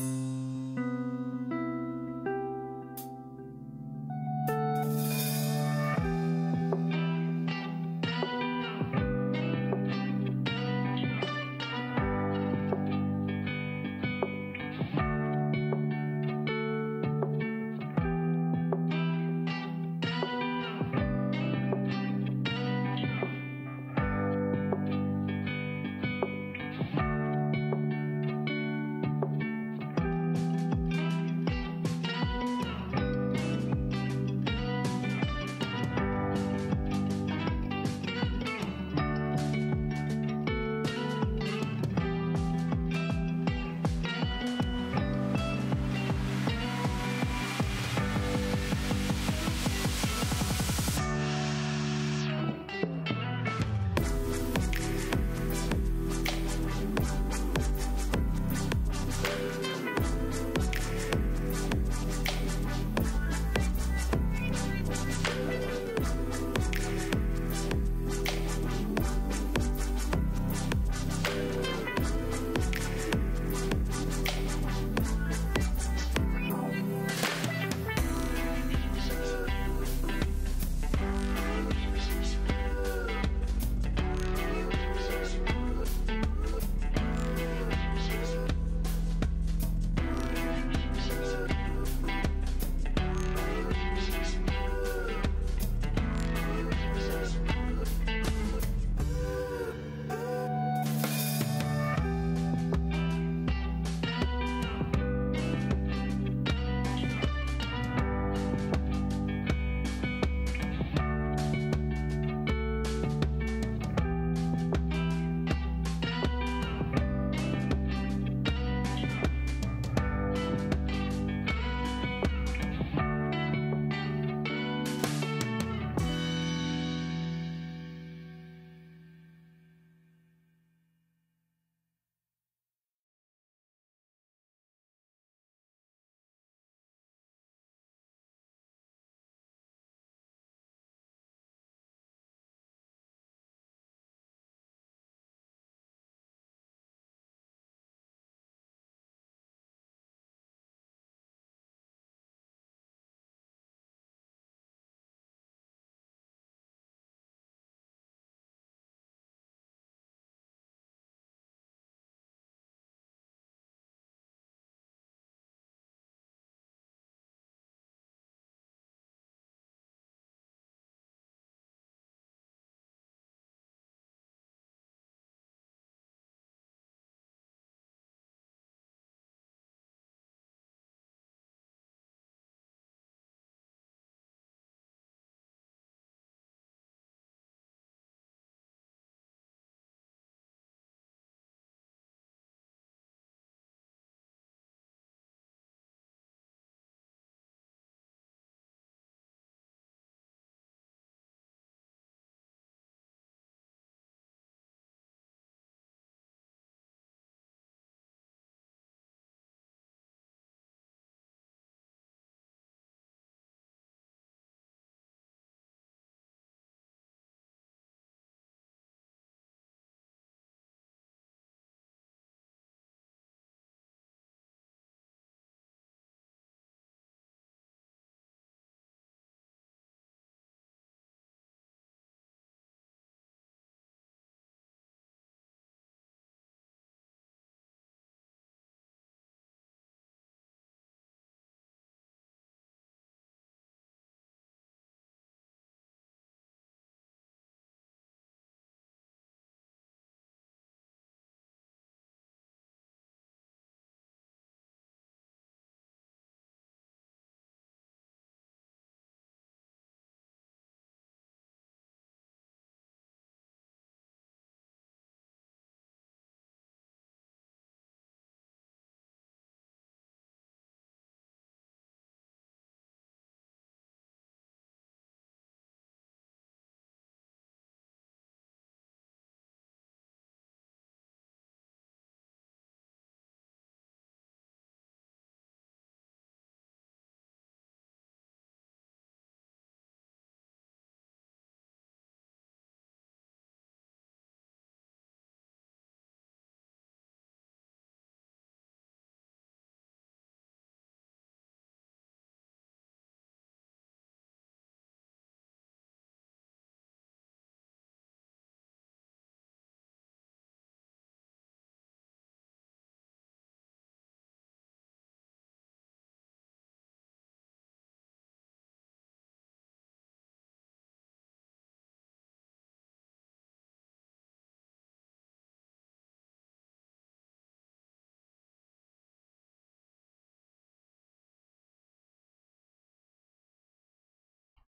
Mm.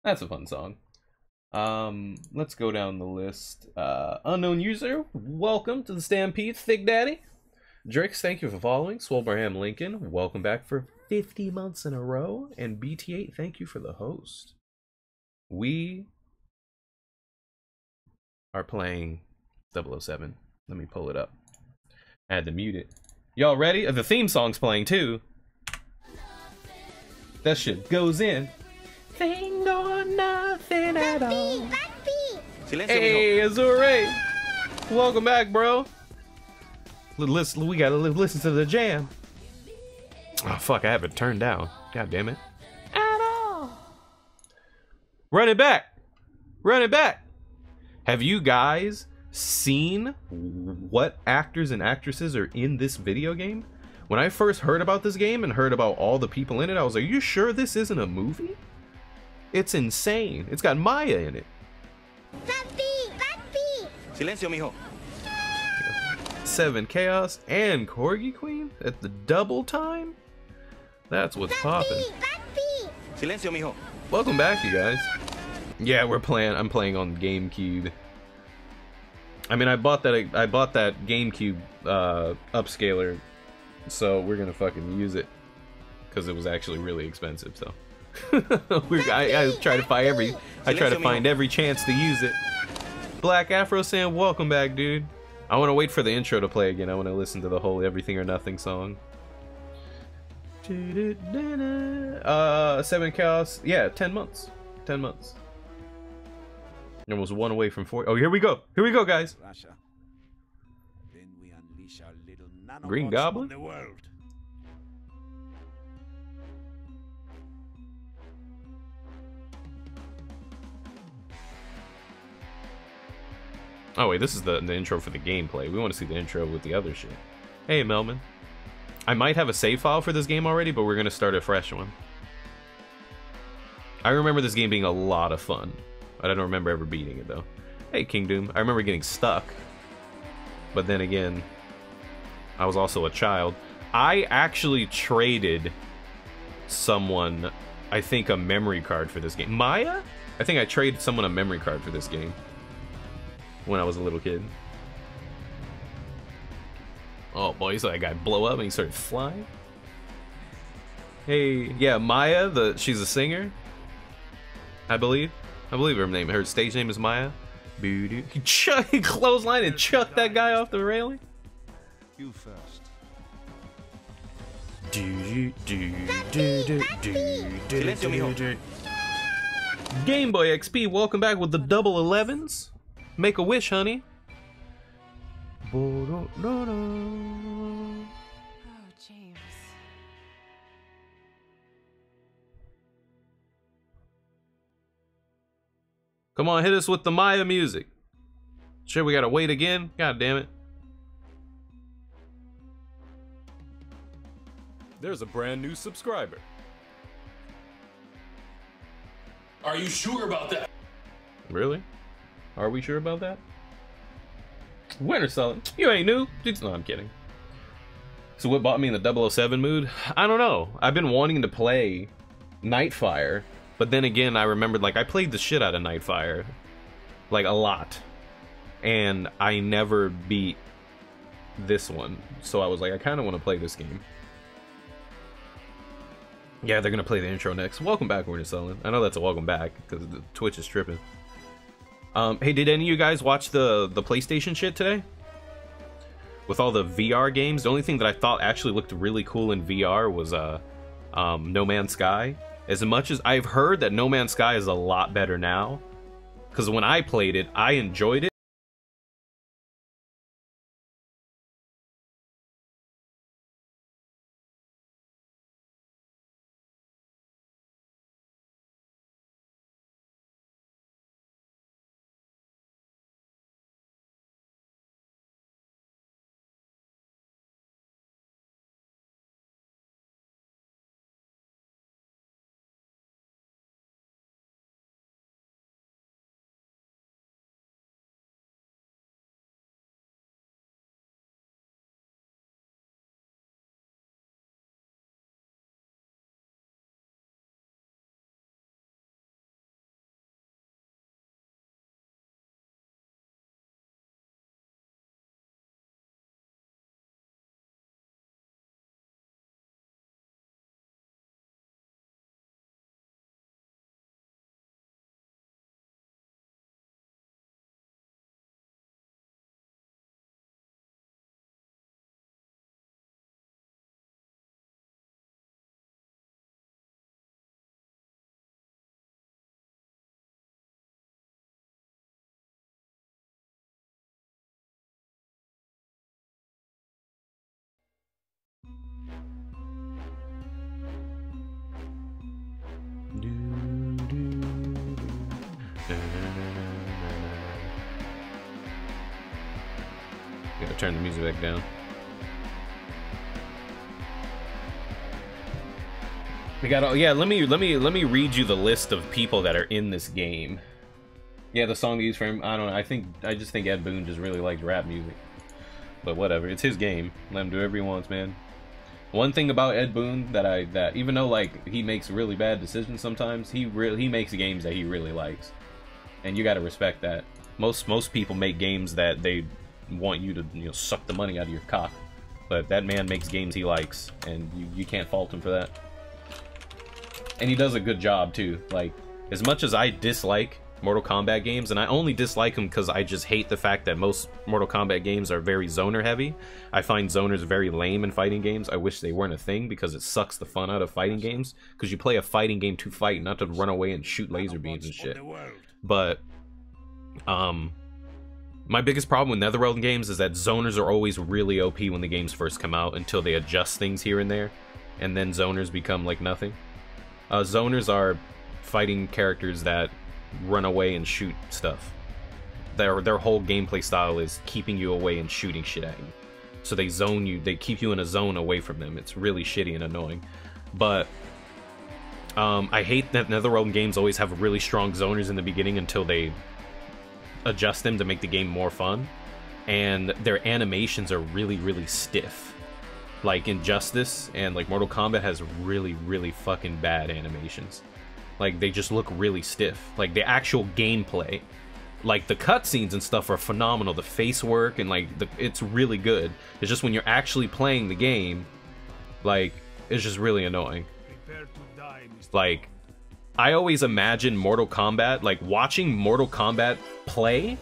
That's a fun song. Um, let's go down the list. Uh, unknown user, welcome to the Stampede, Thick Daddy. Drix, thank you for following. Swolbraham Lincoln, welcome back for 50 months in a row. And BT8, thank you for the host. We are playing 007. Let me pull it up. I had to mute it. Y'all ready? The theme song's playing too. That shit goes in. Thing or nothing at all. Silencio, Hey, Azure! Welcome back, bro. Li- Listen, we gotta listen to the jam. Oh fuck, I have it turned down. God damn it. At all. Run it back. Run it back. Have you guys seen what actors and actresses are in this video game? When I first heard about this game and heard about all the people in it, I was like, are you sure this isn't a movie? It's insane. It's got Mya in it. Silencio, mijo. Seven Chaos and Corgi Queen at the double time? That's what's popping. Silencio, mijo. Welcome back, you guys. Yeah, we're playing. I'm playing on GameCube. I mean, I bought that. I bought that GameCube uh, upscaler, so we're gonna fucking use it because it was actually really expensive. So we're, I, I try to find every. I try to find every chance to use it. Black Afro saying, "Welcome back, dude." I want to wait for the intro to play again. I want to listen to the whole "Everything or Nothing" song. Uh, seven chaos. Yeah, ten months. Ten months. Almost one away from four. Oh, here we go. Here we go, guys. Russia. Then we unleash Green Goblin? Oh wait, this is the the intro for the gameplay. We want to see the intro with the other shit. Hey, Melman. I might have a save file for this game already, but we're gonna start a fresh one. I remember this game being a lot of fun. I don't remember ever beating it though. Hey, King Doom. I remember getting stuck. But then again, I was also a child. I actually traded someone, I think, a memory card for this game. Mya? I think I traded someone a memory card for this game when I was a little kid. Oh boy, he saw that guy blow up and he started flying. Hey, yeah, Mya, the she's a singer. I believe. I believe her name. Her stage name is Mya. He chuck he clothesline and chucked that guy off the railing. You first. Silencio, mijo. Game Boy XP, welcome back with the double 11s. Make a wish, honey. Oh, James. Come on, hit us with the Mya music. Sure, we gotta wait again? God damn it. There's a brand new subscriber. Are you sure about that? Really? Are we sure about that? Winter selling. You ain't new. No, I'm kidding. So what bought me in the 007 mood? I don't know. I've been wanting to play Nightfire, but then again, I remembered like I played the shit out of Nightfire, like a lot, and I never beat this one. So I was like, I kind of want to play this game. Yeah, they're gonna play the intro next. Welcome back, Winter Selling. I know that's a welcome back because the Twitch is tripping. Um, hey, did any of you guys watch the the PlayStation shit today? With all the VR games, the only thing that I thought actually looked really cool in VR was uh, um, No Man's Sky. As much as I've heard that No Man's Sky is a lot better now, because when I played it, I enjoyed it. Turn the music back down. We got all, yeah, let me let me let me read you the list of people that are in this game. Yeah, the song they use for him, I don't know, I think I just think Ed Boon just really liked rap music. But whatever, it's his game. Let him do whatever he wants, man. One thing about Ed Boon that I that even though like he makes really bad decisions sometimes, he really he makes games that he really likes. And you got to respect that. Most most people make games that they want you to, you know, suck the money out of your cock. But that man makes games he likes and you, you can't fault him for that and he does a good job too. Like, as much as I dislike Mortal Kombat games, and I only dislike them because I just hate the fact that most Mortal Kombat games are very zoner heavy. I find zoners very lame in fighting games. I wish they weren't a thing because it sucks the fun out of fighting games. Because you play a fighting game to fight, not to run away and shoot laser beams and shit. But, um, my biggest problem with Netherrealm games is that zoners are always really OP when the games first come out until they adjust things here and there, and then zoners become like nothing. Uh, zoners are fighting characters that run away and shoot stuff. Their their whole gameplay style is keeping you away and shooting shit at you. So they zone you, they keep you in a zone away from them. It's really shitty and annoying. But um, I hate that NetherRealm games always have really strong zoners in the beginning until they adjust them to make the game more fun. And their animations are really, really stiff like Injustice and like Mortal Kombat has really, really fucking bad animations. Like they just look really stiff. Like the actual gameplay, like the cutscenes and stuff are phenomenal. The face work and like the, it's really good. It's just when you're actually playing the game, like it's just really annoying. Like I always imagine Mortal Kombat, like watching Mortal Kombat play,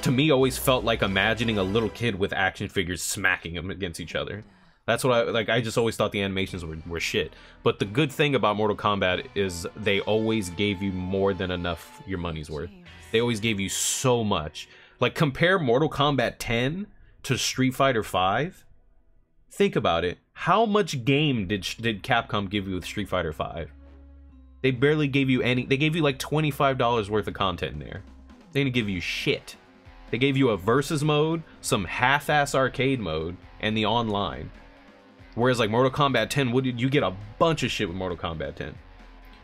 to me always felt like imagining a little kid with action figures smacking them against each other. That's what I like. I just always thought the animations were, were shit. But the good thing about Mortal Kombat is they always gave you more than enough your money's worth. They always gave you so much. Like compare Mortal Kombat 10 to Street Fighter 5. Think about it. How much game did did Capcom give you with Street Fighter 5? They barely gave you any. They gave you like $25 worth of content in there. They didn't give you shit. They gave you a versus mode, some half-ass arcade mode, and the online. Whereas like Mortal Kombat 10, would you get a bunch of shit with Mortal Kombat 10.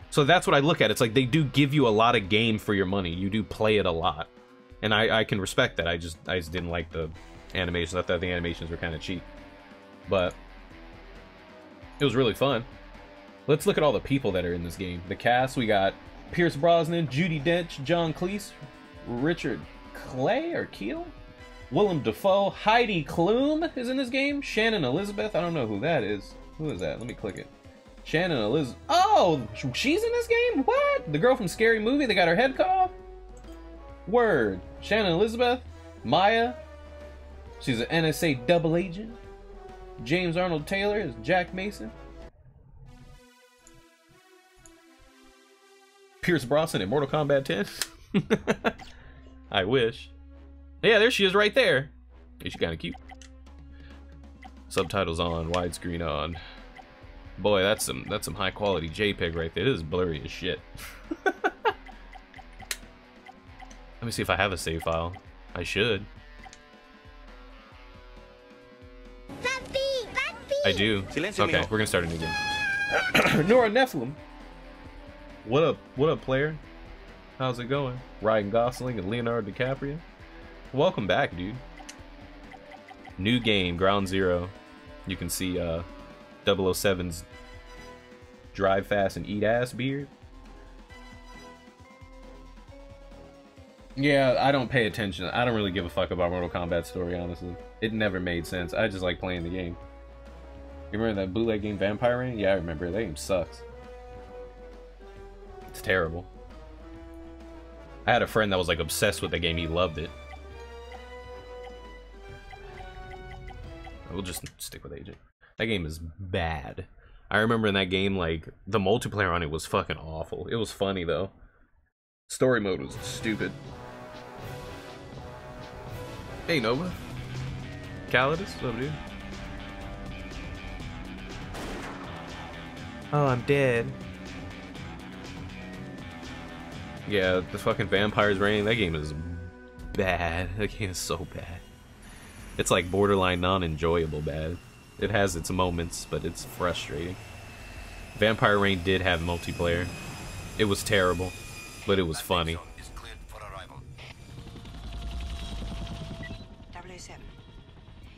So that's what I look at. It's like they do give you a lot of game for your money. You do play it a lot, and I, I can respect that. I just I just didn't like the animations. I thought the animations were kind of cheap, but it was really fun. Let's look at all the people that are in this game. The cast we got Pierce Brosnan, Judi Dench, John Cleese, Richard Clay or Keel, Willem Dafoe, Heidi Klum is in this game. Shannon Elizabeth, I don't know who that is. Who is that? Let me click it. Shannon Elizabeth. Oh, she's in this game? What? The girl from Scary Movie They got her head cut off? Word. Shannon Elizabeth, Mya. She's an NSA double agent. James Arnold Taylor is Jack Mason. Pierce Brosnan in Mortal Kombat 10. I wish. Yeah, there she is right there. She's kind of cute. Subtitles on, widescreen on. Boy, that's some that's some high quality JPEG right there. This is blurry as shit. Let me see if I have a save file. I should. I do. Okay, we're gonna start a new game. Nora Nephilim. What up? What up, player? How's it going? Ryan Gosling and Leonardo DiCaprio. Welcome back, dude. New game, Ground Zero. You can see uh 007's drive fast and eat ass beard. Yeah, I don't pay attention. I don't really give a fuck about Mortal Kombat story, honestly. It never made sense. I just like playing the game. You remember that bootleg game Vampire Rain? Yeah, I remember. That game sucks. It's terrible. I had a friend that was like obsessed with the game. He loved it. We'll just stick with Agent. That game is bad. I remember in that game, like, the multiplayer on it was fucking awful. It was funny, though. Story mode was stupid. Hey, Nova. Calidus, what up, dude? Oh, I'm dead. Yeah, the fucking Vampire's Rain, that game is bad. That game is so bad. It's like borderline non-enjoyable bad. It has its moments, but it's frustrating. Vampire Rain did have multiplayer. It was terrible, but it was funny. Is cleared for arrival. 007.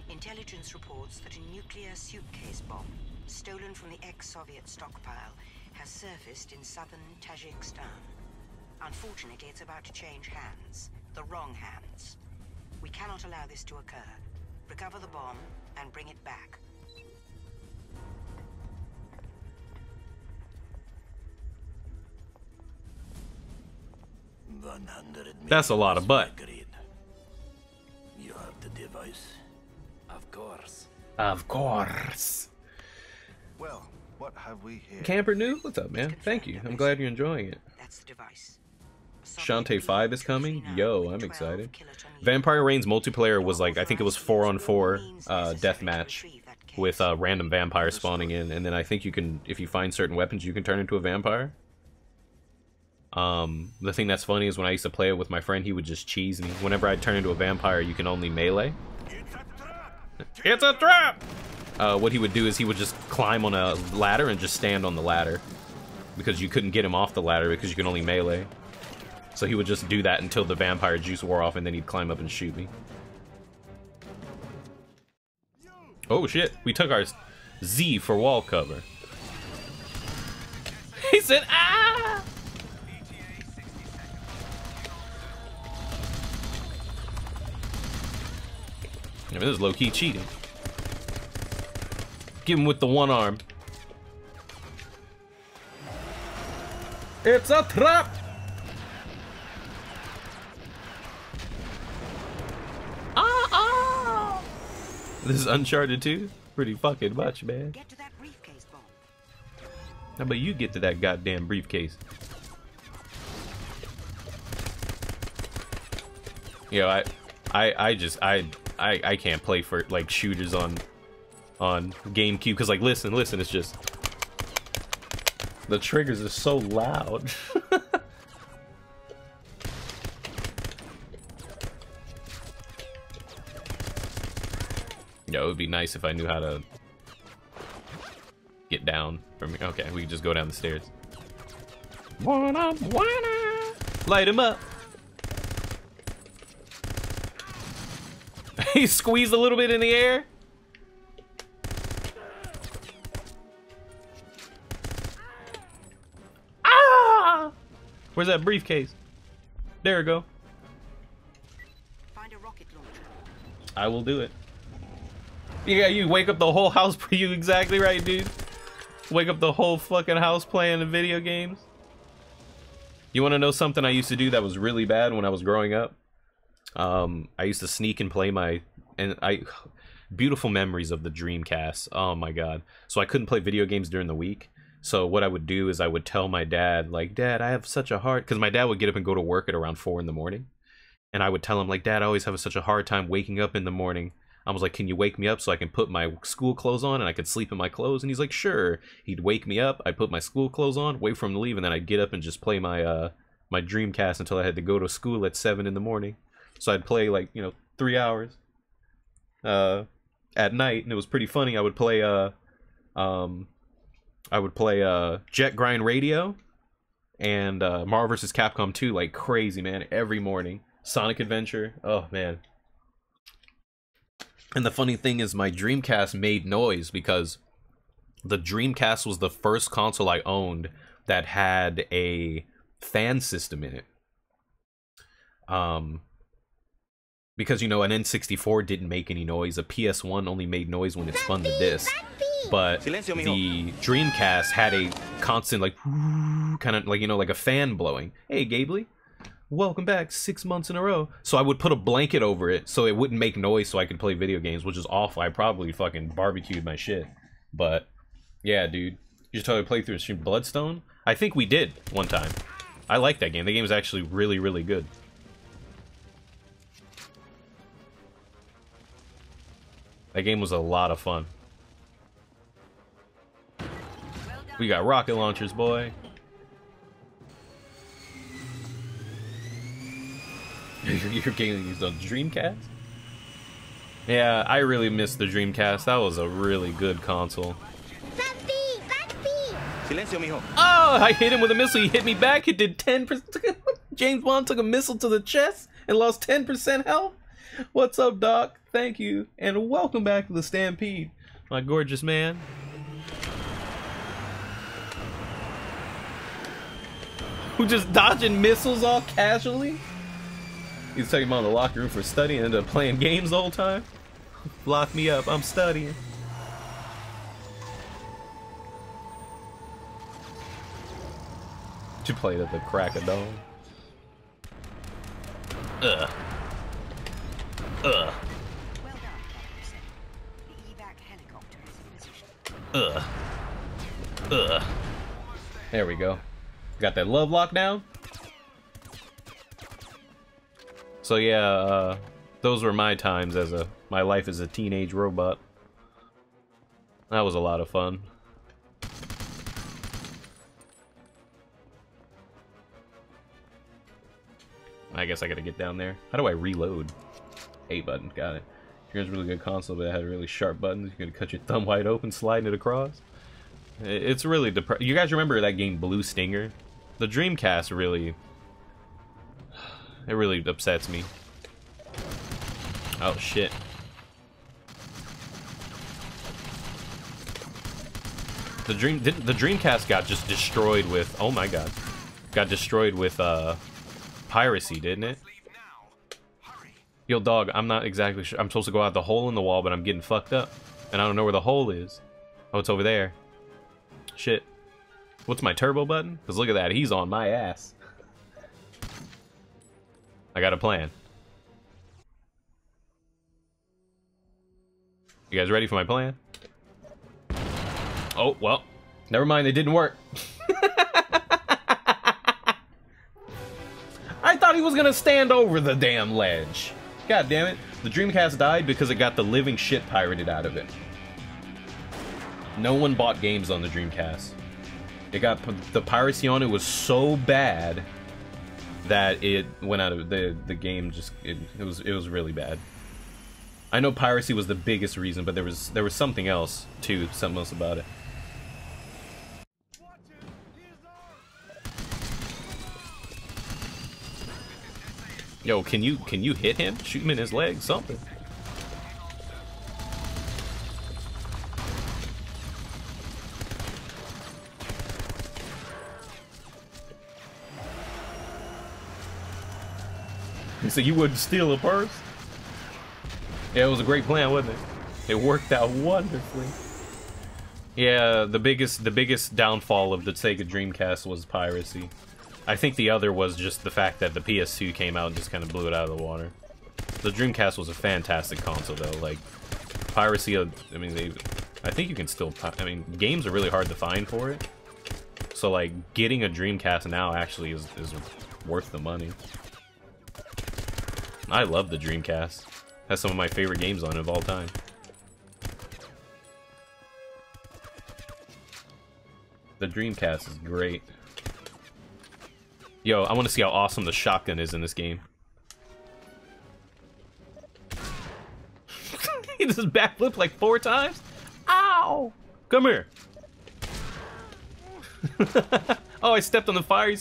Intelligence reports that a nuclear suitcase bomb, stolen from the ex-Soviet stockpile, has surfaced in southern Tajikistan. Unfortunately, it's about to change hands. The wrong hands. We cannot allow this to occur. Recover the bomb and bring it back. That's a lot of butt. You have the device. Of course. Of course. Well, what have we here? Camper New, what's up, man? Thank you. I'm glad you're enjoying it. That's the device. A Shantae 5 is coming? Yo, I'm excited. Vampire Rain's multiplayer was like I think it was four on four uh, deathmatch with uh, random vampires spawning in, and then I think you can if you find certain weapons you can turn into a vampire. Um, the thing that's funny is when I used to play it with my friend, he would just cheese me. Whenever I turn into a vampire, you can only melee. It's a trap. Uh, what he would do is he would just climb on a ladder and just stand on the ladder because you couldn't get him off the ladder because you can only melee. So he would just do that until the vampire juice wore off, and then he'd climb up and shoot me. Oh shit, we took our Z for wall cover. He said, ah! I mean, this is low-key cheating. Give him with the one arm. It's a trap! This is Uncharted 2? Pretty fucking much, man. Get to that briefcase bomb. How about you get to that goddamn briefcase? Yo, I, I, I just, I, I, I can't play for like shooters on, on GameCube because like, listen, listen, it's just the triggers are so loud. Yo, it would be nice if I knew how to get down from here. Okay, we can just go down the stairs. Wanna, wanna. Light him up. he squeezed a little bit in the air. Ah! Where's that briefcase? There we go. Find a rocket launcher. I will do it. Yeah, you wake up the whole house. You exactly right, dude. Wake up the whole fucking house playing the video games. You want to know something I used to do that was really bad when I was growing up? Um, I used to sneak and play my and I beautiful memories of the Dreamcast. Oh my god. So I couldn't play video games during the week. So what I would do is I would tell my dad, like, Dad, I have such a hard because my dad would get up and go to work at around four in the morning. And I would tell him, like, Dad, I always have such a hard time waking up in the morning. I was like, Can you wake me up so I can put my school clothes on and I could sleep in my clothes? And he's like, Sure. He'd wake me up, I'd put my school clothes on, wait for him to leave, and then I'd get up and just play my uh my Dreamcast until I had to go to school at seven in the morning. So I'd play like, you know, three hours uh at night and it was pretty funny. I would play uh um I would play uh Jet Grind Radio and uh Marvel vs. Capcom 2 like crazy, man, every morning. Sonic Adventure. Oh man. And the funny thing is my Dreamcast made noise because the Dreamcast was the first console I owned that had a fan system in it. Um because you know an N64 didn't make any noise, a PS1 only made noise when it spun the disc. But Silencio, the Dreamcast had a constant like kind of like you know like a fan blowing. Hey Gabley, welcome back six months in a row. So I would put a blanket over it so it wouldn't make noise so I could play video games, which is awful. I probably fucking barbecued my shit. But yeah, dude. You just totally play through stream Bloodstone? I think we did one time. I like that game. The game is actually really, really good. That game was a lot of fun. We got rocket launchers, boy. You're, you're getting on Dreamcast? Yeah, I really missed the Dreamcast. That was a really good console. Silencio, mijo. Oh, I hit him with a missile. He hit me back. It did 10%. James Bond took a missile to the chest and lost 10% health. What's up, Doc? Thank you. And welcome back to the Stampede, my gorgeous man. Who just dodging missiles all casually? He's taking him out of the locker room for studying and ended up playing games the whole time. Lock me up. I'm studying. You played at the crack of dawn. Ugh. Ugh. Well done, 007. The evac helicopter is in position. Ugh. Ugh. There we go. Got that love lock So yeah, uh, those were my times as a my life as a teenage robot. That was a lot of fun. I guess I gotta get down there. How do I reload? A button, got it. Here's a really good console, but it had really sharp buttons. You could cut your thumb wide open, sliding it across. It's really depre- You guys remember that game Blue Stinger? The Dreamcast really, it really upsets me. Oh shit! The dream, the Dreamcast got just destroyed with. Oh my god, got destroyed with uh, piracy, didn't it? Yo, dog, I'm not exactly sure. I'm supposed to go out the hole in the wall, but I'm getting fucked up. And I don't know where the hole is. Oh, it's over there. Shit. What's my turbo button? Because look at that. He's on my ass. I got a plan. You guys ready for my plan? Oh, well. Never mind, it didn't work. I thought he was gonna stand over the damn ledge. God damn it. The Dreamcast died because it got the living shit pirated out of it. No one bought games on the Dreamcast. It got the piracy on it was so bad that it went out of the the game just it, it was it was really bad. I know piracy was the biggest reason, but there was there was something else too, something else about it. Yo, can you can you hit him? Shoot him in his leg, something. Said you wouldn't steal a purse? Yeah, it was a great plan, wasn't it? It worked out wonderfully. Yeah, the biggest the biggest downfall of the Sega Dreamcast was piracy. I think the other was just the fact that the PS2 came out and just kind of blew it out of the water. The Dreamcast was a fantastic console though. Like piracy, uh, I mean, they, I think you can still. I mean, games are really hard to find for it. So like getting a Dreamcast now actually is is worth the money. I love the Dreamcast. Has some of my favorite games on it of all time. The Dreamcast is great. Yo, I want to see how awesome the shotgun is in this game. he just backflipped like four times? Ow! Come here. oh, I stepped on the fire.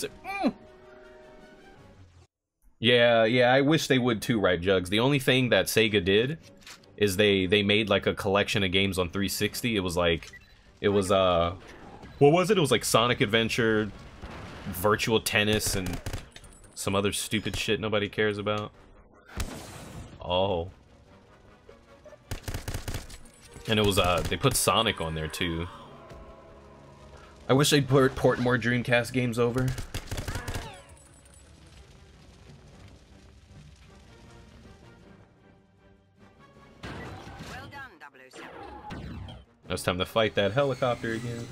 Yeah, yeah, I wish they would too, right, Jugs? The only thing that Sega did is they they made like a collection of games on 360. It was like it was uh what was it? It was like Sonic Adventure, Virtual Tennis and some other stupid shit nobody cares about. Oh. And it was uh they put Sonic on there too. I wish they'd port more Dreamcast games over. Now it's time to fight that helicopter again.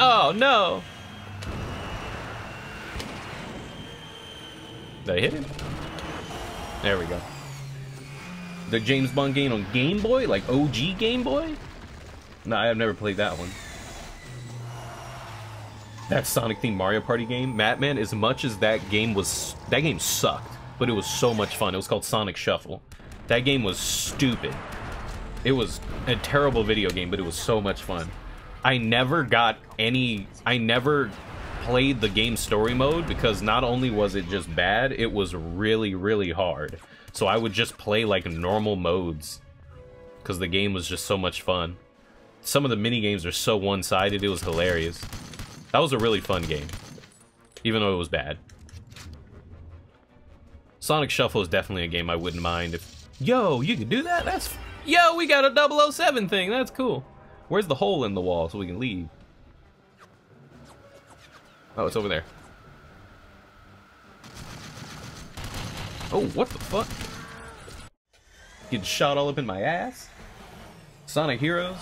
Oh no! Did I hit him? There we go. The James Bond game on Game Boy, like OG Game Boy. No, I've never played that one. That Sonic themed Mario Party game, Madman. As much as that game was, that game sucked, but it was so much fun. It was called Sonic Shuffle. That game was stupid. It was a terrible video game, but it was so much fun. I never got any. I never played the game story mode because not only was it just bad, it was really, really hard. So I would just play like normal modes because the game was just so much fun. Some of the mini games are so one-sided, it was hilarious. That was a really fun game, even though it was bad. Sonic Shuffle is definitely a game I wouldn't mind if... Yo, you can do that? That's... Yo, we got a 007 thing, that's cool. Where's the hole in the wall so we can leave? Oh, it's over there. Oh, what the fuck? Getting shot all up in my ass? Sonic Heroes?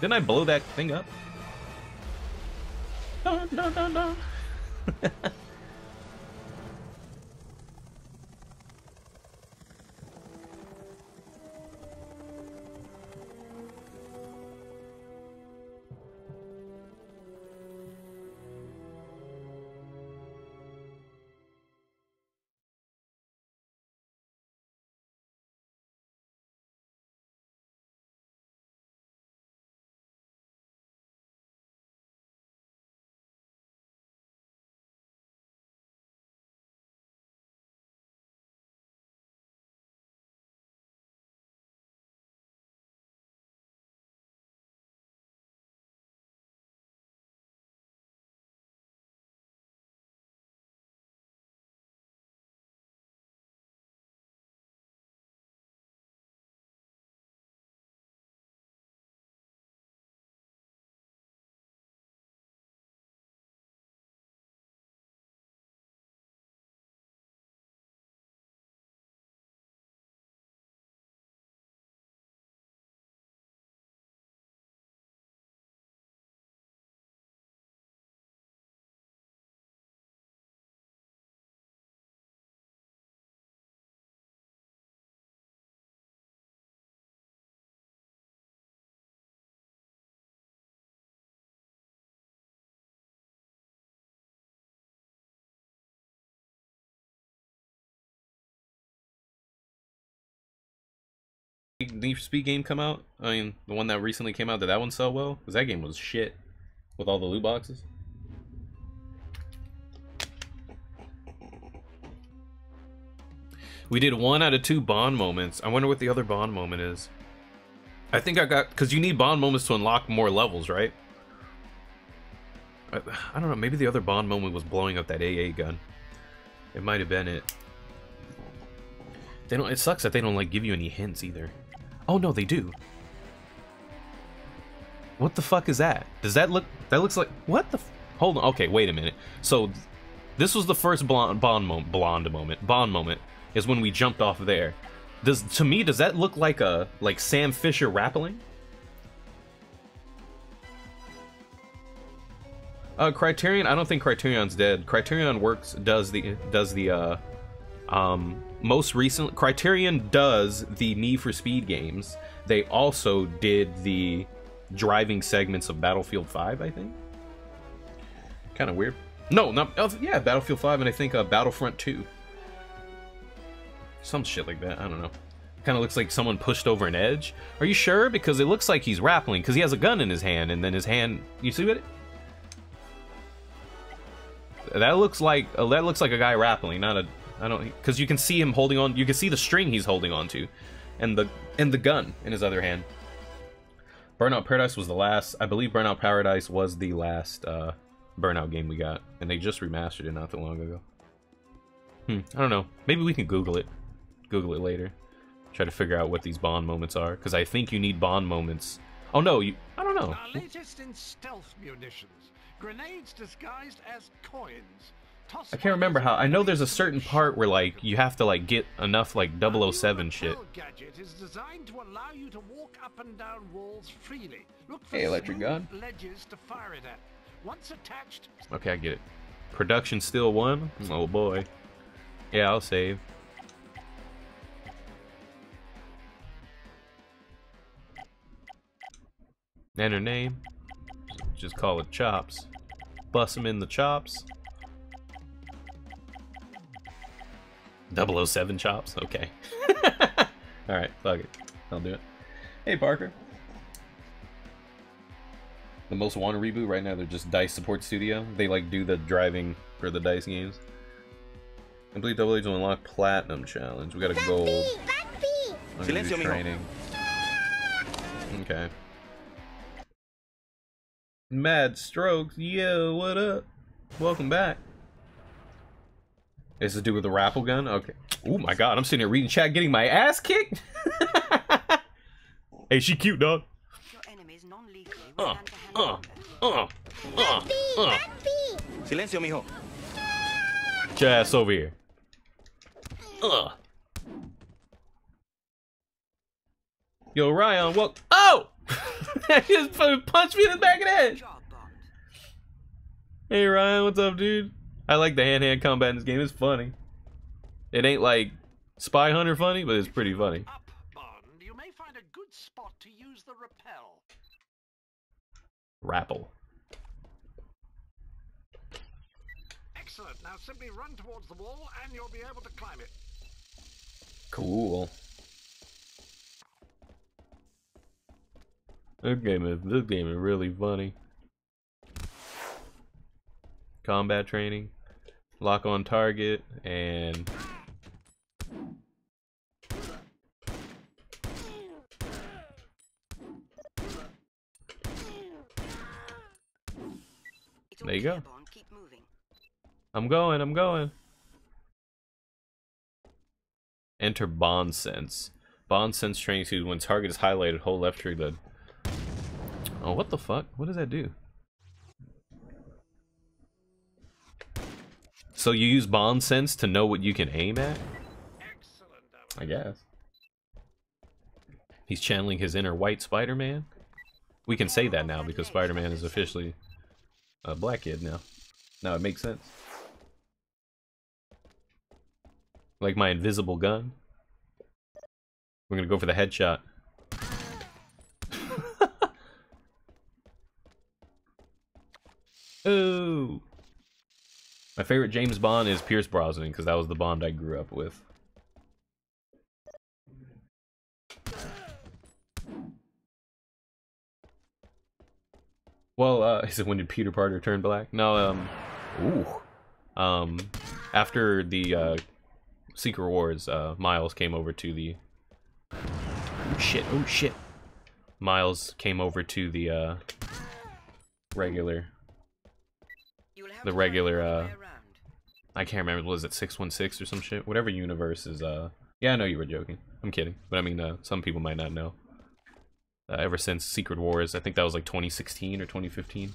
Didn't I blow that thing up? Dun, dun, dun. Need for Speed game come out? I mean, the one that recently came out, did that one sell well? Because that game was shit with all the loot boxes. We did one out of two Bond moments. I wonder what the other Bond moment is. I think I got... Because you need Bond moments to unlock more levels, right? I, I don't know. Maybe the other Bond moment was blowing up that AA gun. It might have been it. They don't. It sucks that they don't like give you any hints either. Oh no, they do. What the fuck is that? Does that look? That looks like what the? Hold on. Okay, wait a minute. So, this was the first blonde Bond moment. Blonde moment. Bond moment is when we jumped off there. Does to me does that look like a like Sam Fisher rappelling? Uh, Criterion. I don't think Criterion's dead. Criterion works does the does the uh um most recent Criterion does the Need for Speed games. They also did the driving segments of Battlefield 5, I think. Kind of weird. No, not uh, yeah, Battlefield 5 and I think uh, Battlefront 2. Some shit like that. I don't know. Kind of looks like someone pushed over an edge. Are you sure? Because it looks like he's rappelling because he has a gun in his hand and then his hand. You see it? That looks like uh, that looks like a guy rappelling, not a I don't because you can see him holding on. You can see the string he's holding on to, and the and the gun in his other hand. Burnout Paradise was the last. I believe Burnout Paradise was the last uh, Burnout game we got, and they just remastered it not too long ago. Hmm. I don't know. Maybe we can Google it. Google it later. Try to figure out what these Bond moments are, because I think you need Bond moments. Oh no, you. I don't know. Our latest in stealth munitions, grenades disguised as coins. I can't remember how. I know there's a certain part where like you have to like get enough like 007 shit. Hey, electric gun. Okay, I get it. Production still one? Oh boy. Yeah, I'll save. And her name? Just call it Chops. Bust him in the chops. 007 chops? Okay. Alright, fuck it. I'll do it. Hey, Parker. The most wanted reboot right now, they're just Dice Support Studio. They like do the driving for the Dice games. Complete Double H to unlock Platinum Challenge. We got a gold. I'm gonna do mijo. training. Okay. Mad Strokes, yo, what up? Welcome back. Is to do with the rappel gun? Okay. Oh my god, I'm sitting here reading chat, getting my ass kicked. hey, she cute, dog. Your enemies non-legally Uh, ran to hand uh, uh, uh, uh. Silencio, mijo. Get your ass over here. Uh. Yo, Ryan, what? Oh! he just punched me in the back of the head. Hey, Ryan, what's up, dude? I like the hand-hand combat in this game. It's funny. It ain't like Spy Hunter funny, but it's pretty funny. Up, Bond. You may find a good spot to use the rappel. Rapple. Excellent. Now simply run towards the wall and you'll be able to climb it. Cool. This game is this game is really funny. Combat training, lock on target, and There you go. I'm going, I'm going. Enter Bond Sense. Bond Sense training suit. When target is highlighted, hold left trigger. Oh, what the fuck? What does that do? So you use Bond Sense to know what you can aim at? Excellent. I guess. He's channeling his inner white Spider-Man. We can say that now because Spider-Man is officially a black kid now. Now it makes sense. Like my invisible gun. We're gonna go for the headshot. Ooh. My favorite James Bond is Pierce Brosnan because that was the Bond I grew up with. Well, uh, is it when did Peter Parker turn black? No, um, ooh, um, after the uh, Secret Wars, uh, Miles came over to the. Oh shit! Oh shit! Miles came over to the uh, regular. You will have The regular, uh. I can't remember. Was it six one six or some shit? Whatever universe is. Uh, yeah, I know you were joking. I'm kidding, but I mean, uh, some people might not know. Uh, ever since Secret Wars, I think that was like 2016 or 2015.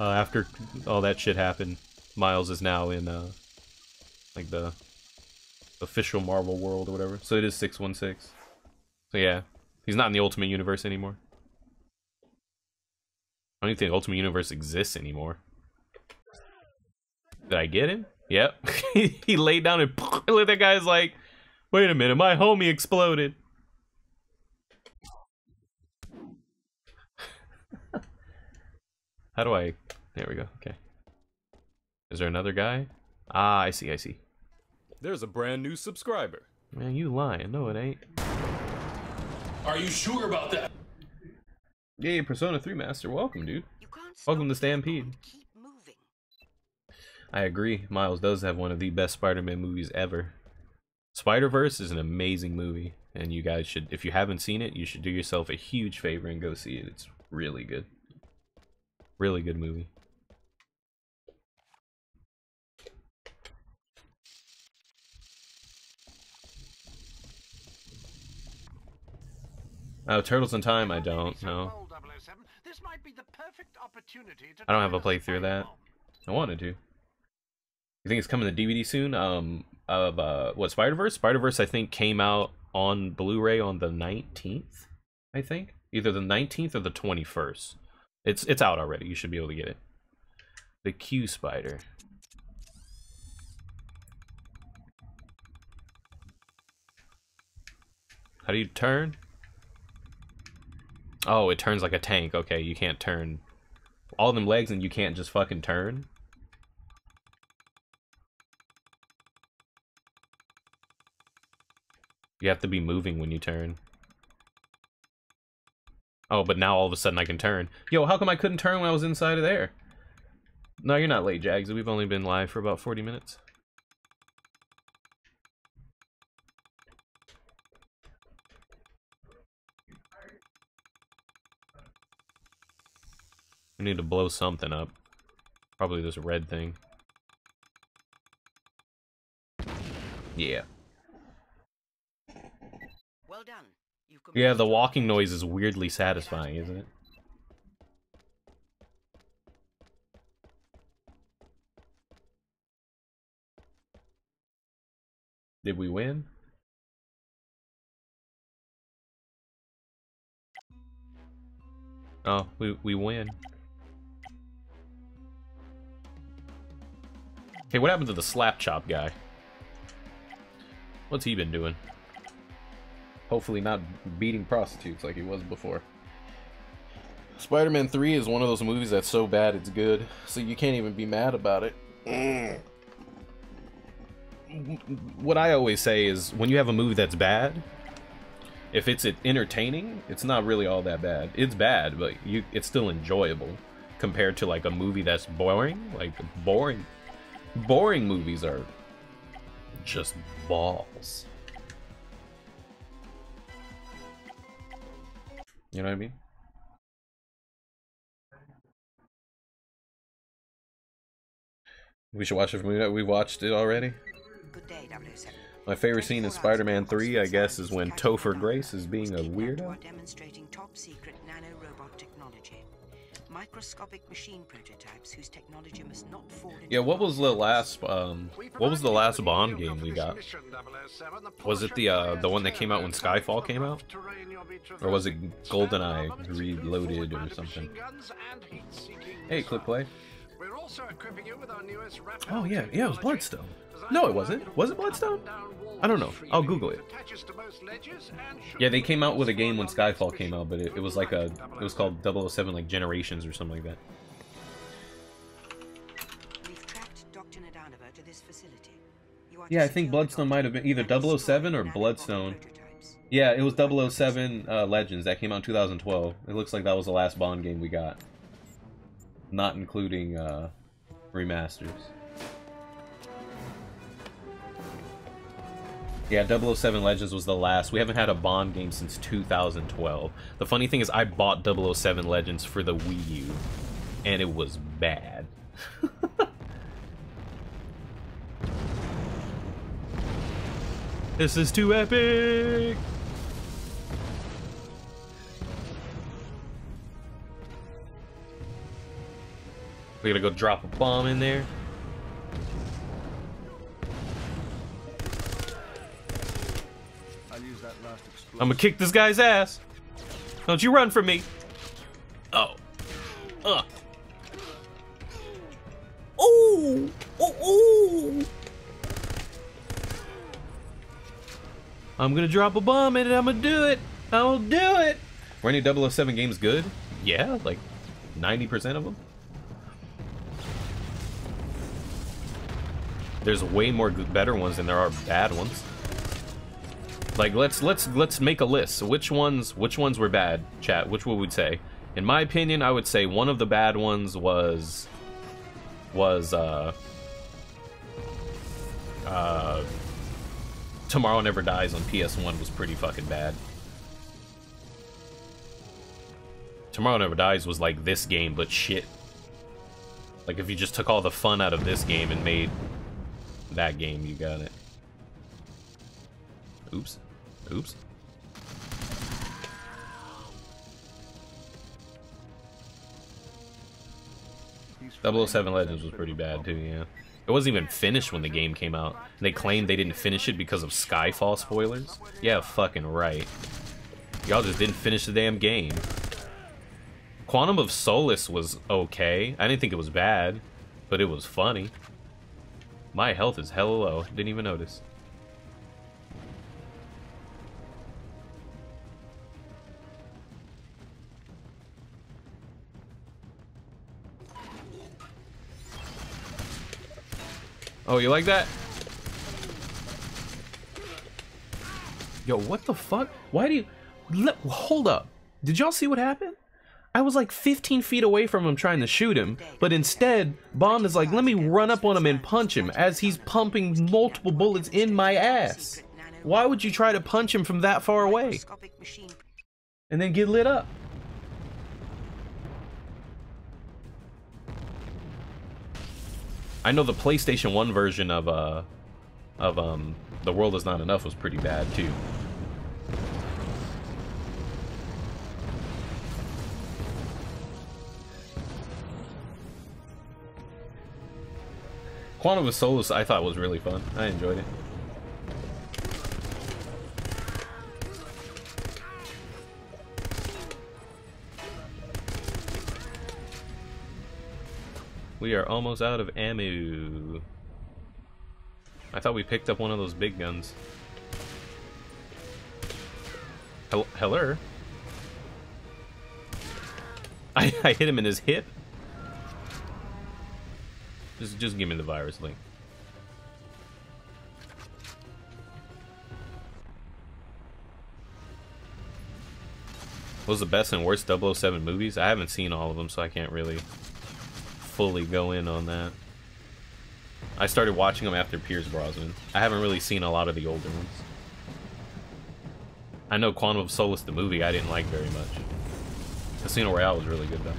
Uh, after all that shit happened, Miles is now in uh, like the official Marvel world or whatever. So it is 616. So yeah, he's not in the Ultimate Universe anymore. I don't even think Ultimate Universe exists anymore. Did I get him? Yep. he laid down and look, that guy's like, wait a minute, my homie exploded. How do I? There we go. Okay. Is there another guy? Ah, I see. I see. There's a brand new subscriber. Man, you lying? No, it ain't. Are you sure about that? Yay, Persona 3 Master. Welcome, dude. Welcome to stop here, Stampede. Bond. Keep moving. I agree. Miles does have one of the best Spider-Man movies ever. Spider-Verse is an amazing movie, and you guys should, if you haven't seen it, you should do yourself a huge favor and go see it. It's really good. Really good movie. Oh, Turtles in Time, I don't know. This might be the perfect opportunity to I don't have a playthrough of that. I wanted to. You think it's coming to DVD soon? Um, of uh, what Spider Verse? Spider Verse, I think, came out on Blu-ray on the nineteenth. I think either the nineteenth or the twenty-first. It's it's out already. You should be able to get it. The Q Spider. How do you turn? Oh, it turns like a tank. Okay, you can't turn all them legs and you can't just fucking turn. You have to be moving when you turn. Oh, but now all of a sudden I can turn. Yo, how come I couldn't turn when I was inside of there? No, you're not late, Jags. We've only been live for about 40 minutes. We need to blow something up. Probably this red thing. Yeah. Well done. Yeah, the walking noise is weirdly satisfying, isn't it? Did we win? Oh, we we win. Hey, what happened to the slap chop guy? What's he been doing? Hopefully not beating prostitutes like he was before. Spider-Man 3 is one of those movies that's so bad it's good, so you can't even be mad about it. Mm. What I always say is when you have a movie that's bad, if it's entertaining, it's not really all that bad. It's bad, but you it's still enjoyable compared to like a movie that's boring. Like boring boring movies are just balls. You know what I mean? We should watch a movie. We watched it already. Good day, 007. My favorite scene in Spider-Man 3, I guess, is when Topher Grace is being a Speak now to weirdo. Microscopic machine prototypes whose technology must not fall into Yeah, what was the last um what was the last Bond game we got? Was it the uh the one that came out when Skyfall came out? Or was it GoldenEye Reloaded or something? Hey, click play. We're also equipping you with our newest Oh yeah, yeah, it was Bloodstone. No, it wasn't. Was it Bloodstone? I don't know. I'll Google it. attaches to most ledges and Yeah, they came out with a game when Skyfall came out, but it, it was like a it was called 007 like Generations or something like that. We've tracked Dr. Nadanova to this facility. You are to Yeah, I think Bloodstone might have been either 007 or Bloodstone. Yeah, it was 007 uh, Legends that came out in 2012. It looks like that was the last Bond game we got. Not including uh, remasters. Yeah, 007 Legends was the last. We haven't had a Bond game since 2012. The funny thing is, I bought 007 Legends for the Wii U, and it was bad. this is too epic! We gotta go drop a bomb in there. I'm gonna kick this guy's ass. Don't you run from me. Oh. Ugh. Ooh. Ooh. Ooh. I'm gonna drop a bomb it. I'm gonna do it. I'll do it. Were any 007 games good? Yeah, like 90% of them. There's way more good, better ones than there are bad ones. Like let's let's let's make a list. So which ones which ones were bad? Chat. Which one would say? In my opinion, I would say one of the bad ones was was uh uh Tomorrow Never Dies on PS1 was pretty fucking bad. Tomorrow Never Dies was like this game but shit. Like if you just took all the fun out of this game and made that game, you got it. Oops. Oops. He's 007 Legends was pretty bad too, yeah. It wasn't even finished when the game came out. They claimed they didn't finish it because of Skyfall spoilers. Yeah, fucking right. Y'all just didn't finish the damn game. Quantum of Solace was okay. I didn't think it was bad, but it was funny. My health is hella low. Didn't even notice. Oh, you like that? Yo, what the fuck? Why do you... Let, hold up. Did y'all see what happened? I was like 15 feet away from him trying to shoot him, but instead, Bond is like, let me run up on him and punch him as he's pumping multiple bullets in my ass. Why would you try to punch him from that far away? And then get lit up? I know the PlayStation 1 version of, uh, of, um, The World Is Not Enough was pretty bad, too. Quantum of Solace I thought was really fun. I enjoyed it. We are almost out of ammo. I thought we picked up one of those big guns. Hel Heller? I, I hit him in his hip? Just, just give me the virus link. What was the best and worst 007 movies? I haven't seen all of them, so I can't really fully go in on that. I started watching them after Pierce Brosnan. I haven't really seen a lot of the older ones. I know Quantum of Solace, the movie, I didn't like very much. Casino Royale was really good, though.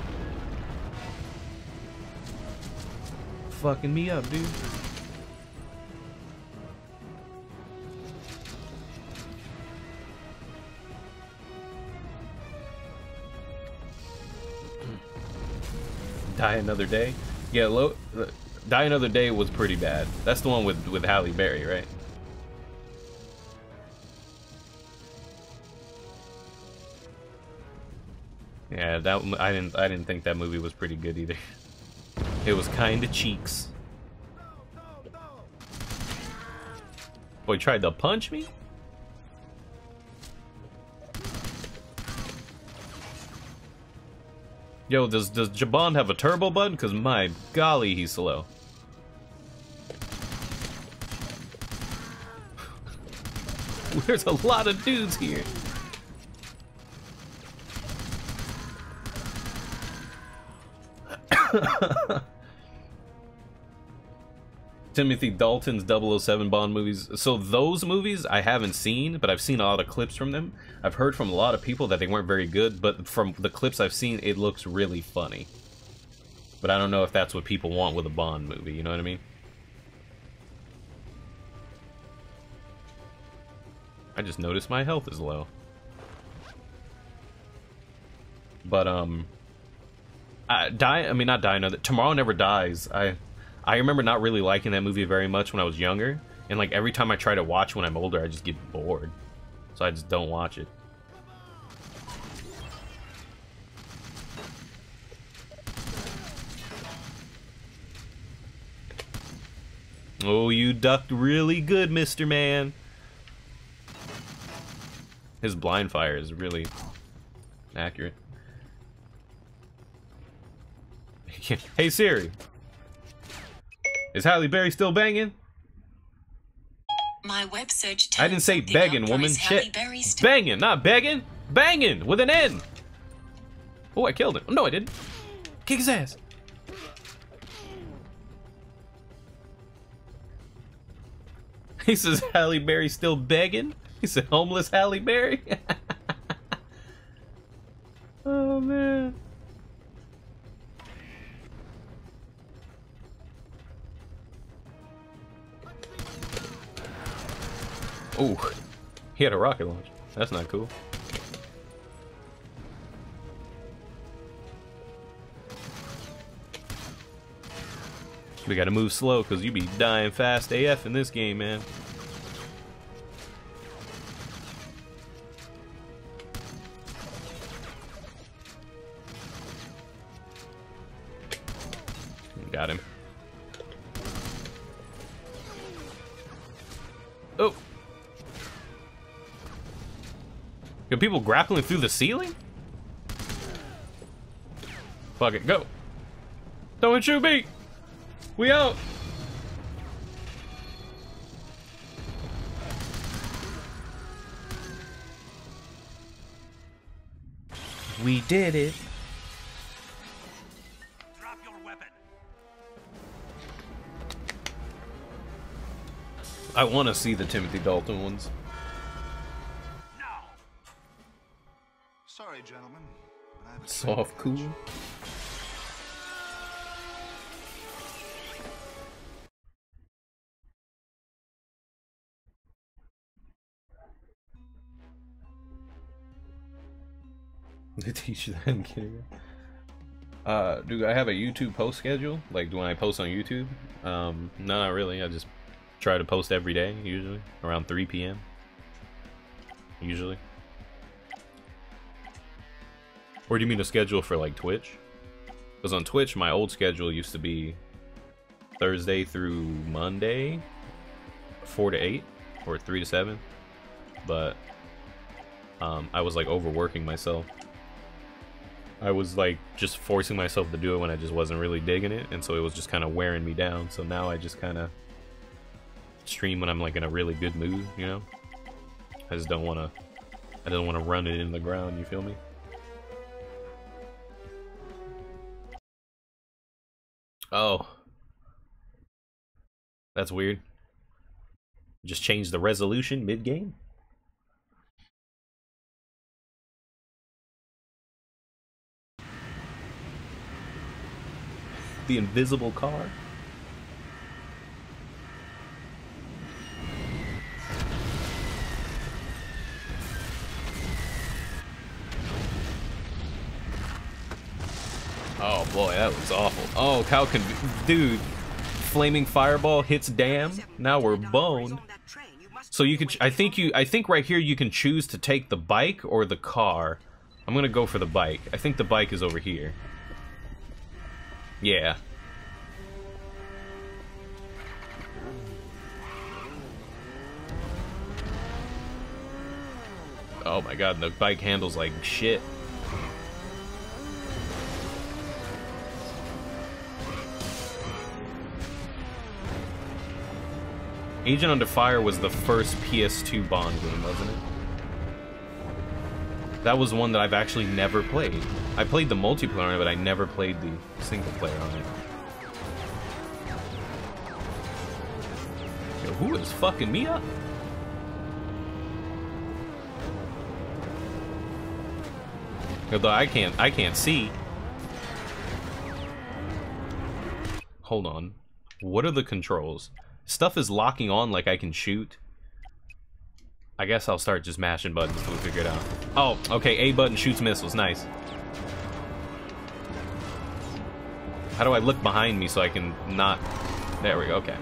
Fucking me up, dude. Die Another Day. Yeah, low, Die Another Day was pretty bad. That's the one with with Halle Berry, right? Yeah, that I didn't I didn't think that movie was pretty good either. It was kind of cheeks. Boy tried to punch me. Yo, does does Jabon have a turbo button? Cause my golly, he's slow. There's a lot of dudes here. Timothy Dalton's 007 Bond movies. So those movies I haven't seen, but I've seen a lot of clips from them. I've heard from a lot of people that they weren't very good, but from the clips I've seen, it looks really funny. But I don't know if that's what people want with a Bond movie, you know what I mean? I just noticed my health is low. But, um... I, die, I mean, not Die Another... Tomorrow Never Dies, I... I remember not really liking that movie very much when I was younger, and like every time I try to watch when I'm older, I just get bored. So I just don't watch it. Oh, you ducked really good, Mr. Man. His blind fire is really accurate. hey Siri, is Halle Berry still banging? My web search I didn't say begging, woman. Shit. Banging, not begging. Banging with an N. Oh, I killed him. No, I didn't. Kick his ass. He says Halle Berry still begging. He said homeless Halle Berry. oh man. Oh, he had a rocket launch. That's not cool. We gotta move slow because you be dying fast AF in this game, man. Got him. Oh. Can people grappling through the ceiling? Fuck it, go. Don't shoot me! We out! We did it. I want to see the Timothy Dalton ones. Soft, cool. They teach you that in kindergarten. Uh, do I have a YouTube post schedule? Like, do when I post on YouTube? Um, no, not really. I just try to post every day, usually around 3 p.m. Usually. Or do you mean a schedule for like Twitch? Because on Twitch, my old schedule used to be Thursday through Monday, 4 to 8, or 3 to 7. But um, I was like overworking myself. I was like just forcing myself to do it when I just wasn't really digging it, and so it was just kind of wearing me down. So now I just kind of stream when I'm like in a really good mood, you know. I just don't want to. I don't want to run it in the ground. You feel me? That's weird. Just change the resolution mid game. The invisible car. Oh boy, that was awful. Oh, how can dude? Flaming fireball hits dam. Now we're boned. So you could, I think you, I think right here you can choose to take the bike or the car. I'm gonna go for the bike. I think the bike is over here. Yeah. Oh my god, the bike handles like shit. Agent Under Fire was the first PS2 Bond game, wasn't it? That was one that I've actually never played. I played the multiplayer on it, but I never played the single player on it. Yo, who is fucking me up? Although I can't, I can't see. Hold on. What are the controls? Stuff is locking on like I can shoot. I guess I'll start just mashing buttons until we figure it out. Oh, okay, A button shoots missiles, nice. How do I look behind me so I can not... There we go, okay.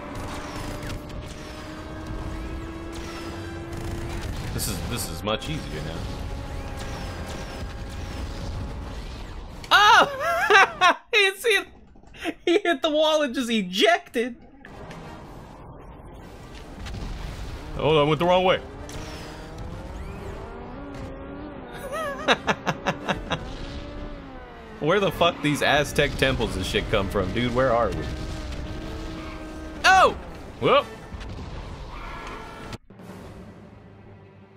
This is, this is much easier now. Oh! he, hit, he, he hit the wall and just ejected. Hold on, I went the wrong way. Where the fuck these Aztec temples and shit come from, dude? Where are we? Oh! Whoop!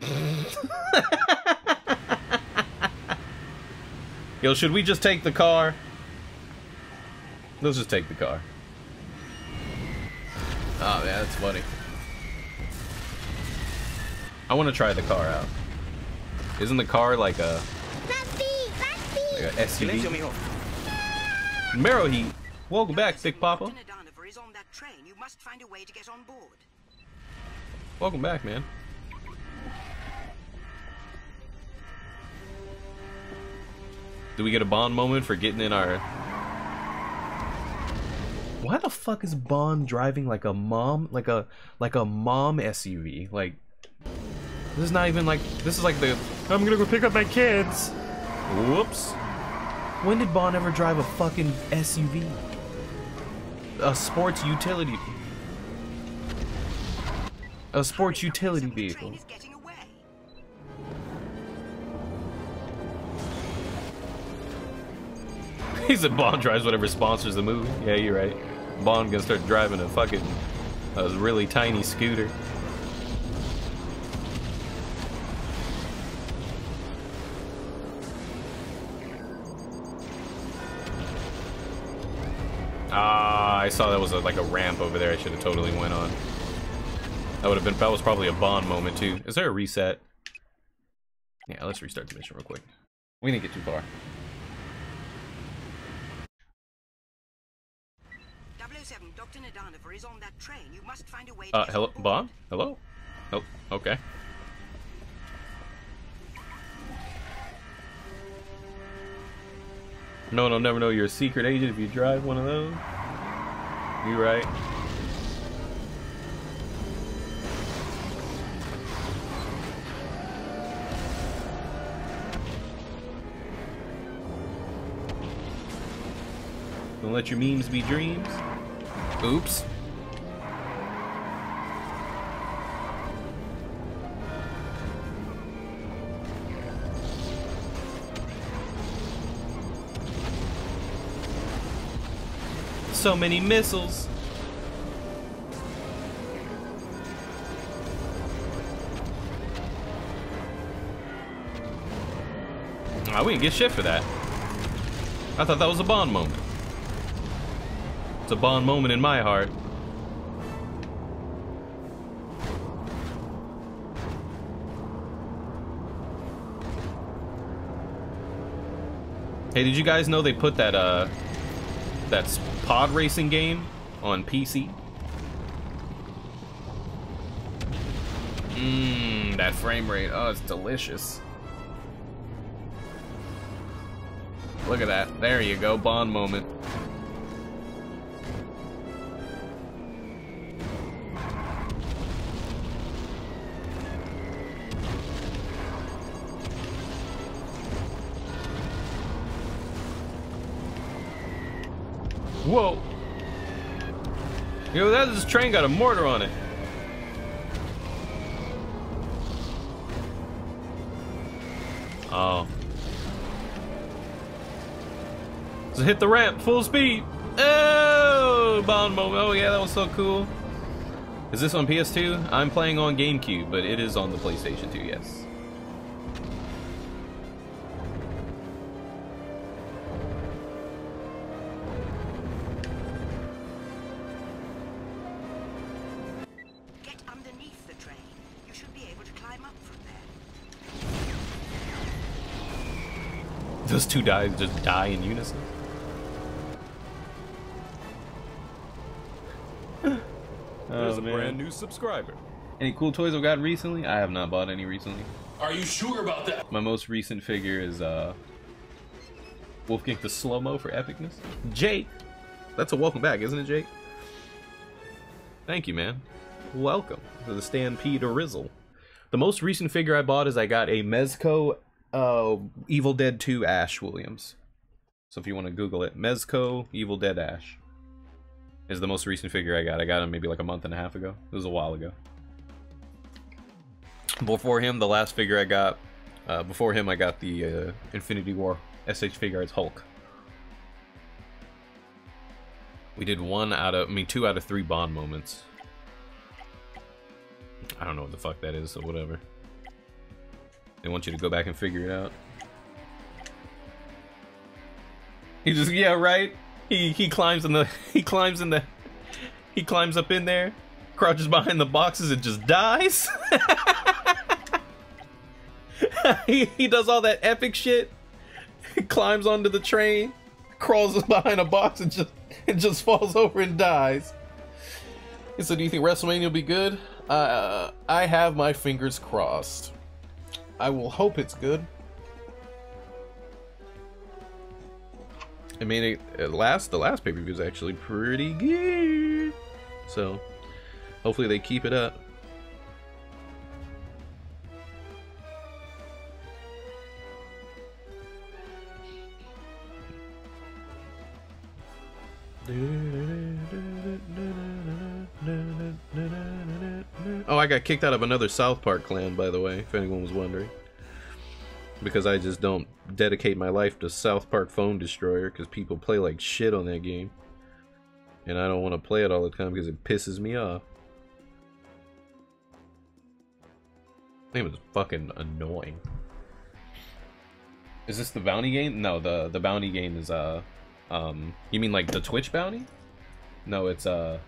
Yo, should we just take the car? Let's just take the car. Oh, yeah, that's funny. I want to try the car out. Isn't the car like a like a Silencio, SUV? mijo. Marrow Heat, welcome back, Thick Papa. Lieutenant is on that train. You must find a way to get on board. Welcome back, man. Do we get a Bond moment for getting in our... Why the fuck is Bond driving like a mom, like a, like a mom SUV? Like, this is not even like, this is like the, I'm gonna go pick up my kids. Whoops. When did Bond ever drive a fucking SUV? A sports utility. A sports utility vehicle. Train getting away. He said Bond drives whatever sponsors the movie. Yeah, you're right. Bond gonna start driving a fucking a really tiny scooter. I saw that was a, like a ramp over there. I should have totally went on. That would have been. That was probably a Bond moment too. Is there a reset? Yeah, let's restart the mission real quick. We didn't get too far. 007, Dr. Nadanova is on that train. You must find a way to Uh, hello. Bond? Hello? Oh, okay. No one will never know you're a secret agent if you drive one of those. You right. Don't let your memes be dreams. Oops. So many missiles. Ah, we didn't get shit for that. I thought that was a Bond moment. It's a Bond moment in my heart. Hey, did you guys know they put that uh that pod racing game on PC? Mmm, that frame rate. Oh, it's delicious. Look at that. There you go, Bond moment. Yo, that this train got a mortar on it. Oh. So hit the ramp, full speed. Oh, Bond moment. Oh yeah, that was so cool. Is this on PS2? I'm playing on GameCube, but it is on the PlayStation 2, yes. Two guys just die in unison. There's Oh, a man. brand new subscriber. Any cool toys I've got recently? I have not bought any recently. Are you sure about that? My most recent figure is uh Wolfgang the slow mo for epicness. Jake, that's a welcome back, isn't it, Jake? Thank you, man. Welcome to the Stampede Rizzle. The most recent figure I bought is I got a Mezco uh, Evil Dead 2 Ash Williams. So if you want to Google it, Mezco Evil Dead Ash is the most recent figure I got. I got him maybe like a month and a half ago. It was a while ago. Before him, the last figure I got, uh, before him, I got the uh, Infinity War SH Figuarts Hulk. We did one out of, I mean, two out of three Bond moments. I don't know what the fuck that is, so whatever. They want you to go back and figure it out. He just, yeah, right. He he climbs in the he climbs in the he climbs up in there, crouches behind the boxes, and just dies. he, he does all that epic shit. He climbs onto the train, crawls behind a box, and just and just falls over and dies. Said, "Do you think WrestleMania will be good?" Uh, I have my fingers crossed. I will hope it's good. I mean, it, it last the last pay per view was actually pretty good. So, hopefully they keep it up. Oh, I got kicked out of another South Park clan, by the way, if anyone was wondering. Because I just don't dedicate my life to South Park Phone Destroyer, because people play like shit on that game. And I don't want to play it all the time because it pisses me off. Name is fucking annoying. Is this the bounty game? No, the the bounty game is uh um you mean like the Twitch bounty? No, it's uh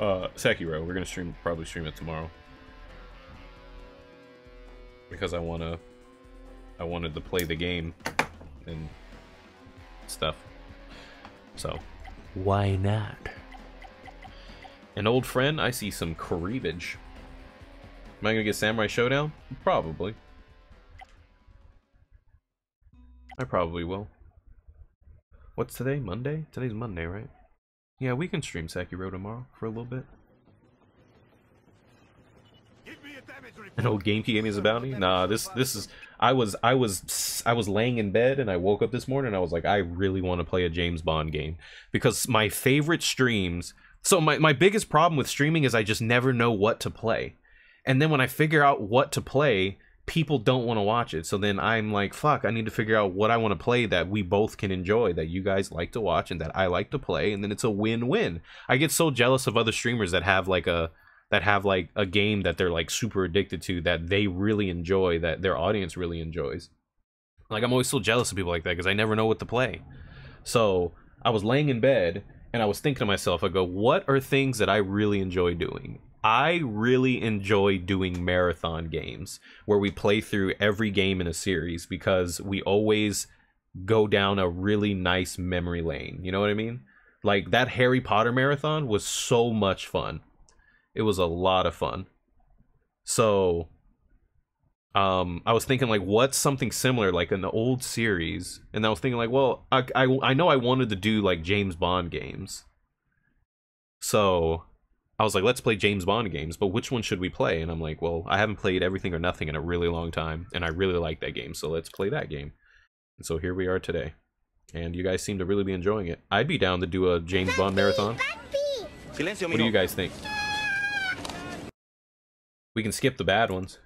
uh Sekiro. We're gonna stream probably stream it tomorrow. Because I wanna I wanted to play the game and stuff. So why not? An old friend, I see some cleavage. Am I gonna get Samurai Shodown? Probably. I probably will. What's today? Monday? Today's Monday, right? Yeah, we can stream Sekiro tomorrow for a little bit. An old game is about me? Nah, this this is I was I was I was laying in bed and I woke up this morning and I was like I really want to play a James Bond game because my favorite streams so my, my biggest problem with streaming is I just never know what to play. And then when I figure out what to play, people don't want to watch it. So then I'm like, fuck, I need to figure out what I want to play that we both can enjoy, that you guys like to watch and that I like to play, and then it's a win-win. I get so jealous of other streamers that have like a that have like a game that they're like super addicted to that they really enjoy, that their audience really enjoys. Like I'm always so jealous of people like that because I never know what to play. So I was laying in bed and I was thinking to myself, I go, what are things that I really enjoy doing? I really enjoy doing marathon games where we play through every game in a series because we always go down a really nice memory lane. You know what I mean? Like that Harry Potter marathon was so much fun. It was a lot of fun. So um I was thinking like what's something similar like in the old series and I was thinking like well I I, I know I wanted to do like James Bond games. So I was like, let's play James Bond games, but which one should we play? And I'm like, well, I haven't played Everything or Nothing in a really long time, and I really like that game, so let's play that game. And so here we are today. And you guys seem to really be enjoying it. I'd be down to do a James Bond marathon. What do you guys think? We can skip the bad ones.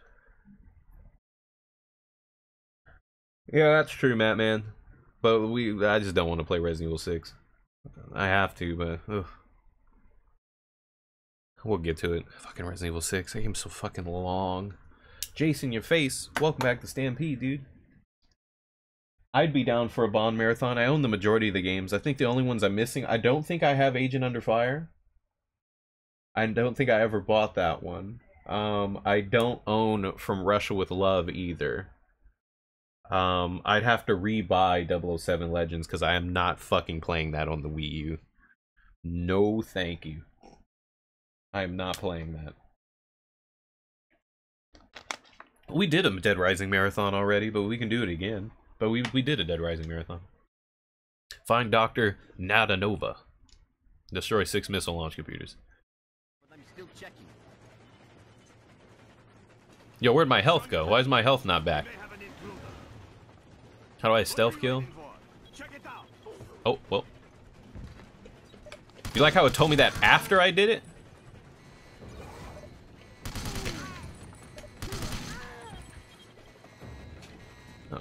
Yeah, that's true, Matt, man. But we, I just don't want to play Resident Evil 6. I have to, but ugh. We'll get to it. Fucking Resident Evil 6. That game's so fucking long. Jason, your face. Welcome back to Stampede, dude. I'd be down for a Bond marathon. I own the majority of the games. I think the only ones I'm missing. I don't think I have Agent Under Fire. I don't think I ever bought that one. Um, I don't own From Russia with Love either. Um, I'd have to re-buy 007 Legends because I am not fucking playing that on the Wii U. No, thank you. I am not playing that. We did a Dead Rising marathon already, but we can do it again. But we we did a Dead Rising marathon. Find Doctor Nadanova. Destroy six missile launch computers. Yo, where'd my health go? Why is my health not back? How do I stealth kill? Oh, well. You like how it told me that after I did it?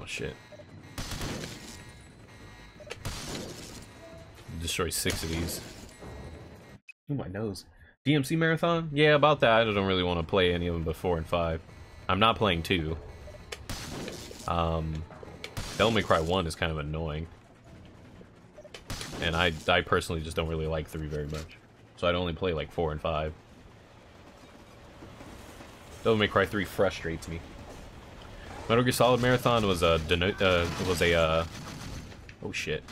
Shit. Destroy six of these. Ooh, my nose. DMC Marathon? Yeah, about that. I don't really want to play any of them but 4 and 5. I'm not playing 2. Um, Devil May Cry 1 is kind of annoying. And I, I personally just don't really like 3 very much. So I'd only play like 4 and 5. Devil May Cry 3 frustrates me. Metal Gear Solid Marathon was a, deno- uh, was a, uh, oh shit,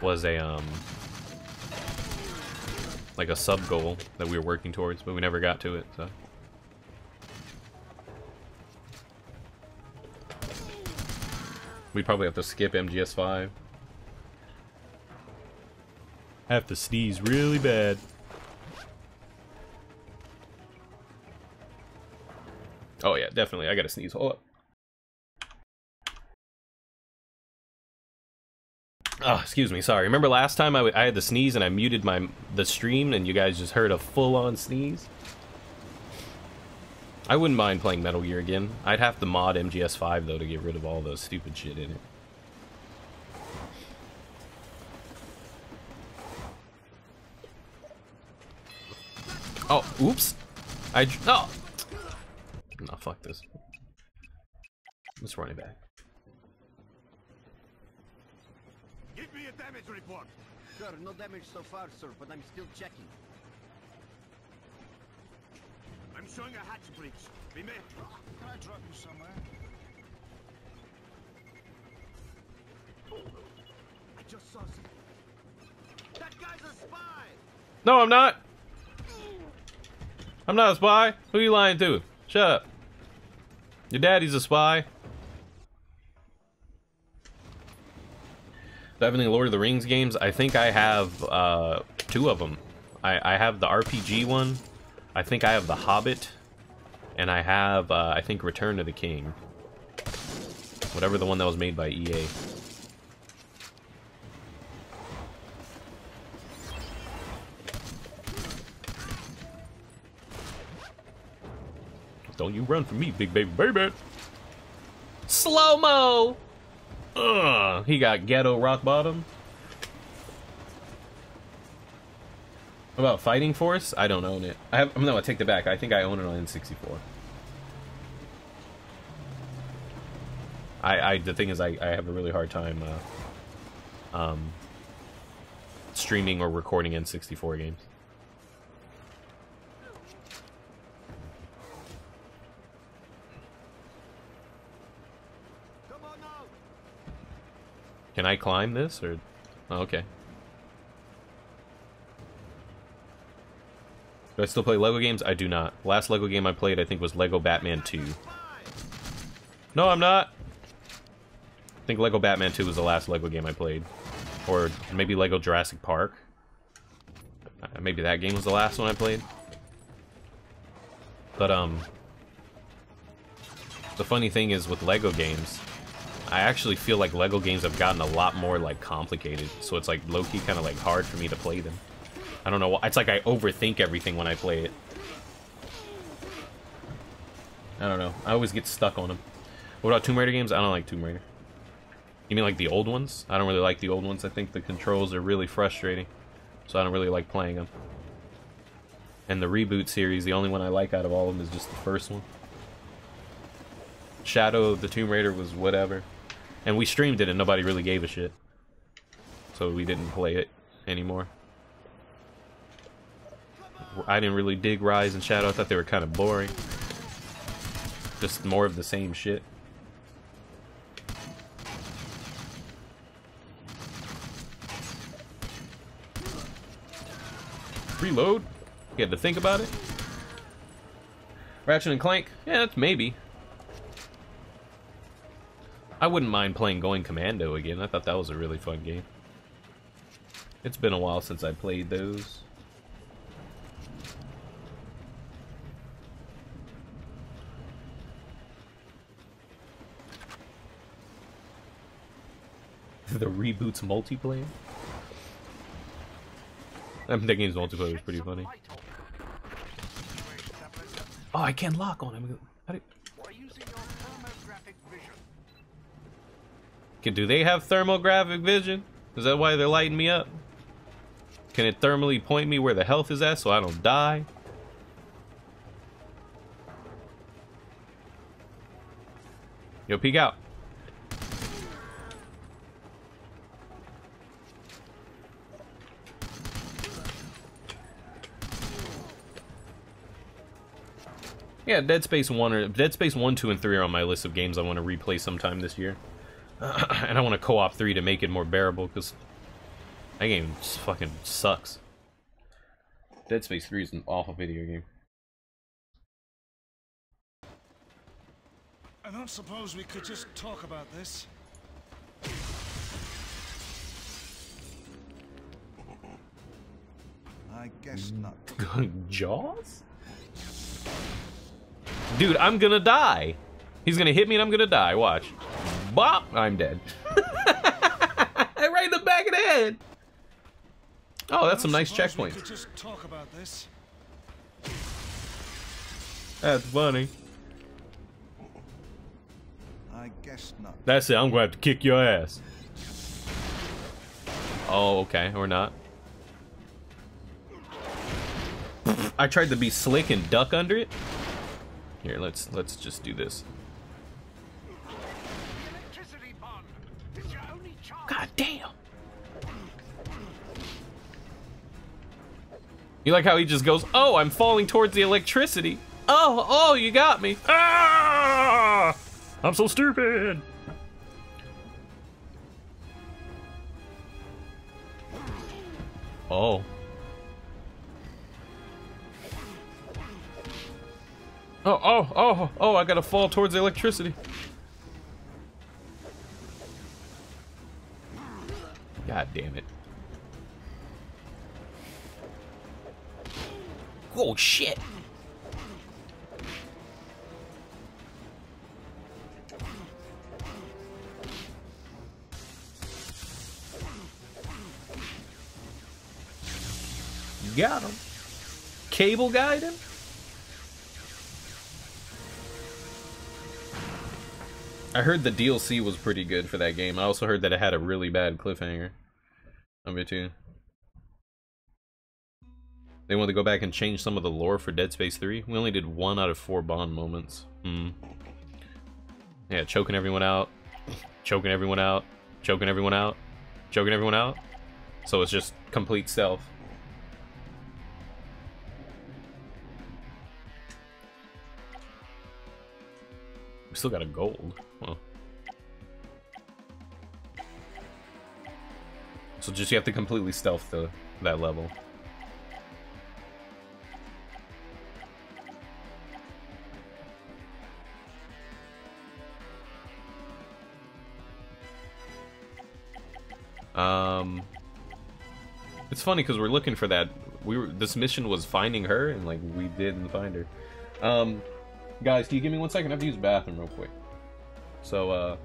was a, um, like a sub goal that we were working towards, but we never got to it, so. We'd probably have to skip MGS5. I have to sneeze really bad. Oh yeah, definitely. I gotta sneeze. Hold up. Oh, excuse me. Sorry. Remember last time I, I had the sneeze and I muted my the stream and you guys just heard a full-on sneeze? I wouldn't mind playing Metal Gear again. I'd have to mod MGS5 though to get rid of all the stupid shit in it. Oh, oops. I... oh. No, fuck this. Let's run it back. Give me a damage report. Sir, no damage so far, sir, but I'm still checking. I'm showing a hatch breach. Be met. Can I drop you somewhere? I just saw some. That guy's a spy! No, I'm not. I'm not a spy. Who you lying to? Shut up. Your daddy's a spy. I have any Lord of the Rings games? I think I have uh, two of them. I, I have the RPG one. I think I have the Hobbit. And I have, uh, I think, Return to the King. Whatever the one that was made by EA. Don't you run from me, big baby baby. Slow mo. Ugh, he got ghetto rock bottom. What about Fighting Force? I don't own it. I have. No, I take it back. I think I own it on N64. I, I the thing is, I, I have a really hard time uh, um, streaming or recording N64 games. Come on now! Can I climb this or? Oh, okay. Do I still play Lego games? I do not. Last Lego game I played, I think, was Lego Batman 2. No, I'm not. I think Lego Batman 2 was the last Lego game I played. Or maybe Lego Jurassic Park. Uh, Maybe that game was the last one I played. But, um... The funny thing is with Lego games, I actually feel like Lego games have gotten a lot more, like, complicated. So it's, like, low-key kind of, like, hard for me to play them. I don't know. It's like I overthink everything when I play it. I don't know. I always get stuck on them. What about Tomb Raider games? I don't like Tomb Raider. You mean like the old ones? I don't really like the old ones. I think the controls are really frustrating. So I don't really like playing them. And the reboot series, the only one I like out of all of them is just the first one. Shadow of the Tomb Raider was whatever. And we streamed it and nobody really gave a shit. So we didn't play it anymore. I didn't really dig Rise and Shadow. I thought they were kind of boring. Just more of the same shit. Reload. You had to think about it. Ratchet and Clank. Yeah, that's maybe. I wouldn't mind playing Going Commando again. I thought that was a really fun game. It's been a while since I played those. the reboots multiplayer. I'm thinking his multiplayer is pretty funny. Oh, I can't lock on him. How do, By using your thermographic vision. Can, do they have thermographic vision? Is that why they're lighting me up? Can it thermally point me where the health is at so I don't die? Yo, peek out. Yeah, Dead Space 1 or Dead Space 1, 2, and 3 are on my list of games I want to replay sometime this year. and I want to co-op 3 to make it more bearable because that game just fucking sucks. Dead Space 3 is an awful video game. I don't suppose we could just talk about this. I guess not. Jaws? Dude, I'm gonna die. He's gonna hit me and I'm gonna die. Watch. Bop! I'm dead. right in the back of the head. Oh, that's some nice checkpoints. just talk about this. That's funny. I guess not. That's it. I'm gonna have to kick your ass. Oh, okay, or not. I tried to be slick and duck under it. Here, let's let's just do this. God damn. You like how he just goes, "Oh, I'm falling towards the electricity." Oh, oh, you got me. Ah! I'm so stupid. Oh. Oh, oh, oh, oh, I gotta fall towards the electricity. God damn it. Oh, shit. You got him. Cable guide him? I heard the DLC was pretty good for that game. I also heard that it had a really bad cliffhanger. Number two. They want to go back and change some of the lore for Dead Space 3. We only did one out of four Bond moments. Hmm. Yeah, choking everyone out. Choking everyone out. Choking everyone out. Choking everyone out. So it's just complete stealth. We still got a gold. Well. So just you have to completely stealth the that level. Um, it's funny because we're looking for that. We were this mission was finding her, and like we didn't find her. Um, guys, can you give me one second? I have to use the bathroom real quick. So, uh,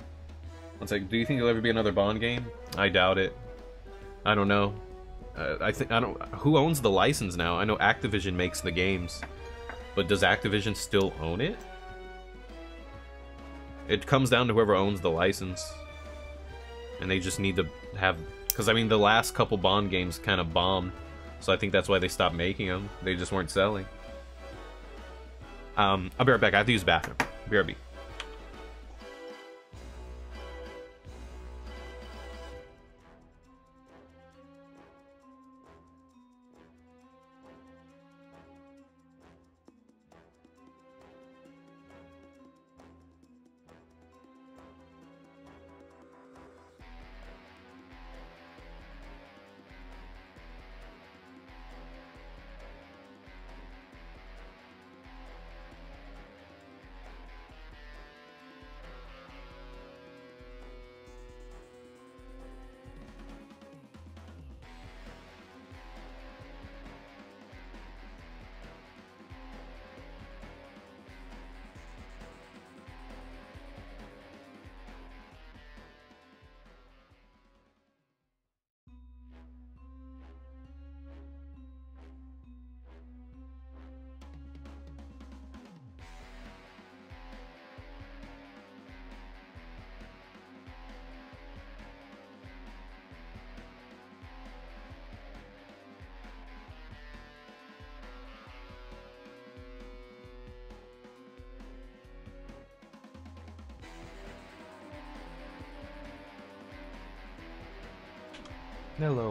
one second. Do you think there'll ever be another Bond game? I doubt it. I don't know. Uh, I think I don't. Who owns the license now? I know Activision makes the games, but does Activision still own it? It comes down to whoever owns the license, and they just need to have. Because I mean, the last couple Bond games kind of bombed, so I think that's why they stopped making them. They just weren't selling. Um, I'll be right back. I have to use the bathroom. BRB.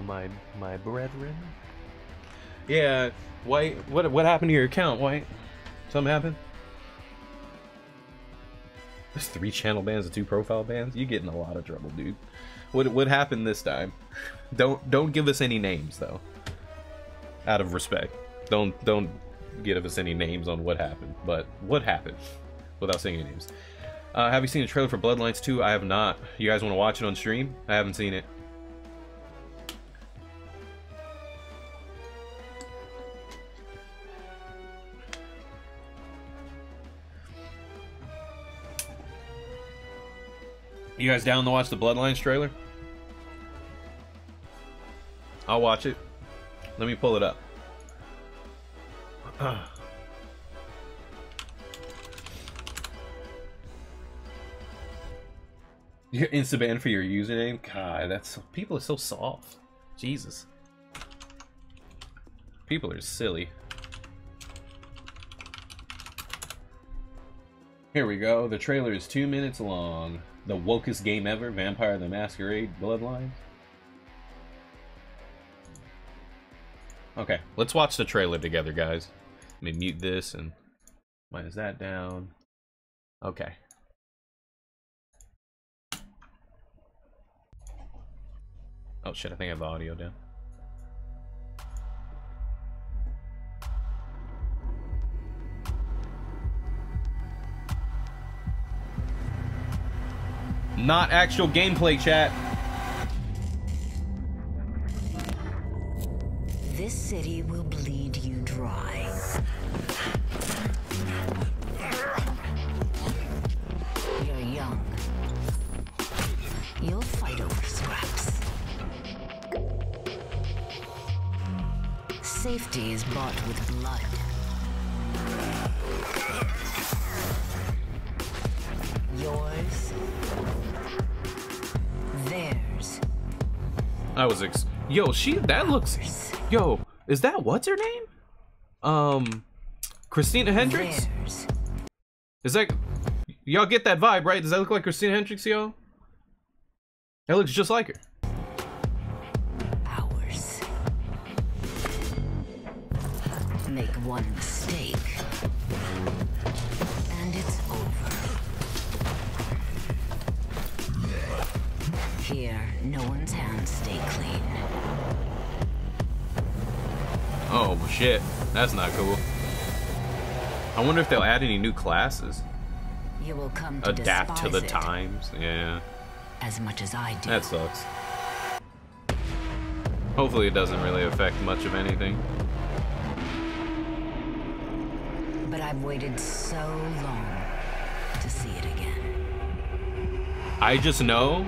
My my brethren. Yeah, White. What what happened to your account, White? Something happened? There's three channel bans and two profile bans. You get in a lot of trouble, dude. What what happened this time? Don't don't give us any names though. Out of respect, don't don't give us any names on what happened. But what happened, without saying any names. Uh, have you seen the trailer for Bloodlines 2? I have not. You guys want to watch it on stream? I haven't seen it. You guys down to watch the Bloodlines trailer? I'll watch it. Let me pull it up. You're insta banned for your username? God, that's people are so soft. Jesus. People are silly. Here we go. The trailer is two minutes long. The wokest game ever, Vampire the Masquerade Bloodlines. Okay, let's watch the trailer together, guys. Let me mute this and minus that down. Okay. Oh shit, I think I have the audio down. Not actual gameplay chat. This city will bleed you dry. You're young. You'll fight over scraps. Safety is bought with blood. Yours. I was ex- Yo, she that looks Yo, is that what's her name? Um Christina Hendricks? Is that y'all get that vibe, right? Does that look like Christina Hendricks, yo? That looks just like her. Ours. Make one mistake. And it's over. Here, no one's hands stay clean. Oh shit, that's not cool. I wonder if they'll add any new classes. You will come to Adapt to the it times. Yeah, as much as I do. that sucks. Hopefully, it doesn't really affect much of anything. But I've waited so long to see it again. I just know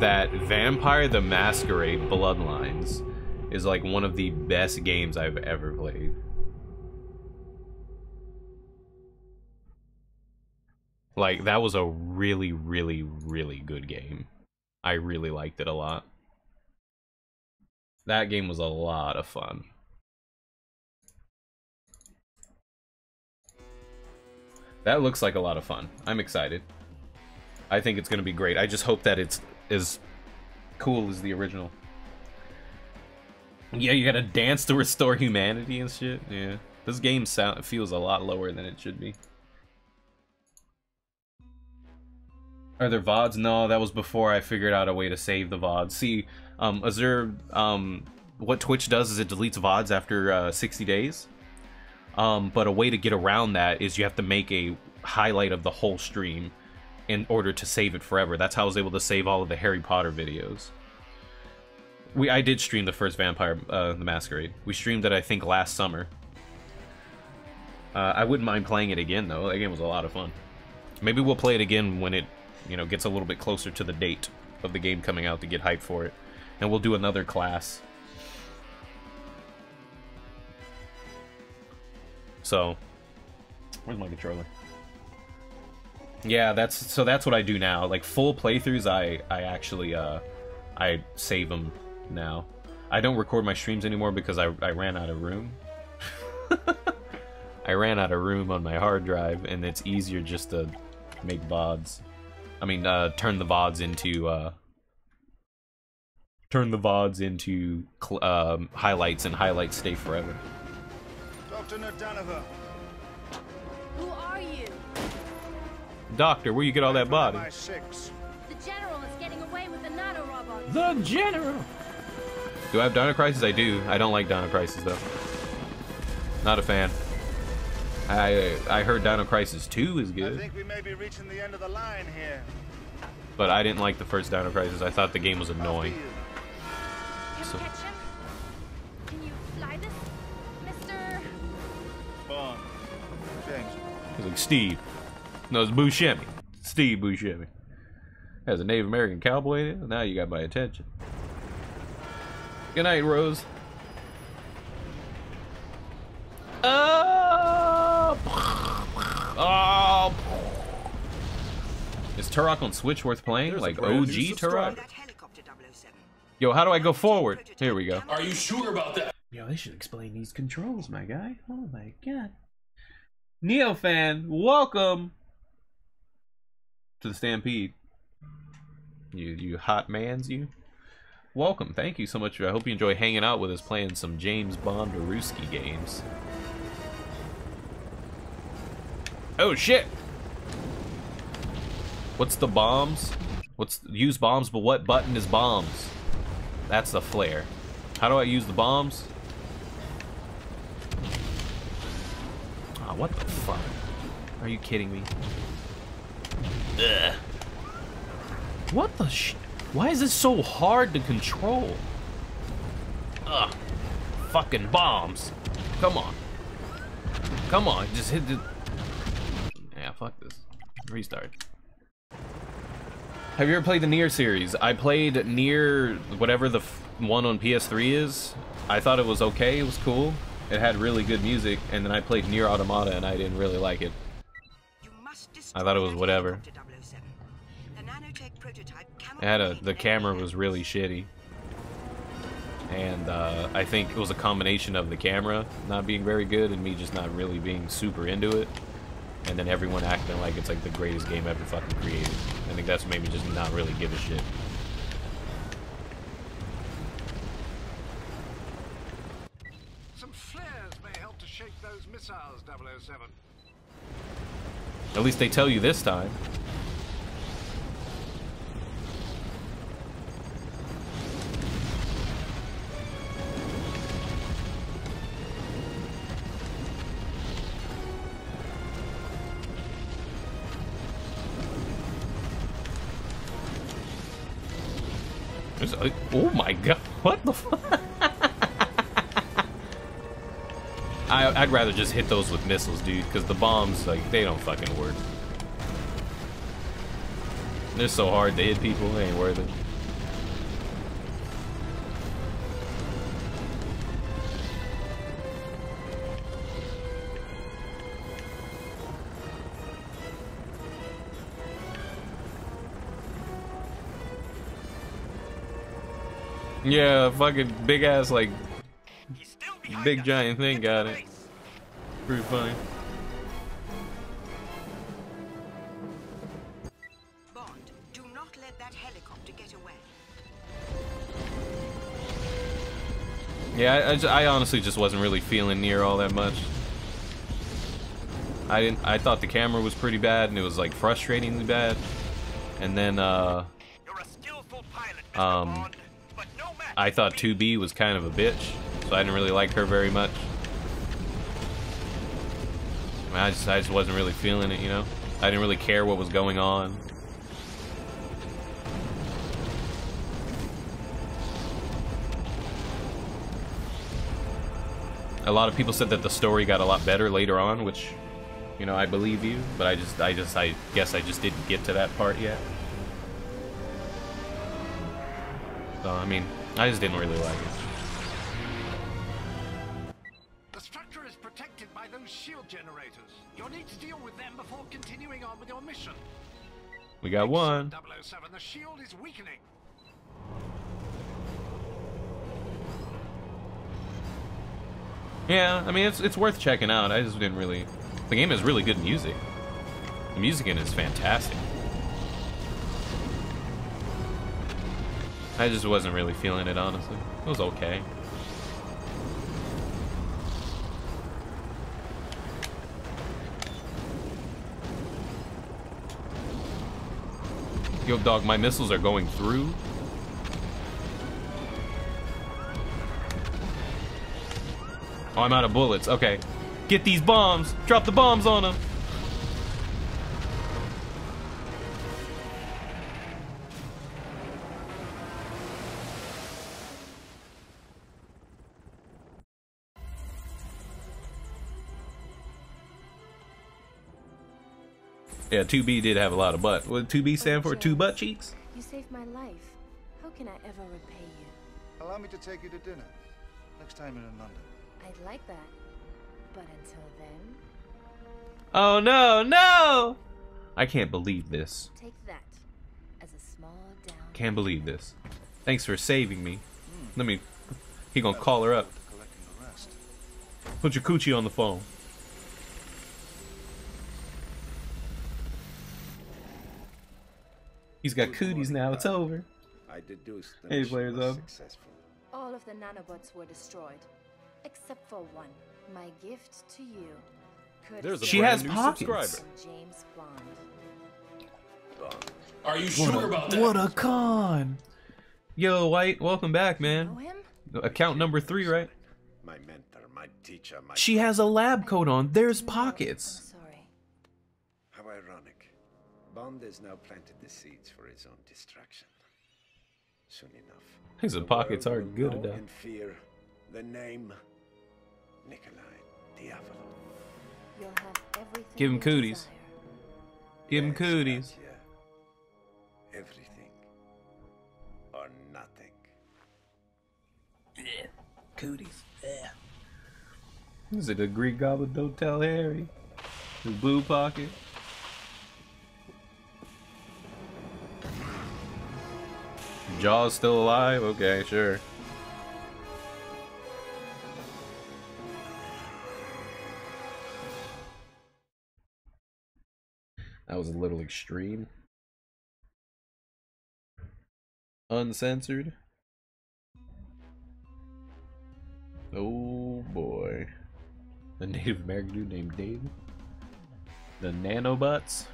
that Vampire the Masquerade Bloodlines is like one of the best games I've ever played. Like, that was a really, really, really good game. I really liked it a lot. That game was a lot of fun. That looks like a lot of fun. I'm excited. I think it's going to be great. I just hope that it's as cool as the original. Yeah, you gotta dance to restore humanity and shit. Yeah, this game sound feels a lot lower than it should be. Are there VODs? No, that was before I figured out a way to save the VODs. See, um, Azure, um, what Twitch does is it deletes VODs after uh, 60 days. Um, but a way to get around that is you have to make a highlight of the whole stream in order to save it forever. That's how I was able to save all of the Harry Potter videos. We I did stream the first Vampire uh, the Masquerade. We streamed it I think last summer. Uh, I wouldn't mind playing it again though. That game was a lot of fun. Maybe we'll play it again when it you know gets a little bit closer to the date of the game coming out to get hyped for it, and we'll do another class. So, where's my controller? Yeah, that's so that's what I do now. Like full playthroughs, I I actually uh I save them now. I don't record my streams anymore because I I ran out of room. I ran out of room on my hard drive, and it's easier just to make VODs. I mean, uh, turn the VODs into uh, turn the VODs into cl- um, highlights, and highlights stay forever. Dr. Nadanova. Who are you? Doctor, where you get all that body? My six. The general is getting away with the nanorobot. The general. Do I have Dino Crisis? I do. I don't like Dino Crisis though. Not a fan. I I heard Dino Crisis 2 is good. I think we may be reaching the end of the line here. but I didn't like the first Dino Crisis. I thought the game was annoying. Can So- catch him? Can you fly this, Mister? Bond. James. He's like Steve. No, it's Buscemi. Steve Buscemi. Has a Native American cowboy. Now you got my attention. Good night, Rose. Oh, oh. Is Turok on Switch worth playing? There's like OG new Turok? subscriber. That helicopter 007. Yo, how do I go forward? Here we go. Are you sure about that? Yo, they should explain these controls, my guy. Oh my god. Neo fan, welcome to the Stampede. You you hot mans, you. welcome. Thank you so much. I hope you enjoy hanging out with us playing some James Bond Ruski games. Oh shit! What's the bombs? What's use bombs, but what button is bombs? That's the flare. How do I use the bombs? Ah, what the fuck? Are you kidding me? Ugh. What the sh- Why is this so hard to control? Ugh. Fucking bombs. Come on. Come on, just hit the... Yeah, fuck this. Restart. Have you ever played the Nier series? I played Nier, whatever the f- one on PS3 is. I thought it was okay, it was cool. It had really good music, and then I played Nier Automata and I didn't really like it. I thought it was whatever. It had a, the camera was really shitty. And uh, I think it was a combination of the camera not being very good and me just not really being super into it. And then everyone acting like it's like the greatest game ever fucking created. I think that's what made me just not really give a shit. Some flares may help to shake those missiles, 007. At least they tell you this time. Oh my god, what the fuck? I, I'd rather just hit those with missiles, dude, because the bombs, like, they don't fucking work. They're so hard to hit people, they ain't worth it. Yeah, fucking big ass, like, big giant thing got it. Pretty funny. Bond, do not let that helicopter get away. Yeah, I, I, ju- I honestly just wasn't really feeling Nier all that much. I didn't. I thought the camera was pretty bad, and it was like frustratingly bad. And then, uh, um, I thought 2B was kind of a bitch, so I didn't really like her very much. I, mean, I just, I just wasn't really feeling it, you know. I didn't really care what was going on. A lot of people said that the story got a lot better later on, which, you know, I believe you, but I just, I just, I guess I just didn't get to that part yet. So, I mean, I just didn't really like it. The structure is protected by those shield generators. You'll need to deal with them before continuing on with your mission. We got one. 007, the shield is weakening. Yeah, I mean, it's, it's worth checking out. I just didn't really... The game has really good music. The music in it is fantastic. I just wasn't really feeling it, honestly. It was okay. Yo, dog, my missiles are going through. Oh, I'm out of bullets. Okay. Get these bombs. Drop the bombs on them. Yeah, 2B did have a lot of butt. What did 2B stand for? Two butt cheeks? You saved my life. How can I ever repay you? Allow me to take you to dinner. Next time you're in London. I'd like that. But until then, Oh no, no! I can't believe this. take that as a small down. Can't believe this. Thanks for saving me. Let me. He gonna call her up. Collecting the rest. Put your coochie on the phone. He's got cooties now. It's uh, over. I deduced the Hey, players was up. successful. All of the nanobots were destroyed, except for one. My gift to you. There's a She has pockets. James Bond. Are you sure about that? What a con! Yo, White, welcome back, man. Account number three, right? My mentor, my teacher, my. She has a lab coat on. There's pockets. Bond has now planted the seeds for his own destruction. Soon enough. His pockets are good know enough. And fear the name Nikolai Diavolo. You'll have everything. Give him cooties. desire. Give him Yes, cooties. Katya. Everything or nothing. Yeah, cooties. Yeah. Is it a Greek goblin? Don't tell Harry. His blue pocket. Jaw's still alive? Okay, sure. That was a little extreme. Uncensored. Oh boy. A Native American dude named Dave. The nanobots.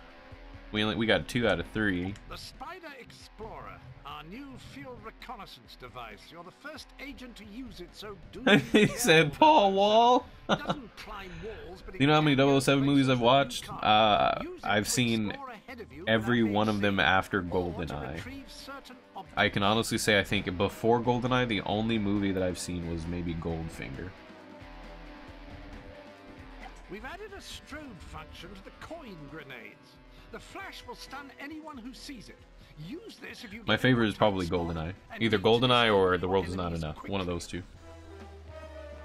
We only we got two out of three. The Spider Explorer, our new field reconnaissance device. You're the first agent to use it, so do he said Paul Wall. doesn't climb walls, but You know how many can 007 movies I've watched? Uh, I've seen explore ahead of you every one of them after GoldenEye. retrieve certain objects. I can honestly say I think before GoldenEye, the only movie that I've seen was maybe Goldfinger. We've added a strobe function to the coin grenades. The flash will stun anyone who sees it. My favorite is probably GoldenEye. Either GoldenEye or The World Is Not Enough. One of those two.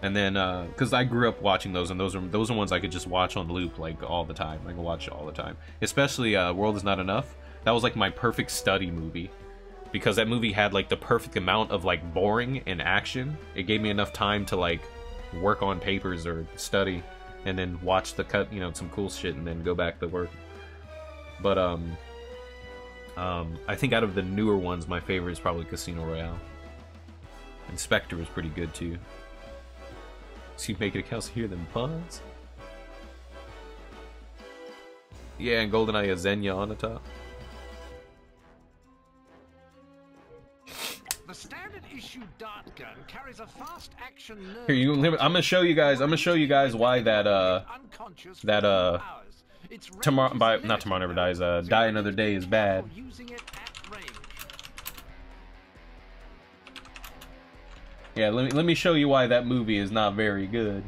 And then, uh, cause I grew up watching those, and those are those are ones I could just watch on loop like all the time. I can watch it all the time. Especially uh, World Is Not Enough. That was like my perfect study movie, because that movie had like the perfect amount of like boring and action. It gave me enough time to like work on papers or study, and then watch the cut, you know, some cool shit, and then go back to work. But um, um, I think out of the newer ones, my favorite is probably Casino Royale. Spectre was pretty good too. See, make it a house hear them puns. Yeah, and GoldenEye has Xenia Onatopp. The standard issue dart gun carries a fast action Here, you. I'm gonna show you guys. I'm gonna show you guys why that uh that uh tomorrow by not tomorrow never dies. Uh, die another day is bad. using it at range. Yeah, let me let me show you why that movie is not very good.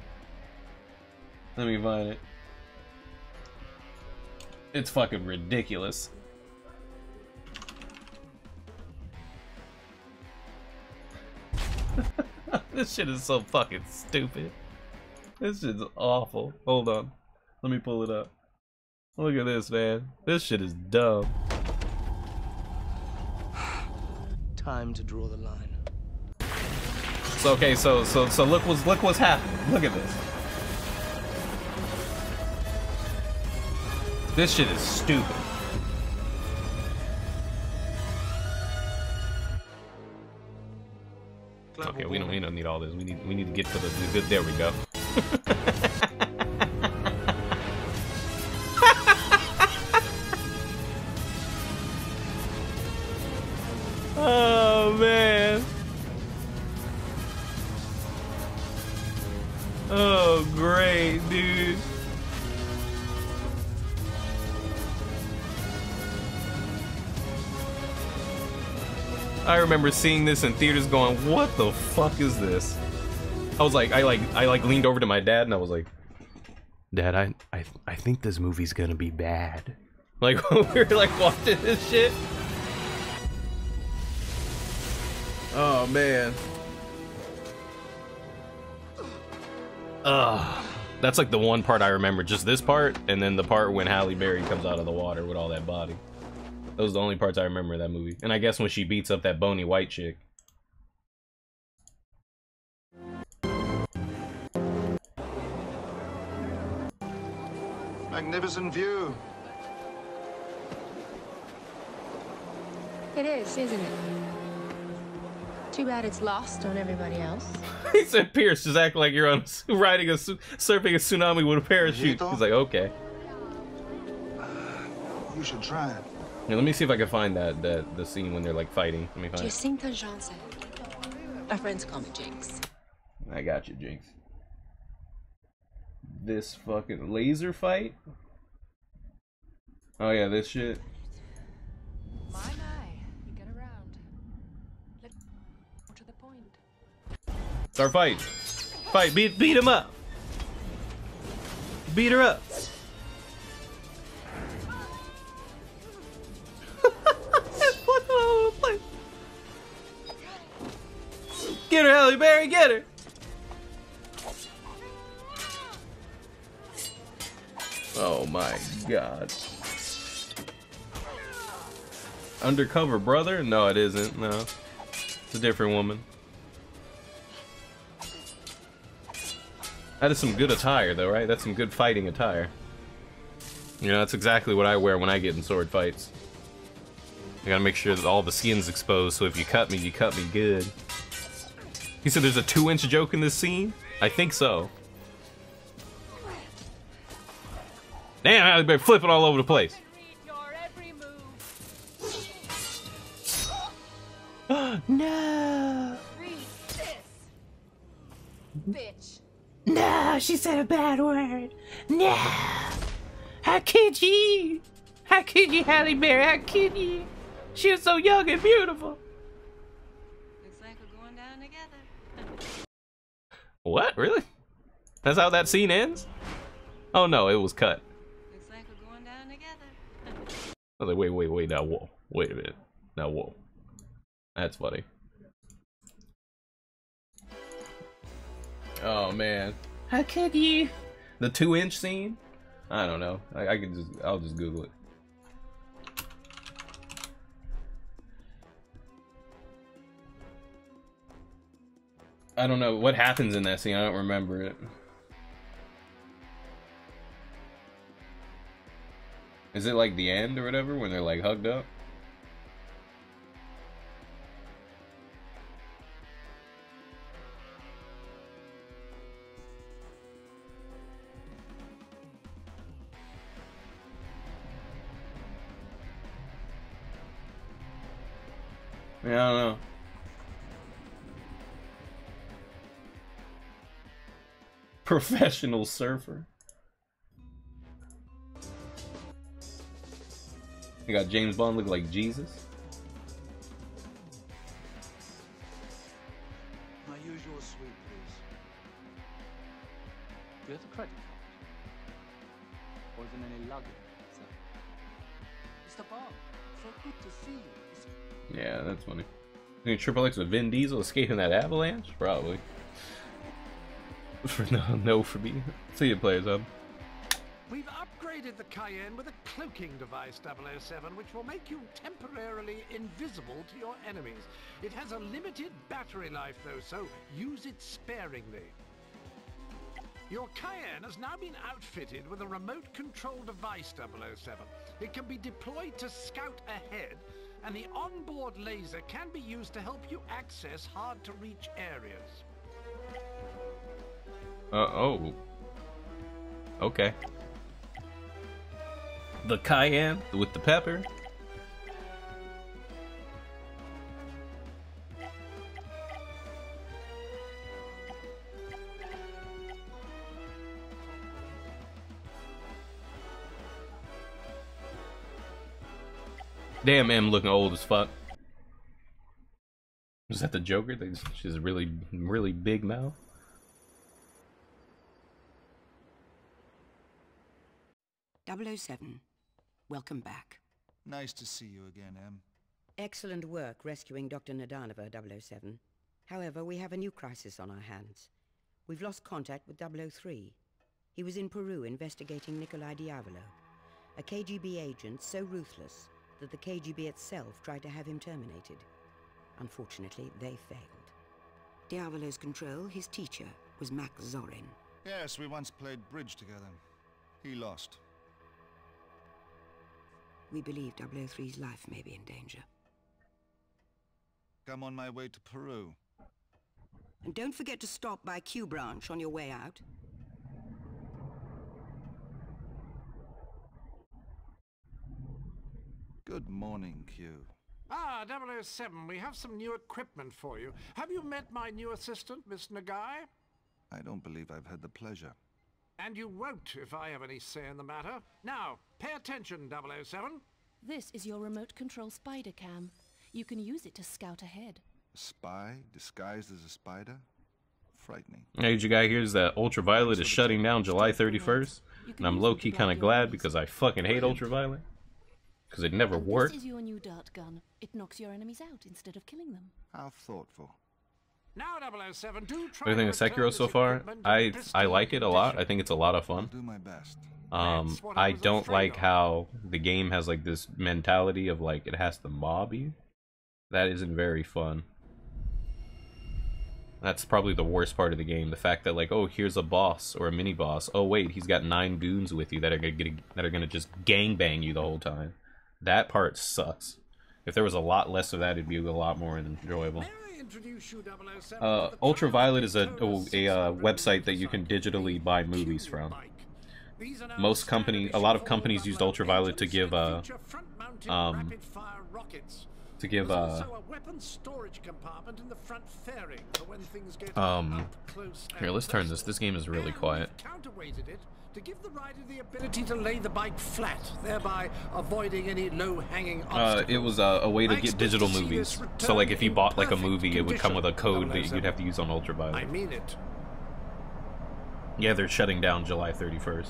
Let me find it. It's fucking ridiculous. this shit is so fucking stupid. This shit's awful. Hold on. Let me pull it up. Look at this, man. This shit is dumb. Time to draw the line. So okay, so so so look what's look what's happening. Look at this. This shit is stupid. Okay, we don't we don't need all this. We need we need to get to the, the good. There we go. remember seeing this in theaters going, what the fuck is this? I was like, I like, I like leaned over to my dad and I was like, Dad, I, I, I think this movie's gonna be bad. Like, we were like watching this shit. Oh man. Ugh. That's like the one part I remember, just this part, and then the part when Halle Berry comes out of the water with all that body. Those are the only parts I remember of that movie. And I guess when she beats up that bony white chick. Magnificent view. It is, isn't it? Too bad it's lost on everybody else. he said, Pierce, just act like you're on riding a surfing a tsunami with a parachute. He's like, okay. You should try it. Let me see if I can find that that the scene when they're like fighting. Let me find. it. Giacinta Johnson. Our friends call me Jinx. I got you, Jinx. This fucking laser fight. Oh yeah, this shit. My my, you get around. Let's go to the point. Start fight. Fight. Beat beat him up. Beat her up. Get her, Halle Berry, get her! Oh my god. Undercover brother? No, it isn't. No. It's a different woman. That is some good attire, though, right? That's some good fighting attire. You know, that's exactly what I wear when I get in sword fights. I gotta make sure that all the skin's exposed, so if you cut me, you cut me good. He said there's a two inch joke in this scene? I think so. Damn, I've been flipping all over the place. no. Bitch. No, she said a bad word. No. How could you? How could you, Halle Berry? How could you? She was so young and beautiful. Looks like we're going down together. What? Really? That's how that scene ends? Oh no, it was cut. Looks like we're going down together. I was like, wait, wait, wait, now whoa. Wait a minute. Now whoa. That's funny. Oh man. How could you? The two inch scene? I don't know. I, I can just I'll just Google it. I don't know what happens in that scene. I don't remember it. Is it like the end or whatever when they're like hugged up? Yeah, I don't know. Professional surfer. You got James Bond look like Jesus. My usual suite, please. Do you have a credit card? Or even any luggage, sir? Mr. Bond, so good to see you. Yeah, that's funny. You think Triple X with Vin Diesel escaping that avalanche? Probably. For no, no for me. See you, players hub. We've upgraded the Cayenne with a cloaking device, 007, which will make you temporarily invisible to your enemies. It has a limited battery life, though, so use it sparingly. Your Cayenne has now been outfitted with a remote control device, 007. It can be deployed to scout ahead, and the onboard laser can be used to help you access hard-to-reach areas. Uh oh. Okay. The cayenne with the pepper. Damn, M looking old as fuck. Is that the Joker? She's really, really big mouth. Double O Seven, welcome back. Nice to see you again, Em. Excellent work rescuing Dr. Nadanova, 007. However, we have a new crisis on our hands. We've lost contact with 003. He was in Peru investigating Nikolai Diavolo, a KGB agent so ruthless that the KGB itself tried to have him terminated. Unfortunately, they failed. Diavolo's control, his teacher, was Max Zorin. Yes, we once played bridge together. He lost. We believe 003's life may be in danger. I'm on my way to Peru. And don't forget to stop by Q Branch on your way out. Good morning, Q. Ah, 007, we have some new equipment for you. Have you met my new assistant, Miss Nagai? I don't believe I've had the pleasure. And you won't if I have any say in the matter. Now, pay attention, 007. This is your remote control spider cam. You can use it to scout ahead. A spy disguised as a spider? Frightening. Hey, did you guys hear that Ultraviolet is shutting down July 31st? And I'm low-key kind of glad because I fucking hate Ultraviolet. Because it never And worked. This is your new dart gun. It knocks your enemies out instead of killing them. How thoughtful. Now, 007, do try What do you think of Sekiro so far? I I like it a lot. I think it's a lot of fun. Do my best. Um, I I don't like of. how the game has like this mentality of like it has to mob you. That isn't very fun. That's probably the worst part of the game. The fact that like, oh, here's a boss or a mini boss. Oh wait, he's got nine goons with you that are gonna get, that are gonna just gang bang you the whole time. That part sucks. If there was a lot less of that, it'd be a lot more enjoyable. May I introduce you, 007, Uh, Ultraviolet is a, Toyota a, uh 600 website that you can digitally buy movies from. These are now Most company, a lot of companies used Ultraviolet to give uh, um, to give uh, a weapons storage compartment in the front fairing for when things get um, here, let's turn this. This game is really quiet. We've counterweighted it to give the rider the ability to lay the bike flat, thereby avoiding any low-hanging Uh, it was uh, a way to I get digital to movies. So like if you bought like a movie, it would come with a code that you'd have to use on Ultraviolet. I mean it. Yeah, they're shutting down July 31st.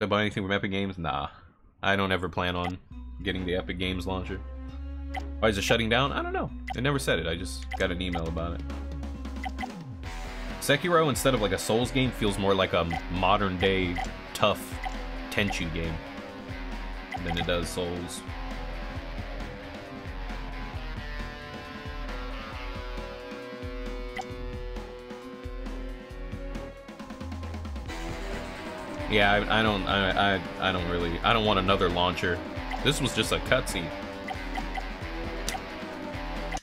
Did I buy anything from Epic Games? Nah. I don't ever plan on getting the Epic Games launcher. Why is it shutting down? I don't know. It never said it. I just got an email about it. Sekiro, instead of like a Souls game, feels more like a modern day tough Tenchu game than it does Souls. Yeah, I, I don't, I, I, I don't really, I don't want another launcher. This was just a cutscene.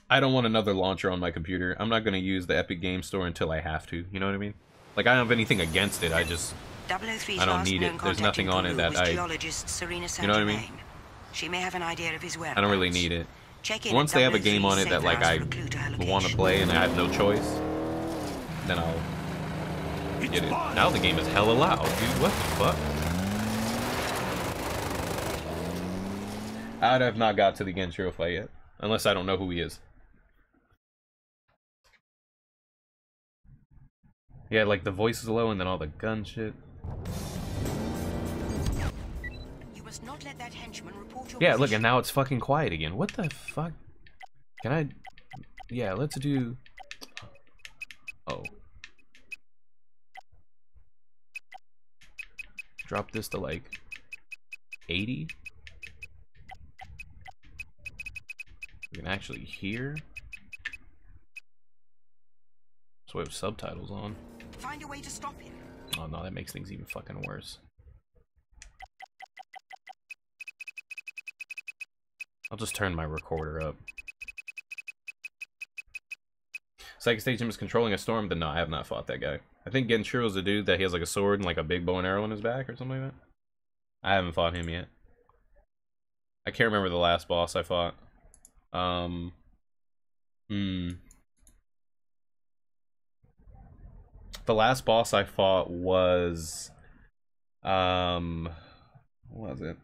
I don't want another launcher on my computer. I'm not gonna use the Epic Game Store until I have to. You know what I mean? Like I don't have anything against it. I just, I don't need it. There's nothing on it Peru that I, geologist Serena you know what I mean? She may have an idea of his whereabouts. I don't really need it. Check in Once they have a game on it that like I for a clue to her want to play and I have no choice, then I'll get it. Now the game is hella loud, dude. What the fuck? I'd have not got to the Genshiro fight yet, unless I don't know who he is. Yeah, like the voice is low and then all the gun shit. You must not let that henchman report your Yeah, look, and now it's fucking quiet again. What the fuck? Can I? Yeah, let's do. Oh. Drop this to like 80. We can actually hear. So we have subtitles on. Find a way to stop him. Oh no, that makes things even fucking worse. I'll just turn my recorder up. Psychic Station is controlling a storm, then no, I have not fought that guy. I think Genshiro's a dude that he has like a sword and like a big bow and arrow in his back or something like that. I haven't fought him yet. I can't remember the last boss I fought. Um. Hmm. The last boss I fought was. Um. What was it?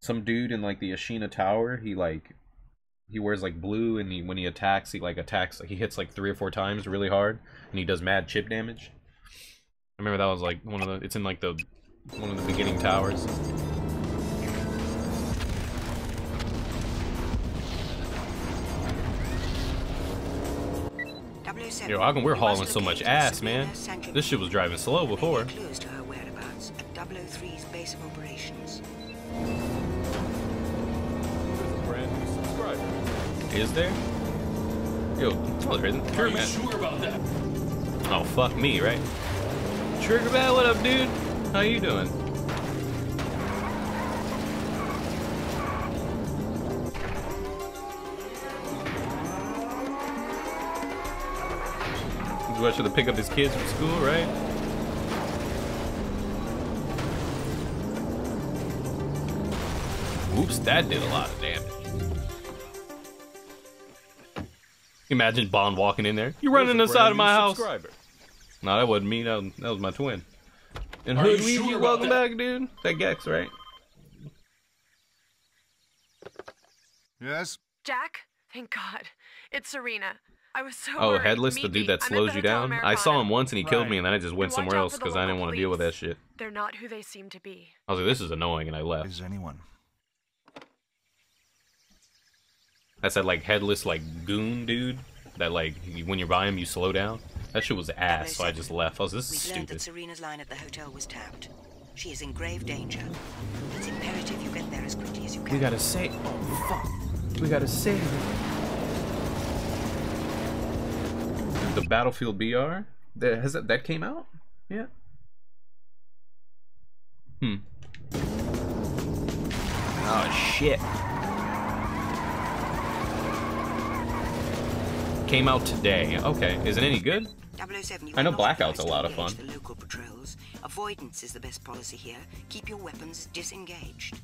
Some dude in like the Ashina Tower. He like. He wears like blue, and he, when he attacks, he like attacks. Like he hits like three or four times really hard, and he does mad chip damage. I remember that was like one of the. It's in like the one of the beginning towers. Yo, how come we're hauling so much ass, man? This shit was driving slow before. Clues to her whereabouts at 003's base of operations. Brand new subscriber. Is there? Yo, no, there isn't. Trigger you sure about that? Oh, fuck me, right? Trigger Man, what up, dude? How you doing? Rushing to pick up his kids from school, right? Oops, that did a lot of damage. Imagine Bond walking in there. You're running Here's a inside of my house. subscriber. No, that wasn't me. That was, that was my twin. And Are Hood you Weezy, sure about welcome that? back, dude. That Gex, right? Yes? Jack? Thank God. It's Serena. I was so Oh, worried. Headless, the dude me. that I'm slows you down. I saw him once and he killed me, and then I just went somewhere else because I didn't want to deal with that shit. They're not who they seem to be. I was like, this is annoying, and I left. Is anyone? That's that like headless like goon dude that like when you're by him you slow down. That shit was ass, so I just left. I was this is We've learned that stupid. Serena's line at the hotel was tapped. She is in grave danger. It's imperative you get there as quickly as you can. We gotta save. Oh fuck. We gotta save. The Battlefield BR. That has that that came out? Yeah. Hmm. Oh shit. Came out today. Okay. Is it any good? 007, I know Blackout's a lot of fun. The local patrols. Avoidance is the best policy here. Keep your weapons disengaged.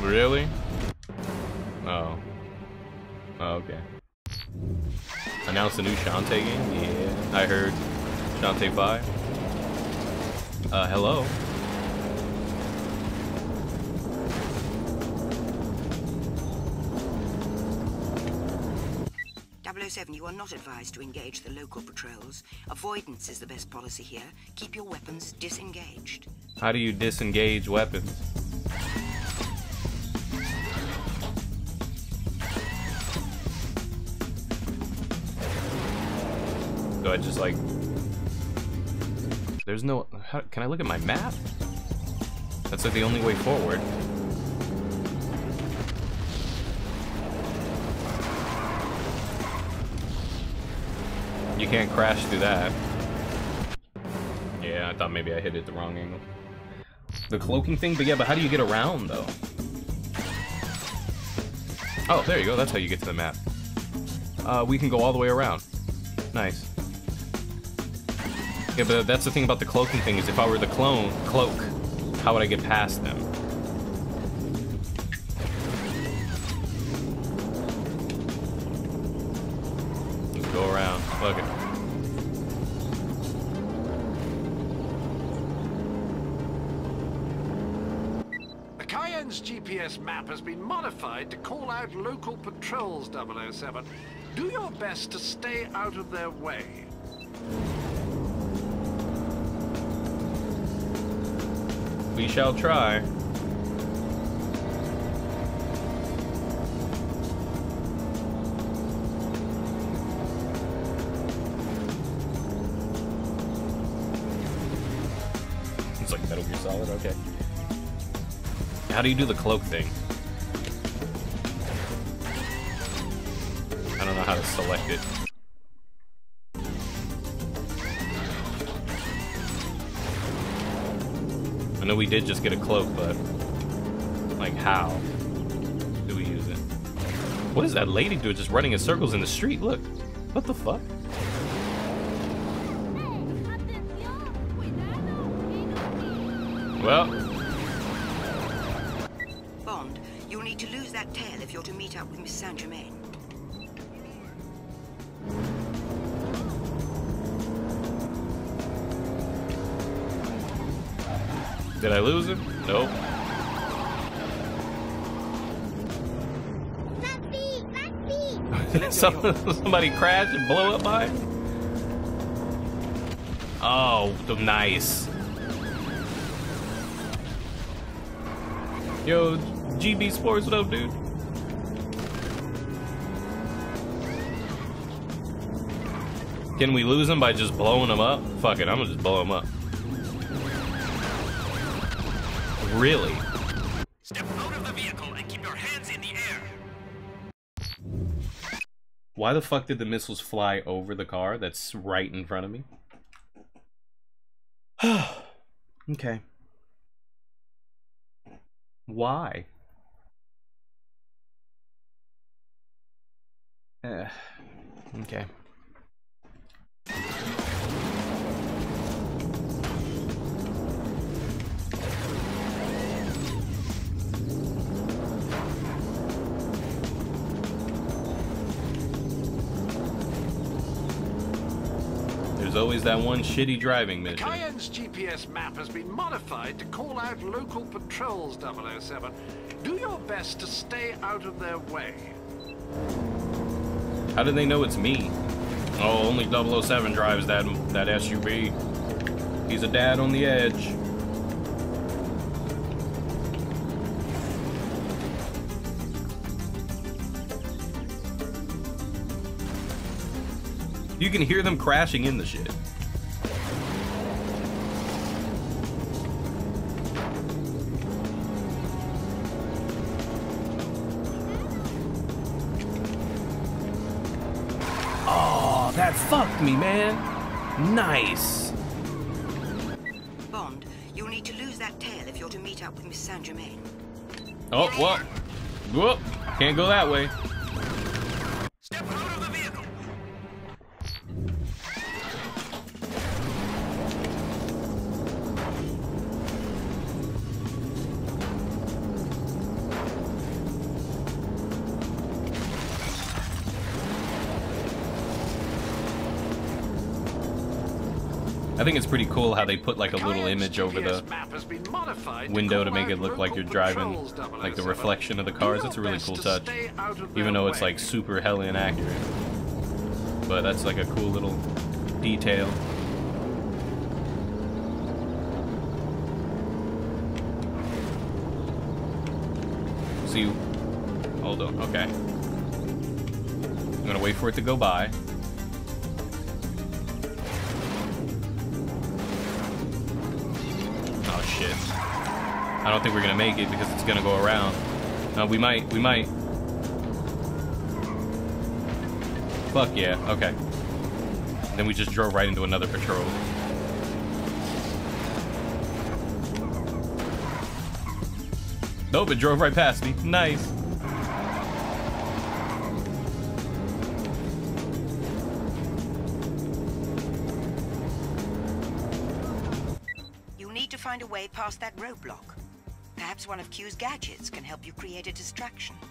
Really? Oh. Oh, okay. Announced a new Shantae game? Yeah. I heard Shantae 5. Uh, hello. Double O Seven, you are not advised to engage the local patrols. Avoidance is the best policy here. Keep your weapons disengaged. How do you disengage weapons? Do I just like... There's no... How, can I look at my map? That's like the only way forward. You can't crash through that. Yeah, I thought maybe I hit it the wrong angle. The cloaking thing, but yeah, but how do you get around though? Oh, there you go. That's how you get to the map. Uh, we can go all the way around. Nice. Yeah, but that's the thing about the cloaking thing is if I were the clone cloak, how would I get past them? Go around. Fuck it. The Cayenne's GPS map has been modified to call out local patrols, 007. Do your best to stay out of their way. We shall try. It's like Metal Gear Solid, okay. How do you do the cloak thing? I don't know how to select it. Know we did just get a cloak, but like how do we use it? What is that lady doing just running in circles in the street? Look. What the fuck? Well, Bond, you'll need to lose that tail if you're to meet up with Miss Saint Germain. Did I lose him? Nope. Some, somebody crashed and blow up by him? Oh, the nice. Yo, GB Sports, what up, dude? Can we lose him by just blowing him up? Fuck it, I'm gonna just blow him up. Really? Step out of the vehicle and keep your hands in the air. Why the fuck did the missiles fly over the car that's right in front of me? okay. Why? Okay. There's always that one shitty driving mission. Cayenne's GPS map has been modified to call out local patrols, 007. Do your best to stay out of their way. How do they know it's me? Oh, only 007 drives that that SUV. He's a dad on the edge. You can hear them crashing in the shit. Oh, that fucked me, man. Nice. Bond, you'll need to lose that tail if you're to meet up with Miss Saint Germain. Oh, what? Whoop. Can't go that way. Think it's pretty cool how they put like a little image over the map has been modified window to make it look like you're driving like the reflection of the cars. It's a really cool touch. Even though it's like super hella inaccurate. But that's like a cool little detail. See, you hold on, okay. I'm gonna wait for it to go by. I don't think we're gonna make it because it's gonna go around. No, we might, we might. Fuck yeah, okay. Then we just drove right into another patrol. Nope, it drove right past me. Nice. You'll need to find a way past that roadblock. One of Q's gadgets can help you create a distraction.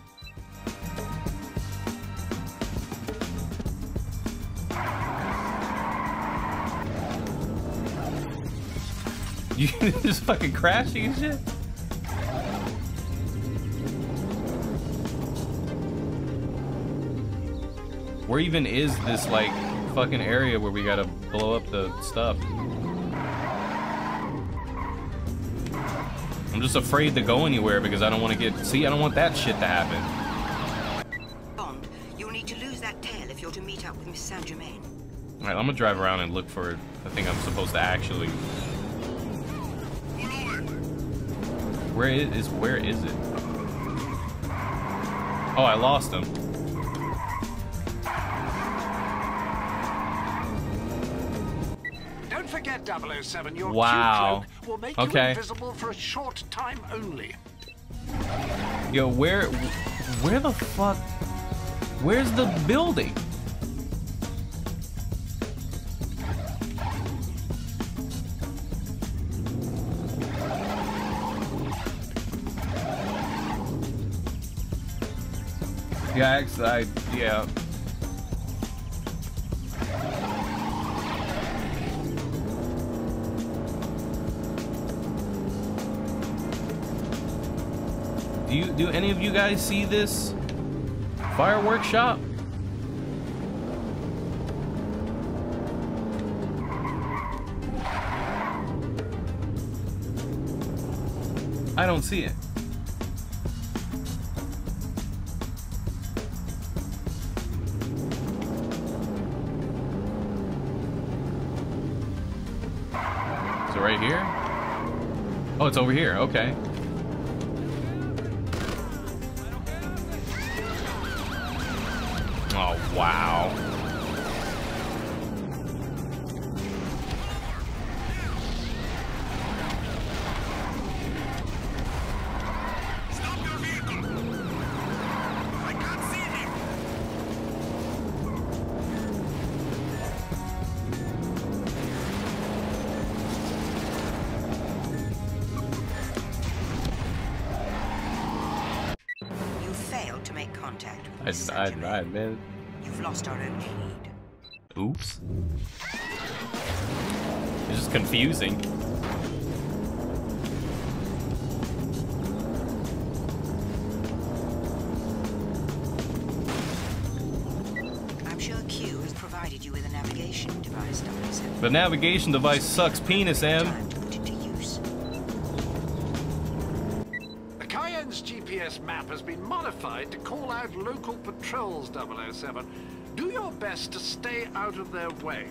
You just fucking crashing and shit? Where even is this, like, fucking area where we gotta blow up the stuff? I'm just afraid to go anywhere because I don't want to get... See, I don't want that shit to happen. Bond, you'll need to lose that tail if you're to meet up with Miss Saint Germain. Alright, I'm gonna drive around and look for the thing I'm supposed to actually... Where is, is where is it? Oh, I lost him. Don't forget, 007, your Wow. Q cloak will make Okay. you invisible for a short time only. Yo, where, where the fuck, where's the building? Yeah, actually, I, yeah. Do you do any of you guys see this fireworks shop? I don't see it. It right here? Oh, it's over here. Okay. Confusing. I'm sure Q has provided you with a navigation device, 007. The navigation device sucks penis, Em. Put it use. The Cayenne's GPS map has been modified to call out local patrols, 007. Do your best to stay out of their way.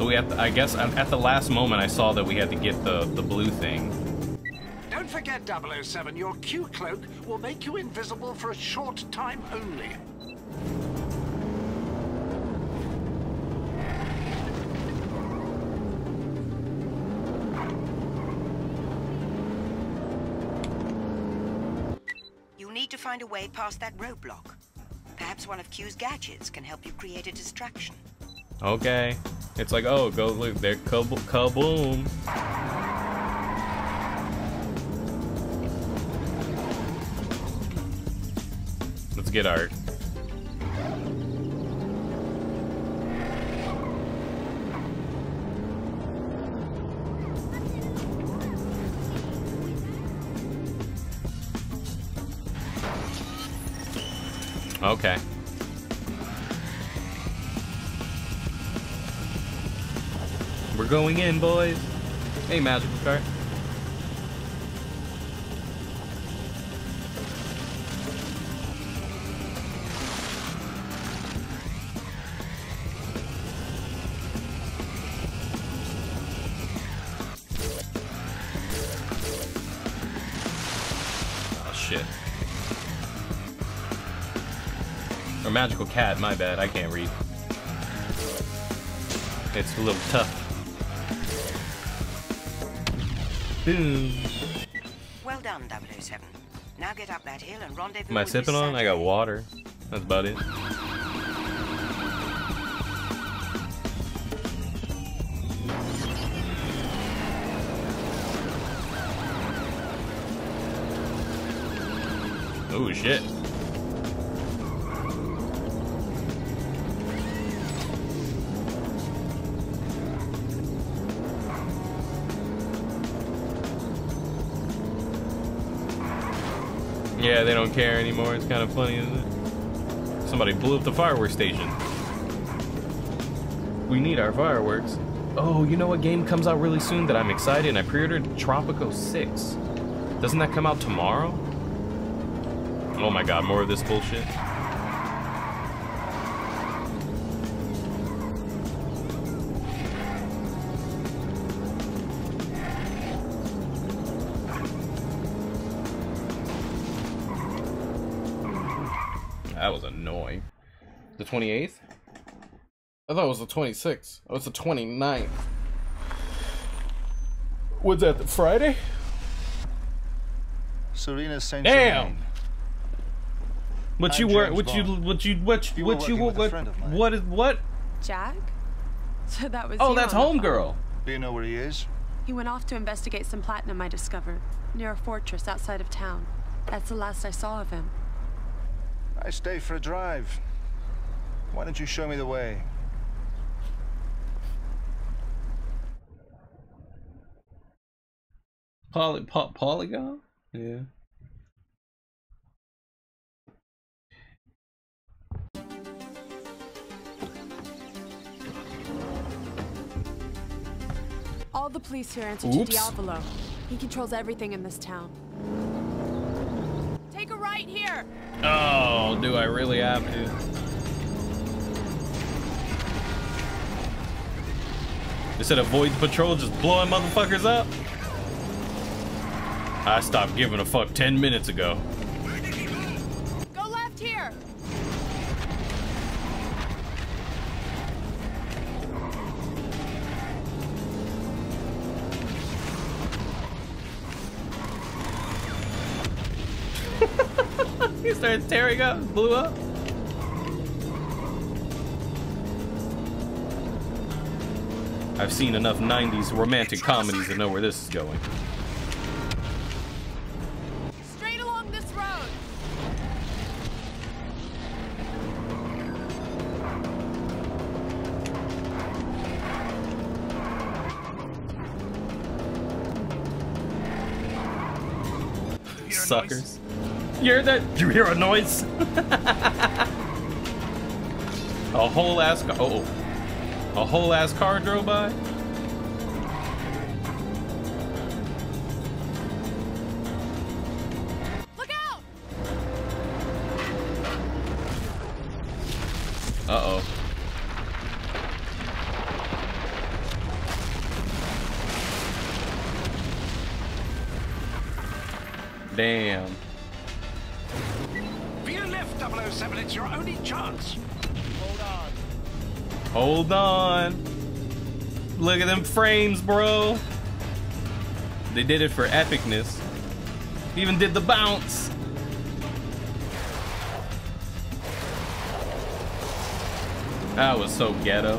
So we have to, I guess at at the last moment I saw that we had to get the, the blue thing. Don't forget, 007, your Q cloak will make you invisible for a short time only. You'll need to find a way past that roadblock. Perhaps one of Q's gadgets can help you create a distraction. Okay. It's like, oh, go look, there, kab- kaboom. Let's get art. Going in, boys. Hey, magical cart. Oh shit. Or magical cat, my bad, I can't read. It's a little tough. Boom. Well done, 007. Now get up that hill and rendezvous Am I with sipping Miss on? I got water. That's about it. Oh shit. Don't care anymore. It's kind of funny, isn't it? Somebody blew up the fireworks station. We need our fireworks. Oh, you know what game comes out really soon that I'm excited and I pre-ordered Tropico 6. Doesn't that come out tomorrow? Oh my god, more of this bullshit. 28th? I thought it was the 26th. Oh, it's the 29th. What's that, the Friday? Serena Saint Damn! What you were, what you, what you, what you, You what you, working with a what, friend of mine. what is, what? Jack? So that was Oh, that's on the phone. Homegirl. Do you know where he is? He went off to investigate some platinum I discovered near a fortress outside of town. That's the last I saw of him. I stay for a drive. Why don't you show me the way? Poly, po, Polygon? Yeah. All the police here answer Oops. to Diavolo. He controls everything in this town. Take a right here! Oh, do I really have to? Instead of avoid patrol, just blowing motherfuckers up? I stopped giving a fuck 10 minutes ago. Go left here! he started tearing up, blew up. I've seen enough 90s romantic comedies to know where this is going. Straight along this road. Suckers. You hear that? You hear a noise? a whole ass car. Oh, oh. A whole ass car drove by. Frames, bro. They did it for epicness. Even did the bounce. That was so ghetto.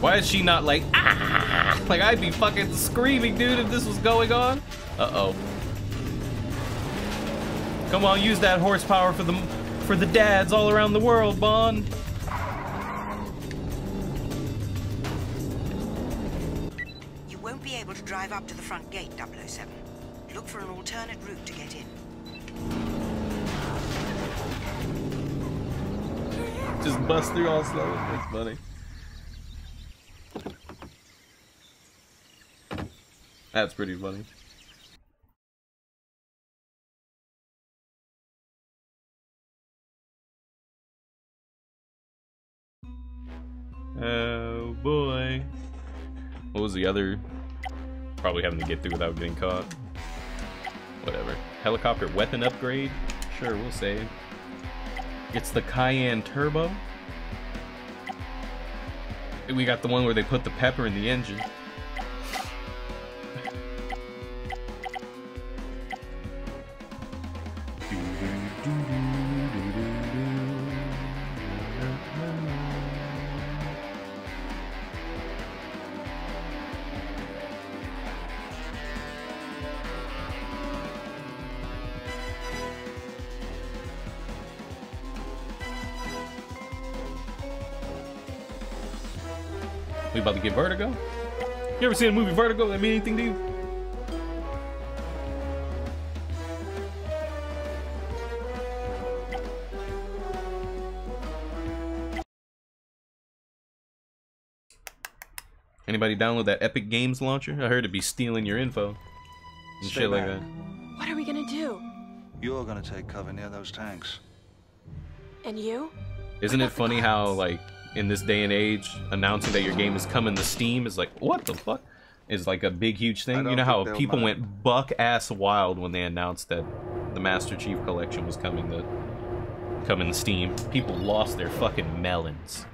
Why is she not like, ah? Like, I'd be fucking screaming, dude, if this was going on. Uh-oh. Come on, use that horsepower for the for the dads all around the world, Bond. Up to the front gate, 007. Look for an alternate route to get in. Just bust through all slow. That's funny. That's pretty funny. Oh boy. What was the other? Probably having to get through without getting caught. Whatever. Helicopter weapon upgrade? Sure, we'll say. It's the Cayenne Turbo. We got the one where they put the pepper in the engine. We about to get Vertigo? You ever seen a movie Vertigo that mean anything to you? Anybody download that Epic Games launcher? I heard it'd be stealing your info and Stay shit like that. What are we gonna do? You're gonna take cover near those tanks. And you? Isn't it funny how like in this day and age, announcing that your game is coming to Steam is like what the fuck? Is like a big huge thing. You know how people mind. went buck ass wild when they announced that the Master Chief Collection was coming to coming to Steam. People lost their fucking melons.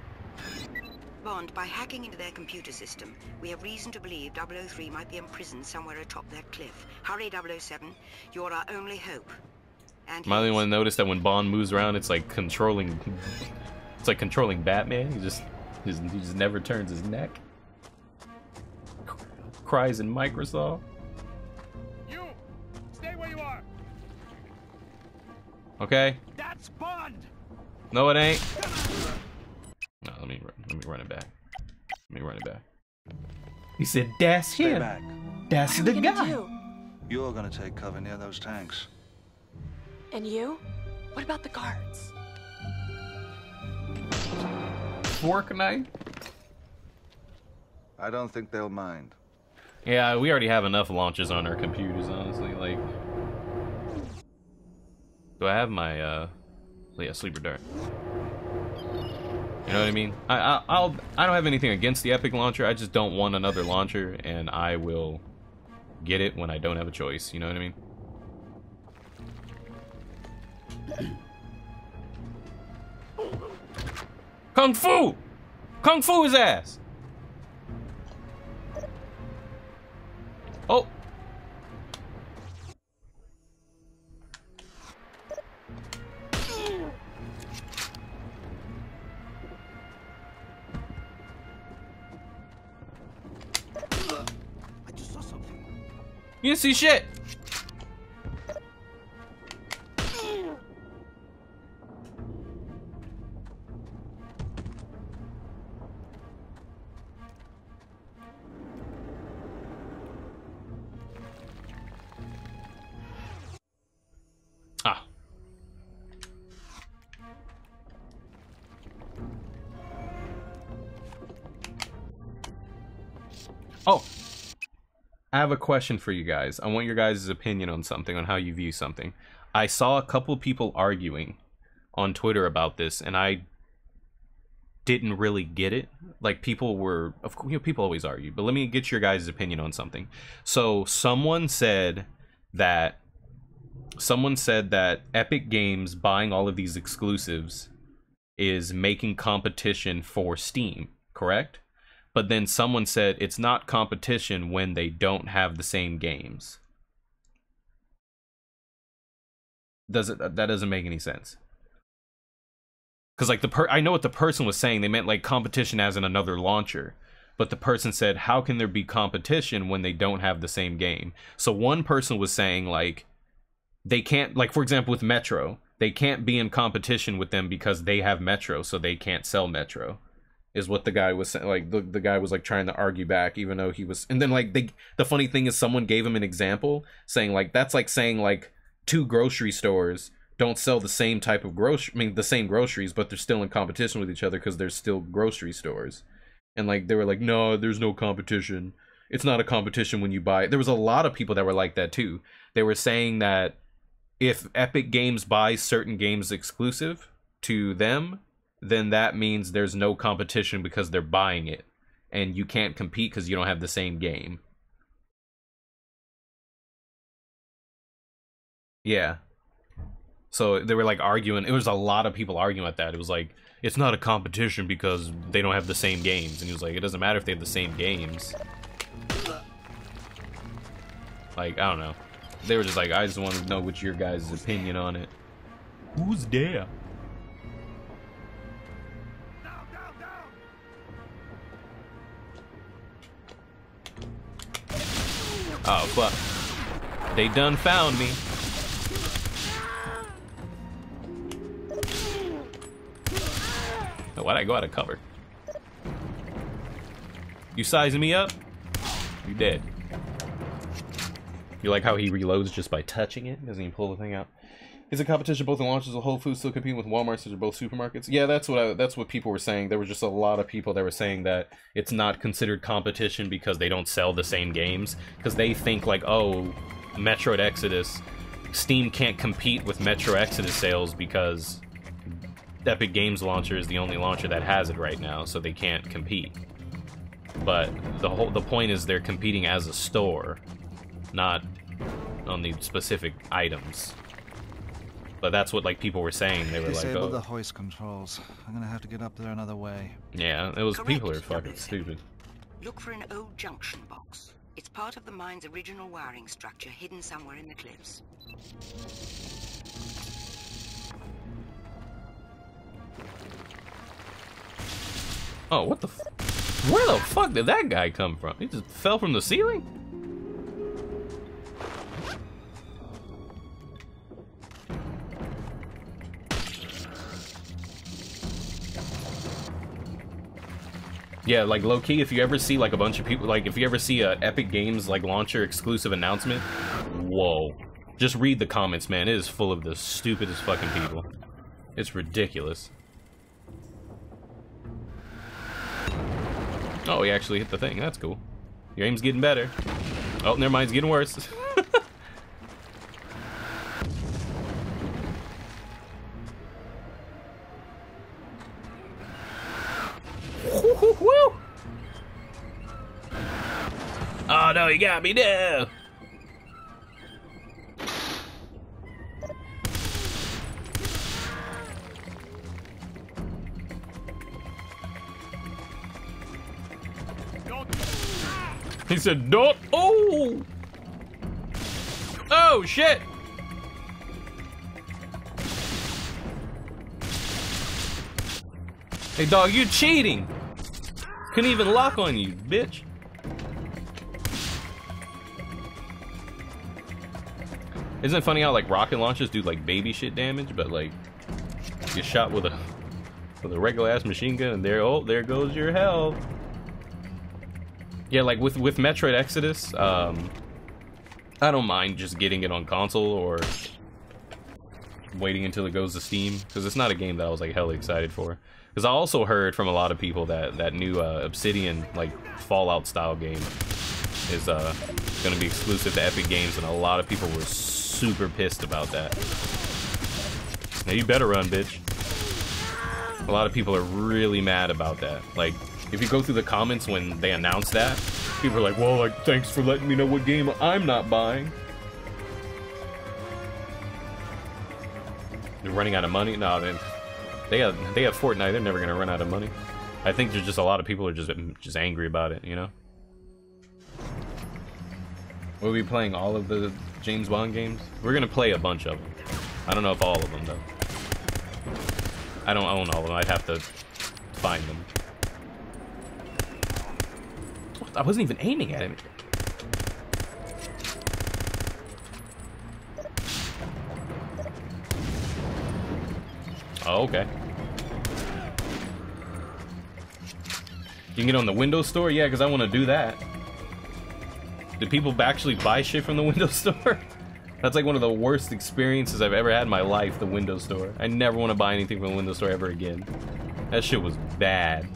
Bond, by hacking into their computer system, we have reason to believe 003 might be imprisoned somewhere atop that cliff. Hurry, 007. You're our only hope. And Am I the only one to notice that when Bond moves around, it's like controlling. It's like controlling Batman. He just, he's, he just never turns his neck. Cries in Microsoft. You! Stay where you are! Okay. That's Bond! No, it ain't. No, let me run- let me run it back. Let me run it back. He said, "That's Stay him. back. That's the guy." do? You're gonna take cover near those tanks. And you? What about the guards? Fork knife. I don't think they'll mind. Yeah, we already have enough launches on our computers, honestly. Like, do I have my uh, yeah, sleeper dart? You know what I mean? I, I I'll I don't have anything against the Epic launcher. I just don't want another launcher, and I will get it when I don't have a choice. You know what I mean? Kung Fu! Kung Fu his ass! Oh! I just You didn't see shit! Have a question for you guys. I want your guys' opinion on something, on how you view something. I saw a couple people arguing on Twitter about this, and I didn't really get it. Like people were, of course, you know, people always argue, but let me get your guys' opinion on something. So someone said that someone said that Epic Games buying all of these exclusives is making competition for Steam, correct? But then someone said it's not competition when they don't have the same games. Does it that doesn't make any sense? Cuz like the per I know what the person was saying, they meant like competition as in another launcher. But the person said how can there be competition when they don't have the same game? So one person was saying like they can't like for example with Metro, they can't be in competition with them because they have Metro, so they can't sell Metro. Is what the guy was saying. Like the, the guy was like trying to argue back, even though he was. And then like they, the funny thing is, someone gave him an example saying like that's like saying like two grocery stores don't sell the same type of grocery. I mean the same groceries, but they're still in competition with each other because they're still grocery stores. And like they were like, no, there's no competition. It's not a competition when you buy. There was a lot of people that were like that too. They were saying that if Epic Games buys certain games exclusive to them, then that means there's no competition because they're buying it. And you can't compete because you don't have the same game. Yeah. So they were like arguing. It was a lot of people arguing at that. It was like, it's not a competition because they don't have the same games. And he was like, it doesn't matter if they have the same games. Like, I don't know. They were just like, I just want to know what your guys' opinion on it. Who's there? Oh, fuck. They done found me. Oh, why'd I go out of cover? You sizing me up? You dead. You like how he reloads just by touching it? Doesn't even pull the thing out. Is a competition both in launches of Whole Foods still competing with Walmart since they're both supermarkets? Yeah, that's what I, that's what people were saying. There was just a lot of people that were saying that it's not considered competition because they don't sell the same games because they think like, oh, Metroid Exodus, Steam can't compete with Metro Exodus sales because Epic Games launcher is the only launcher that has it right now, so they can't compete. But the whole the point is they're competing as a store, not on the specific items. But that's what like people were saying. They were Disable like, the oh, hoist controls. I'm gonna have to get up there another way. yeah, it was people are fucking W7. stupid. Look for an old junction box. It's part of the mine's original wiring structure hidden somewhere in the cliffs. Oh, what the? F Where the fuck did that guy come from? He just fell from the ceiling. Yeah, like low key, if you ever see like a bunch of people, like if you ever see a Epic Games like launcher exclusive announcement, whoa. Just read the comments, man. It is full of the stupidest fucking people. It's ridiculous. Oh, he actually hit the thing. That's cool. Your aim's getting better. Oh, never mind. It's getting worse. You got me now. He said, "Don't." Oh. Oh shit. Hey dog, you cheating. Couldn't even lock on you, bitch. Isn't it funny how like rocket launches do like baby shit damage, but like get shot with a with a regular ass machine gun and there oh there goes your health. Yeah, like with with Metroid Exodus, um I don't mind just getting it on console or waiting until it goes to Steam because it's not a game that I was like hella excited for. Because I also heard from a lot of people that that new uh, Obsidian like Fallout style game is uh, going to be exclusive to Epic Games, and a lot of people were super pissed about that. Now you better run, bitch. A lot of people are really mad about that. Like, if you go through the comments when they announced that, people are like, well, like, thanks for letting me know what game I'm not buying. They're running out of money? No, they, they have they have Fortnite. They're never gonna run out of money. I think there's just a lot of people are just mm, just angry about it. You know. We'll be playing all of the James Bond games. We're gonna play a bunch of them. I don't know if all of them though. I don't own all of them. I'd have to find them. I wasn't even aiming at him. Oh, okay. You can get on the Windows Store? Yeah, because I want to do that. Do people actually buy shit from the Windows Store? That's like one of the worst experiences I've ever had in my life, the Windows Store. I never want to buy anything from the Windows Store ever again. That shit was bad.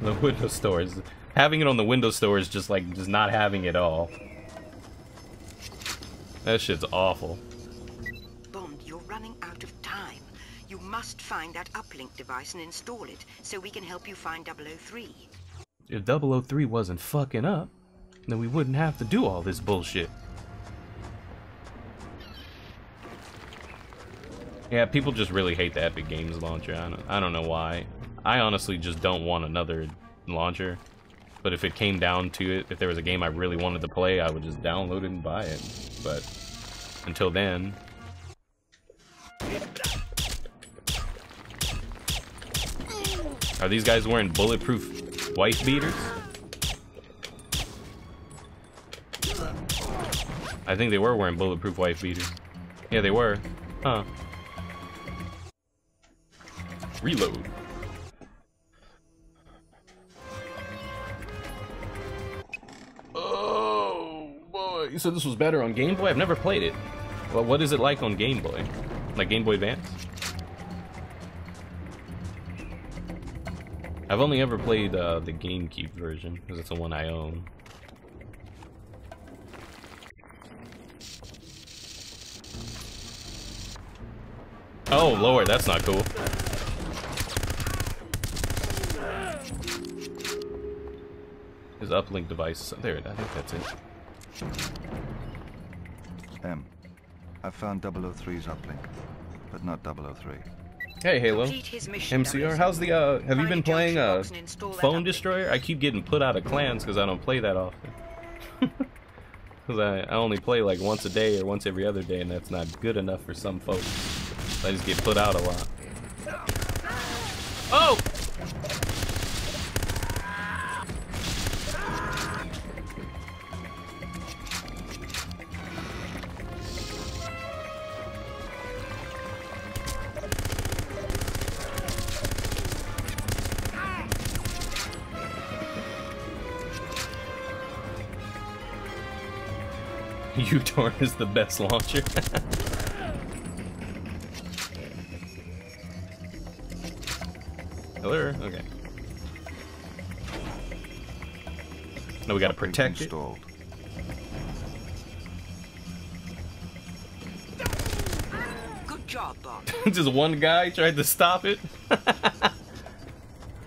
The Windows Store is... Having it on the Windows Store is just like, just not having it all. That shit's awful. Bond, you're running out of time. You must find that uplink device and install it, so we can help you find 003. If 003 wasn't fucking up, then we wouldn't have to do all this bullshit. Yeah, people just really hate the Epic Games launcher. I don't, I don't know why. I honestly just don't want another launcher. But if it came down to it, if there was a game I really wanted to play, I would just download it and buy it. But until then... Are these guys wearing bulletproof wife beaters? I think they were wearing bulletproof white beaters. Yeah, they were. Huh. Reload. Oh boy! You said this was better on Game Boy. I've never played it. Well, what is it like on Game Boy? Like Game Boy Advance? I've only ever played uh, the GameCube version because it's the one I own. Oh lord, that's not cool. His uplink device. There, I think that's it. M. I found 003's uplink, but not 003. Hey Halo, Complete his mission, MCR. How's the uh? Have you been playing uh Phone Destroyer? I keep getting put out of clans because I don't play that often. Because I, I only play like once a day or once every other day, and that's not good enough for some folks. I just get put out a lot. Oh! uTorrent is the best launcher. Hello? Okay. No, we gotta protect it. Installed. Good job, Bond. Just one guy tried to stop it. I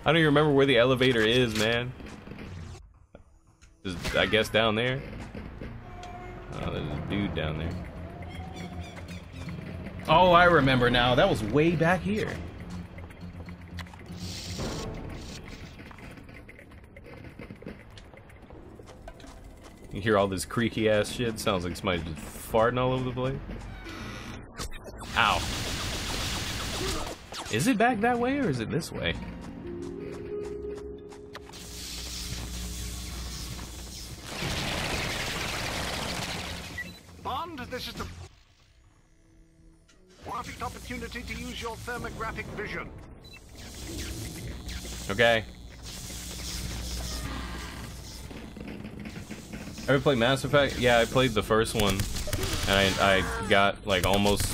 don't even remember where the elevator is, man. Just, I guess down there. Oh, there's a dude down there. Oh, I remember now. That was way back here. You hear all this creaky ass shit? Sounds like somebody just farting all over the place. Ow. Is it back that way or is it this way? This is the perfect opportunity to use your thermographic vision. Okay. Ever played Mass Effect? Yeah, I played the first one, and I, I got like almost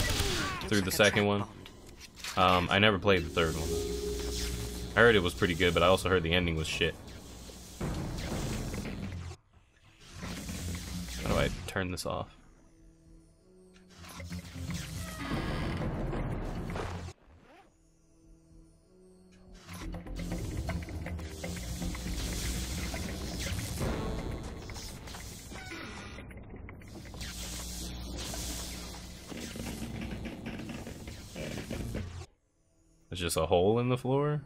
through the second one. Um, I never played the third one. I heard it was pretty good, but I also heard the ending was shit. How do I turn this off? Just a hole in the floor?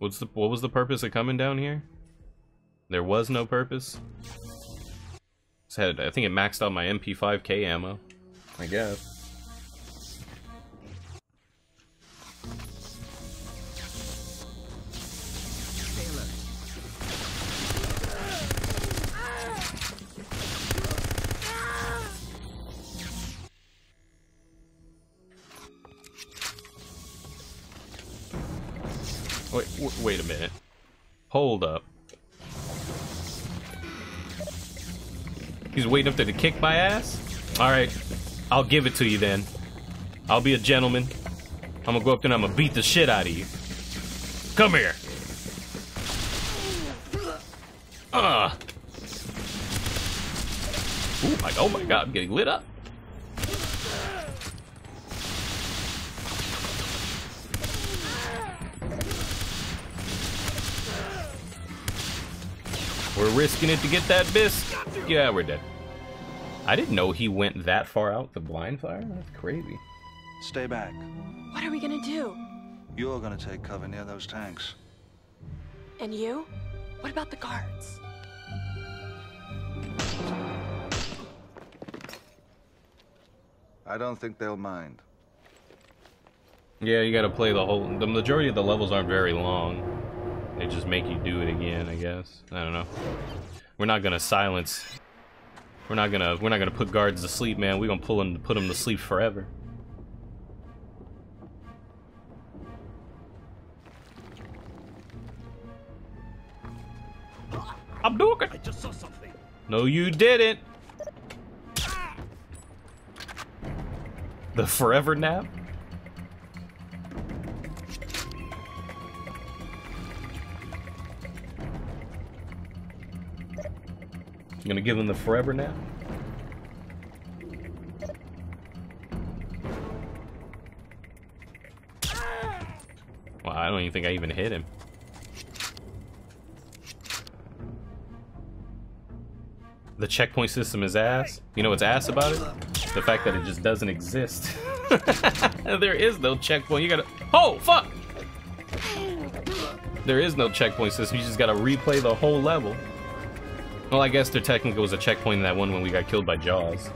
What's the what was the purpose of coming down here? There was no purpose. Said I think it maxed out my MP5K ammo. I guess. Waiting up there to kick my ass? Alright, I'll give it to you then. I'll be a gentleman. I'm gonna go up there and I'm gonna beat the shit out of you. Come here. Ah. Oh my, oh my god, I'm getting lit up. We're risking it to get that bisque. Yeah, we're dead. I didn't know he went that far out the blind fire. That's crazy. Stay back. What are we gonna do? You're gonna take cover near those tanks. And you? What about the guards? I don't think they'll mind. Yeah, you gotta play the whole... The majority of the levels aren't very long. They just make you do it again, I guess. I don't know. We're not gonna silence... We're not gonna... We're not gonna put guards to sleep, man. We're gonna pull them, put them to sleep forever. I'm doing it. I just saw something. No, you didn't. The forever nap? You gonna give him the forever nap? Well, I don't even think I even hit him. The checkpoint system is ass. You know what's ass about it? The fact that it just doesn't exist. there is no checkpoint. You gotta. Oh, fuck! There is no checkpoint system. You just gotta replay the whole level. Well, I guess there technically was a checkpoint in that one when we got killed by Jaws.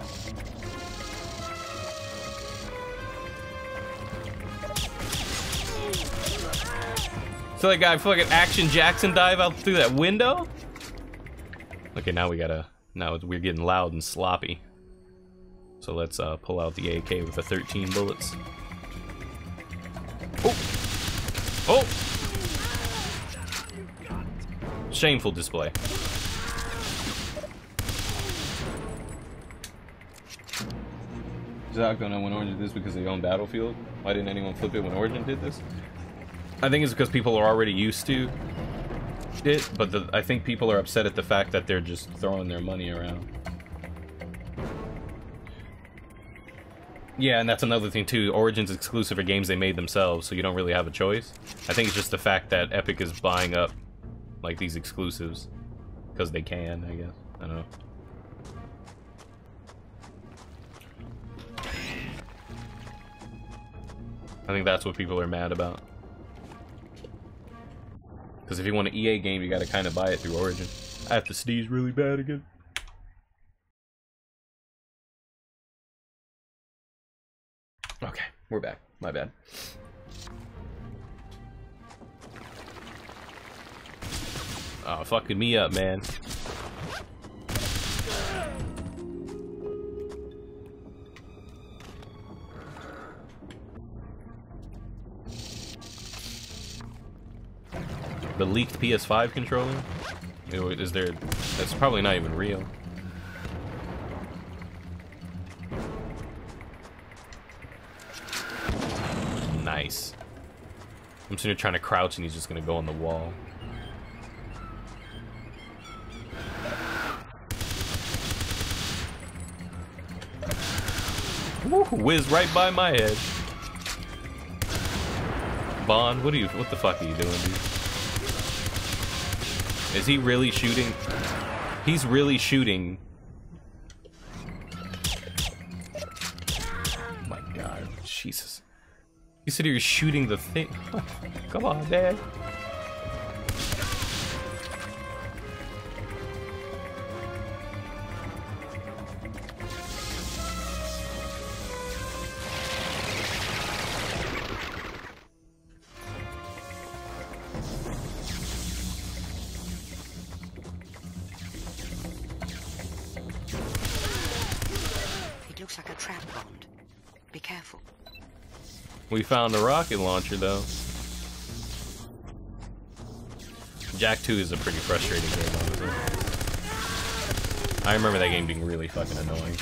So that guy fucking Action Jackson dive out through that window? Okay, now we gotta... Now we're getting loud and sloppy. So let's uh, pull out the AK with the 13 bullets. Oh! Oh! Shameful display. Don't know when Origin did this because they own Battlefield. Why didn't anyone flip it when Origin did this? I think it's because people are already used to it, but the, I think people are upset at the fact that they're just throwing their money around. Yeah, and that's another thing too. Origin's exclusive are games they made themselves, so you don't really have a choice. I think it's just the fact that Epic is buying up like these exclusives because they can, I guess. I don't know. I think that's what people are mad about. Because if you want an EA game, you gotta kind of buy it through Origin. I have to sneeze really bad again. Okay, we're back. My bad. Oh, fucking me up, man. The leaked PS5 controller? Is there... That's probably not even real. Nice. I'm sitting here trying to crouch and he's just gonna go on the wall. Woo, whiz right by my head. Bond, what are you? What the fuck are you doing, dude? Is he really shooting? He's really shooting. Oh my god, Jesus! You said you're shooting the thing. Come on, Dad. We found a rocket launcher, though. Jak 2 is a pretty frustrating game, honestly. I remember that game being really fucking annoying.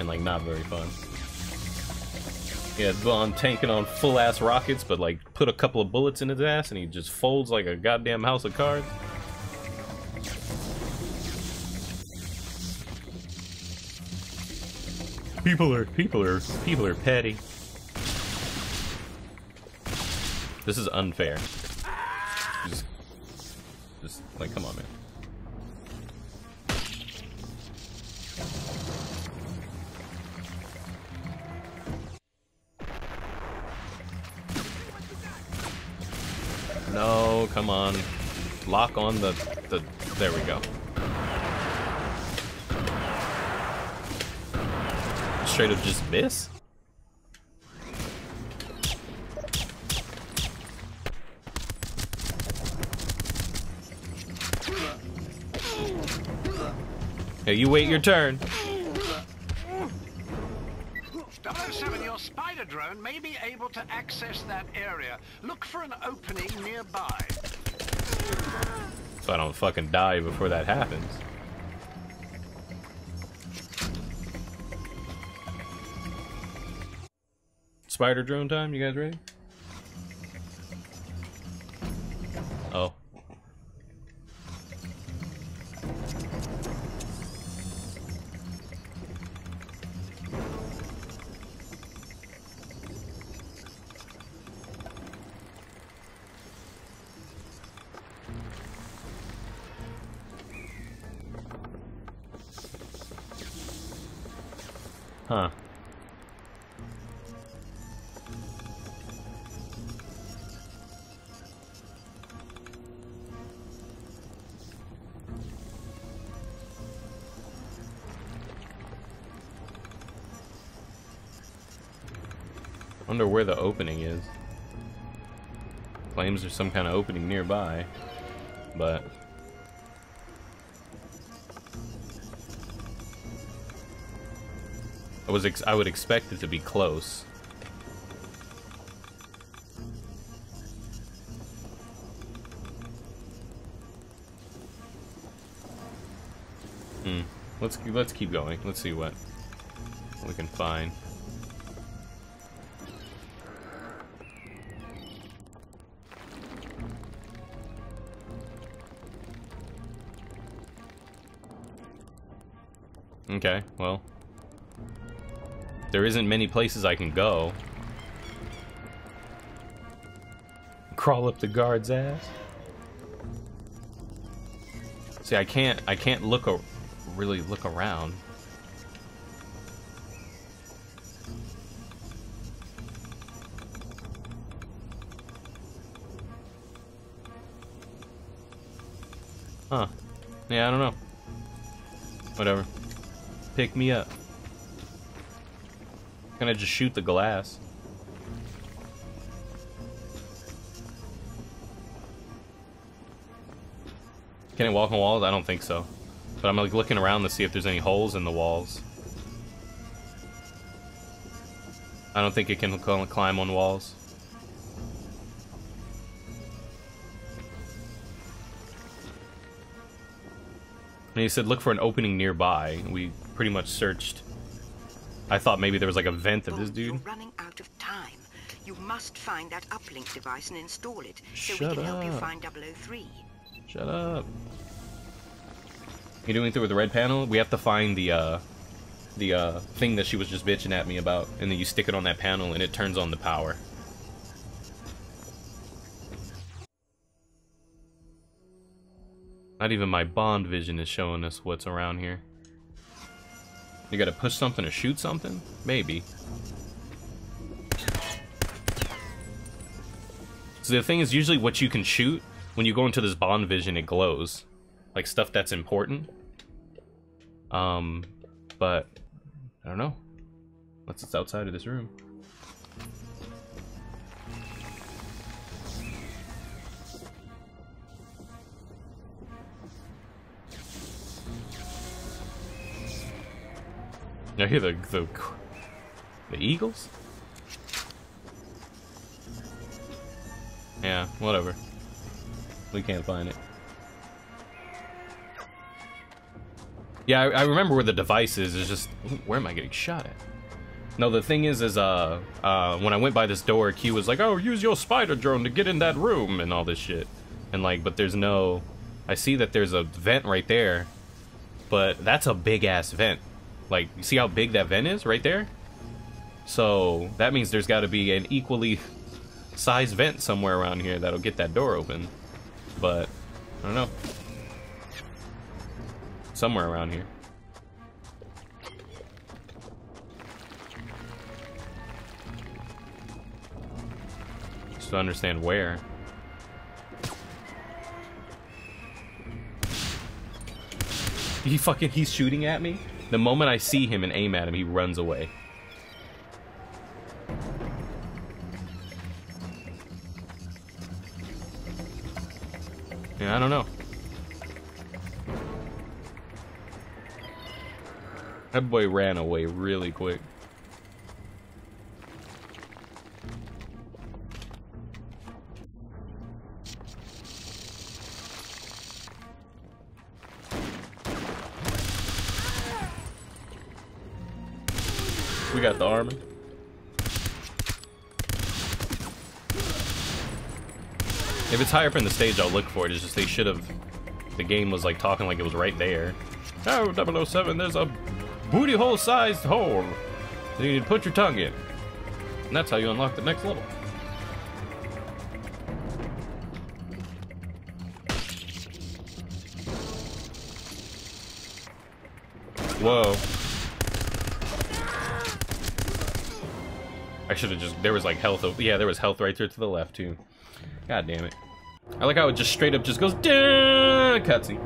And, like, not very fun. Yeah, Bond tanking on full-ass rockets, but, like, put a couple of bullets in his ass and he just folds like a goddamn house of cards. People are, people are, people are petty. This is unfair. Just, just like, come on, man. No, come on. Lock on the, the, there we go. Straight up just miss? Hey, you wait your turn. 007, your spider drone may be able to access that area. Look for an opening nearby. So I don't fucking die before that happens. Spider drone time, you guys ready? Claims there's some kind of opening nearby, but I was I would expect it to be close. Hmm. Let's let's keep going. Let's see what we can find. Well. There isn't many places I can go. Crawl up the guard's ass. See, I can't, I can't look, a, really look around. Huh. Yeah, I don't know pick me up? Can I just shoot the glass? Can it walk on walls? I don't think so. But I'm like looking around to see if there's any holes in the walls. I don't think it can climb on walls. And he said, look for an opening nearby. We pretty much searched. I thought maybe there was like a vent of this dude. You're running out of time. You must find that uplink device and install it so Shut we can help you up. find 003. Shut up. You doing anything with the red panel? We have to find the uh the uh thing that she was just bitching at me about, and then you stick it on that panel and it turns on the power. Not even my Bond vision is showing us what's around here. You gotta push something or shoot something? Maybe. So the thing is, usually what you can shoot, when you go into this Bond vision, it glows. Like stuff that's important. Um, but, I don't know. Unless it's outside of this room. I hear the, the, the eagles? Yeah, whatever. We can't find it. Yeah, I, I remember where the device is. It's just, where am I getting shot at? No, the thing is, is uh, uh, when I went by this door, Q was like, "Oh, use your spider drone to get in that room," and all this shit. And like, but there's no. I see that there's a vent right there, but that's a big ass vent. Like, you see how big that vent is right there? So that means there's got to be an equally sized vent somewhere around here that'll get that door open. But I don't know. Somewhere around here. Just to understand where. He fucking, he's shooting at me. The moment I see him and aim at him, he runs away. Yeah, I don't know. That boy ran away really quick. It's higher up in the stage, I'll look for it. It's just they should have... The game was like talking like it was right there. Oh, 007, there's a booty hole sized hole. that You need to put your tongue in. And that's how you unlock the next level. Whoa. I should have just... There was like health... Yeah, there was health right there to the left, too. God damn it. I like how it just straight up just goes... "Duh," Cutscene.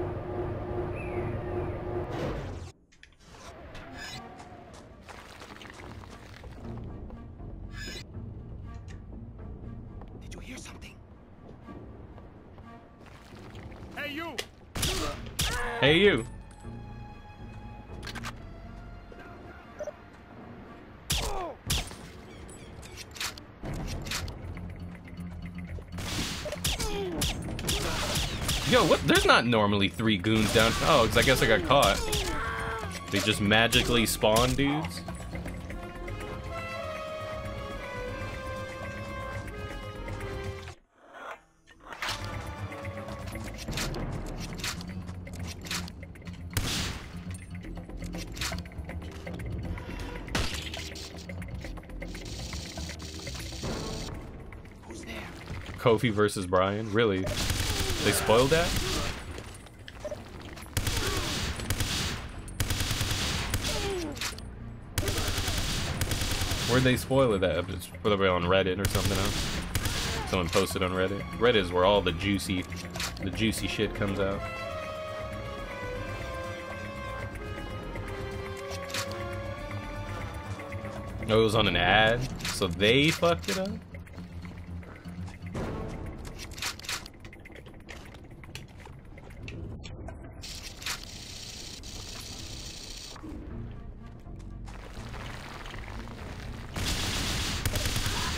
Did you hear something? Hey, you! Hey, you. Yo, what? There's not normally three goons down. Oh, I guess I got caught. They just magically spawn dudes? Kofi versus Bryan? Really? They spoiled that? Where'd they spoil it at? It's probably on Reddit or something else. Someone posted on Reddit. Reddit is where all the juicy, the juicy shit comes out. Oh, it was on an ad, so they fucked it up.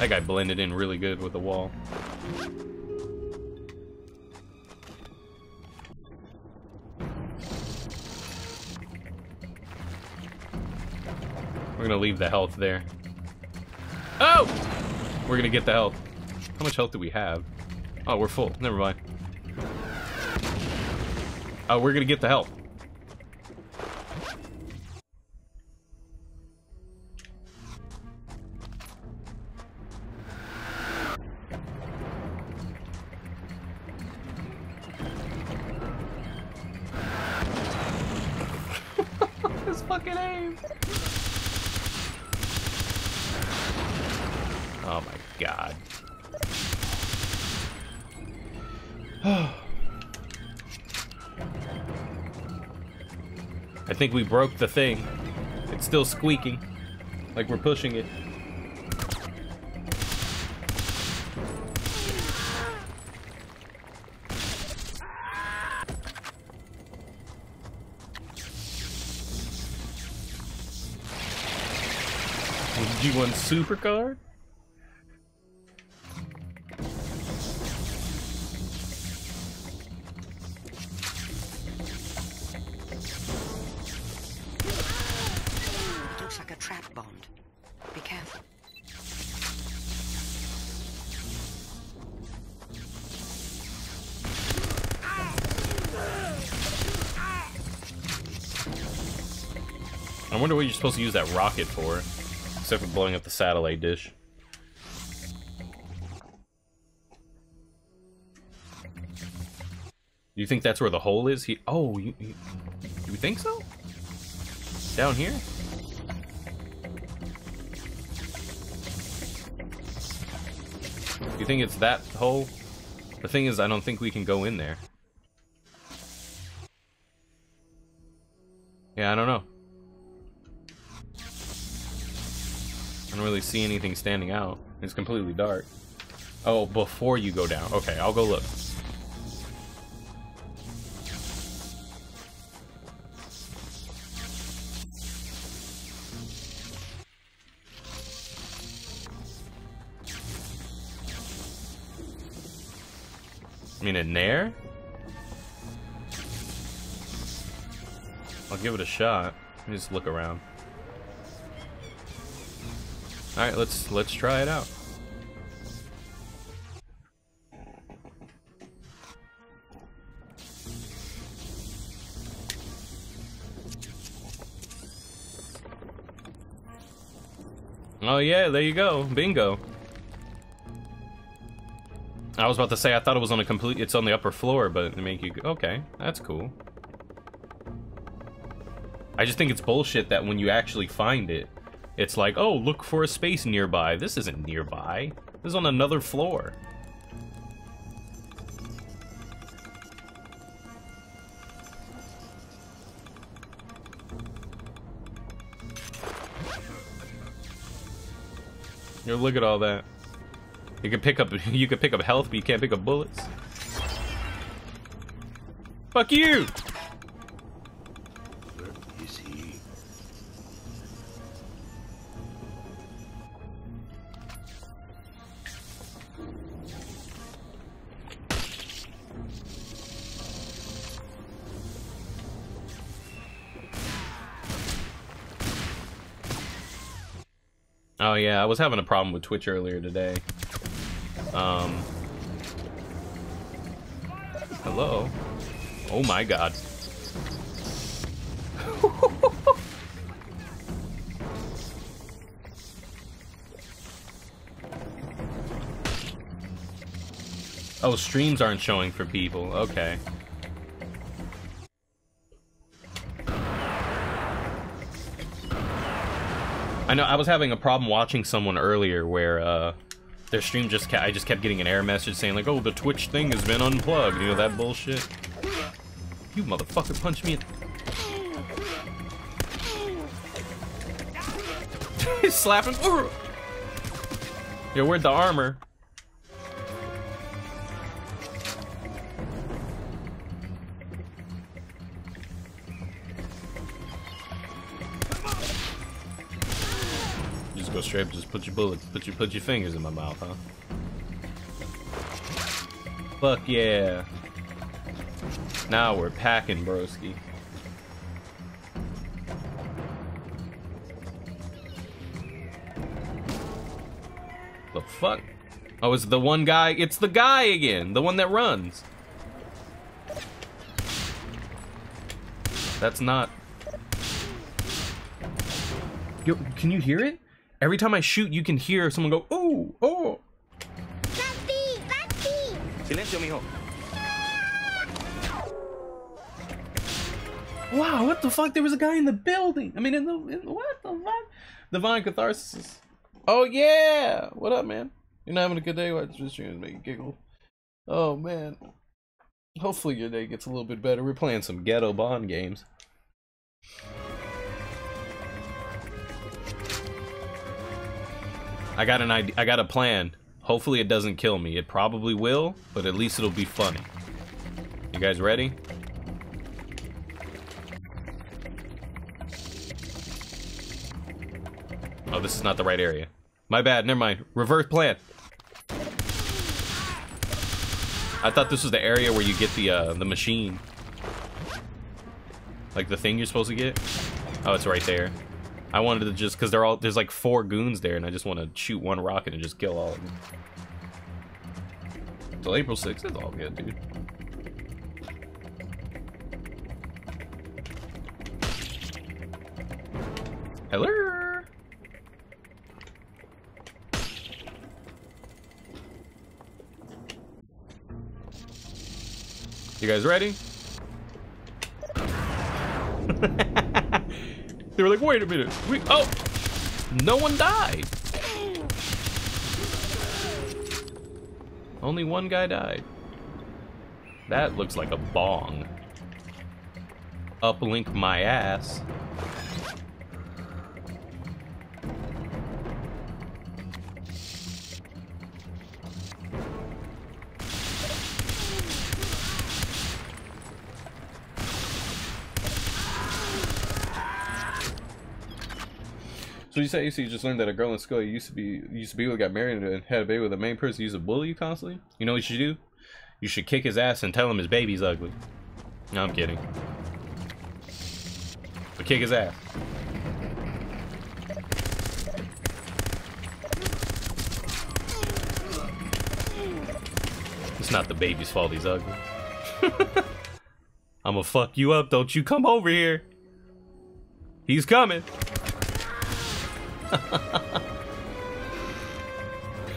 That guy blended in really good with the wall. We're gonna leave the health there. Oh! We're gonna get the health. How much health do we have? Oh, we're full. Never mind. Oh, we're gonna get the health. Think we broke the thing. It's still squeaking. Like we're pushing it. G1 supercard? Supposed to use that rocket for. Except for blowing up the satellite dish. You think that's where the hole is? He oh, you, you, you think so? Down here? You think it's that hole? The thing is, I don't think we can go in there. See anything standing out. It's completely dark. Oh, before you go down. Okay, I'll go look. I mean, in there? I'll give it a shot. Let me just look around. All right, let's let's try it out. Oh yeah, there you go. Bingo. I was about to say I thought it was on a complete it's on the upper floor, but they make you okay, that's cool. I just think it's bullshit that when you actually find it, it's like, oh, look for a space nearby. This isn't nearby. This is on another floor. Yo, look at all that. You can pick up you can pick up health, but you can't pick up bullets. Fuck you! I was having a problem with Twitch earlier today. Um. Hello. Oh my god. oh, streams aren't showing for people. Okay. I know I was having a problem watching someone earlier where uh, their stream just I just kept getting an error message saying like, "Oh, the Twitch thing has been unplugged." You know that bullshit. You motherfucker punch me. He's slapping. Yo, where'd the armor? Up, just put your bullets, put your put your fingers in my mouth, huh? Fuck yeah. Now we're packing, broski. The fuck? Oh, it's the one guy. It's the guy again. The one that runs. That's not. Yo, can you hear it? Every time I shoot, you can hear someone go, ooh, oh. Silencio, mijo. Wow, what the fuck? There was a guy in the building. I mean, in the, in the what the fuck? Divine catharsis. Oh yeah, what up, man? You're not having a good day? Why just trying to make you giggle? Oh man. Hopefully your day gets a little bit better. We're playing some ghetto Bond games. I got an idea. I got a plan. Hopefully it doesn't kill me. It probably will, but at least it'll be funny. You guys ready? Oh, this is not the right area. My bad, never mind. Reverse plan. I thought this was the area where you get the uh, the machine. Like the thing you're supposed to get. Oh, it's right there. I wanted to just, because they're all, there's like four goons there, and I just want to shoot one rocket and just kill all of them. Till April 6th, it's all good, dude. Hello? You guys ready? They were like, wait a minute. We oh no one died. Only one guy died. That looks like a bong. Uplink my ass. So you say you just learned that a girl in school you used to be used to be with got married and had a baby with the main person who used to bully you constantly? You know what you should do? You should kick his ass and tell him his baby's ugly. No, I'm kidding. But kick his ass. It's not the baby's fault he's ugly. I'ma fuck you up, don't you come over here. He's coming.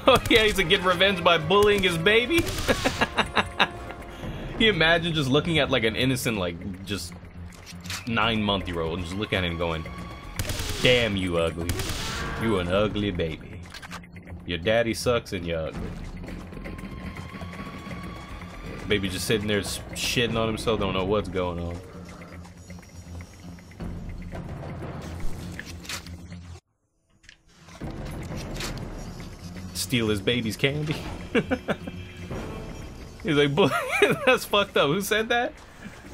Oh yeah, he's to get revenge by bullying his baby. You imagine just looking at like an innocent, like just nine month year old and just looking at him going, "Damn you, ugly! You an ugly baby. Your daddy sucks and you're ugly." Baby just sitting there shitting on himself, don't know what's going on. Steal his baby's candy. He's like, that's fucked up. Who said that?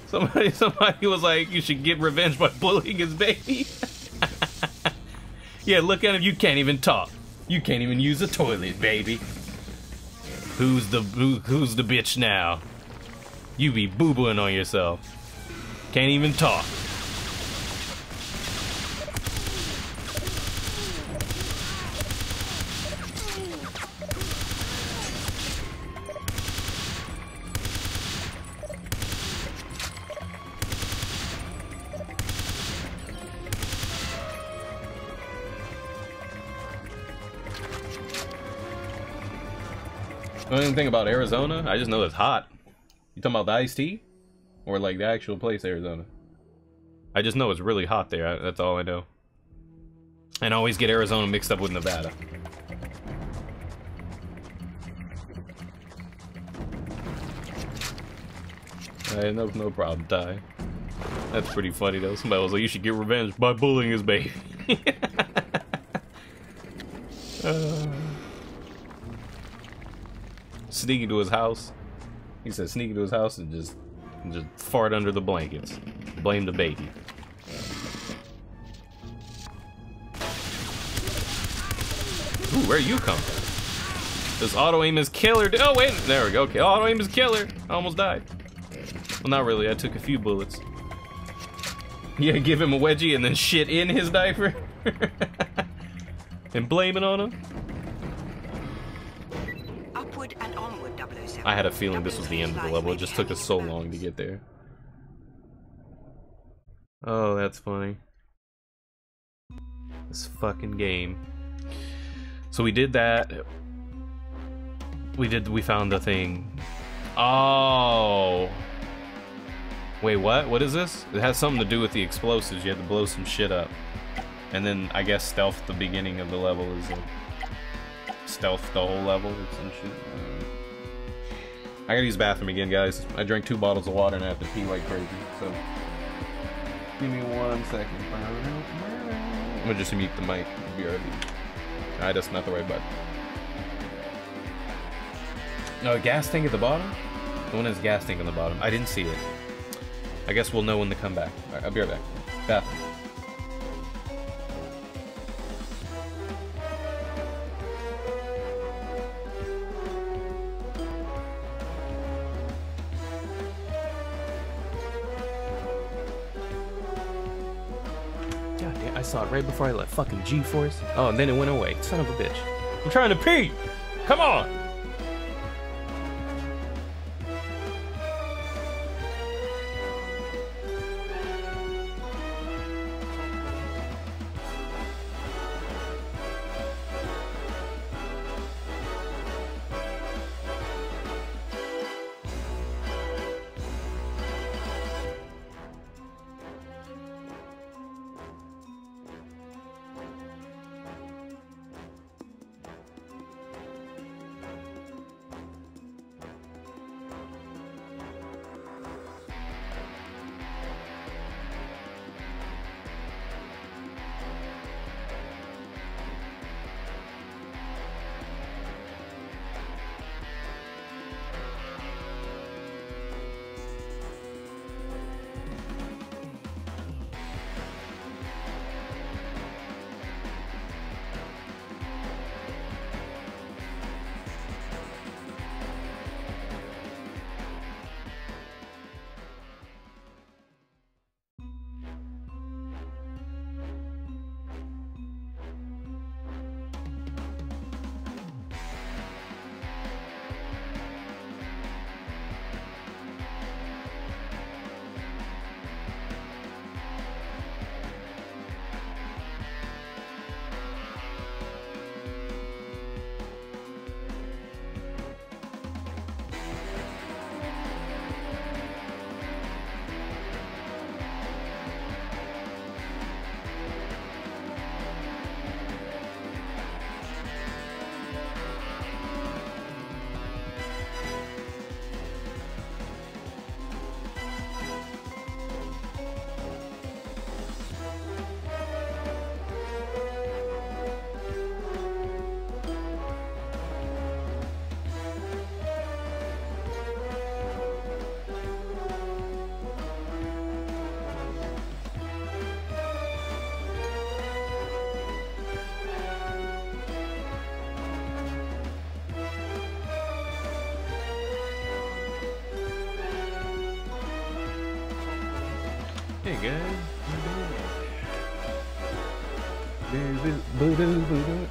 Somebody, somebody was like, you should get revenge by bullying his baby. yeah, look at him. You can't even talk. You can't even use a toilet, baby. Who's the who, who's the bitch now? You be boo booing on yourself. Can't even talk. Know anything about Arizona? I just know it's hot. You talking about the iced tea? Or like the actual place, Arizona? I just know it's really hot there. That's all I know. And I always get Arizona mixed up with Nevada. Hey, no, no problem, Ty. That's pretty funny though. Somebody was like, you should get revenge by bullying his baby. uh sneak into his house. He said sneak into his house and just and just fart under the blankets. Blame the baby. Ooh, where you come from? This auto aim is killer. Oh wait, there we go. Okay, auto aim is killer. I almost died. Well, not really. I took a few bullets. Yeah, give him a wedgie and then shit in his diaper. and blame it on him. I had a feeling this was the end of the level. It just took us so long to get there. Oh, that's funny. This fucking game. So we did that. We did. We found the thing. Oh. Wait, what? What is this? It has something to do with the explosives. You have to blow some shit up. And then I guess stealth the beginning of the level is like stealth the whole level or some shit. I gotta use the bathroom again, guys. I drank two bottles of water and I have to pee like crazy, so give me one second. I'm gonna just mute the mic. BRB. Ah, that's not the right button. No, gas tank at the bottom? The one has gas tank on the bottom. I didn't see it. I guess we'll know when to come back. Alright, I'll be right back. Bathroom. Saw it right before I left. Fucking G-Force. Oh, and then it went away. Son of a bitch. I'm trying to pee! Come on!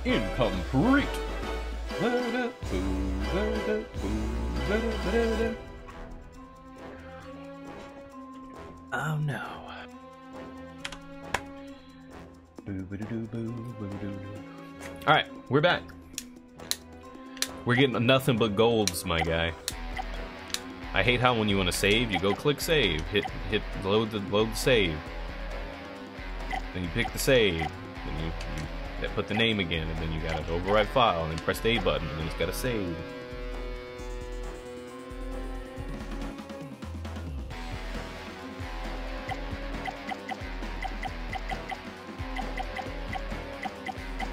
Incomplete. Oh no. Alright, we're back. We're getting nothing but golds, my guy. I hate how when you want to save, you go click save, hit hit load the load the save. Then you pick the save, then you, you put the name again, and then you gotta overwrite file, and then press the A button, and then it's gotta save.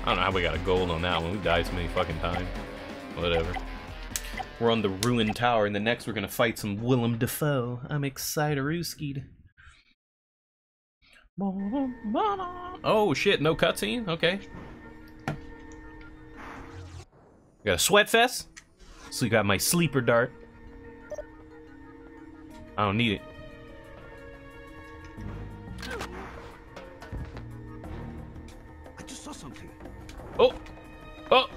I don't know how we got a gold on that one. We died so many fucking times. Whatever. We're on the ruined tower, and the next we're gonna fight some Willem Dafoe. I'm excited, Rooskied. Oh shit, no cutscene? Okay. Got a sweat fest? So you got my sleeper dart. I don't need it. I just saw something. Oh! Oh!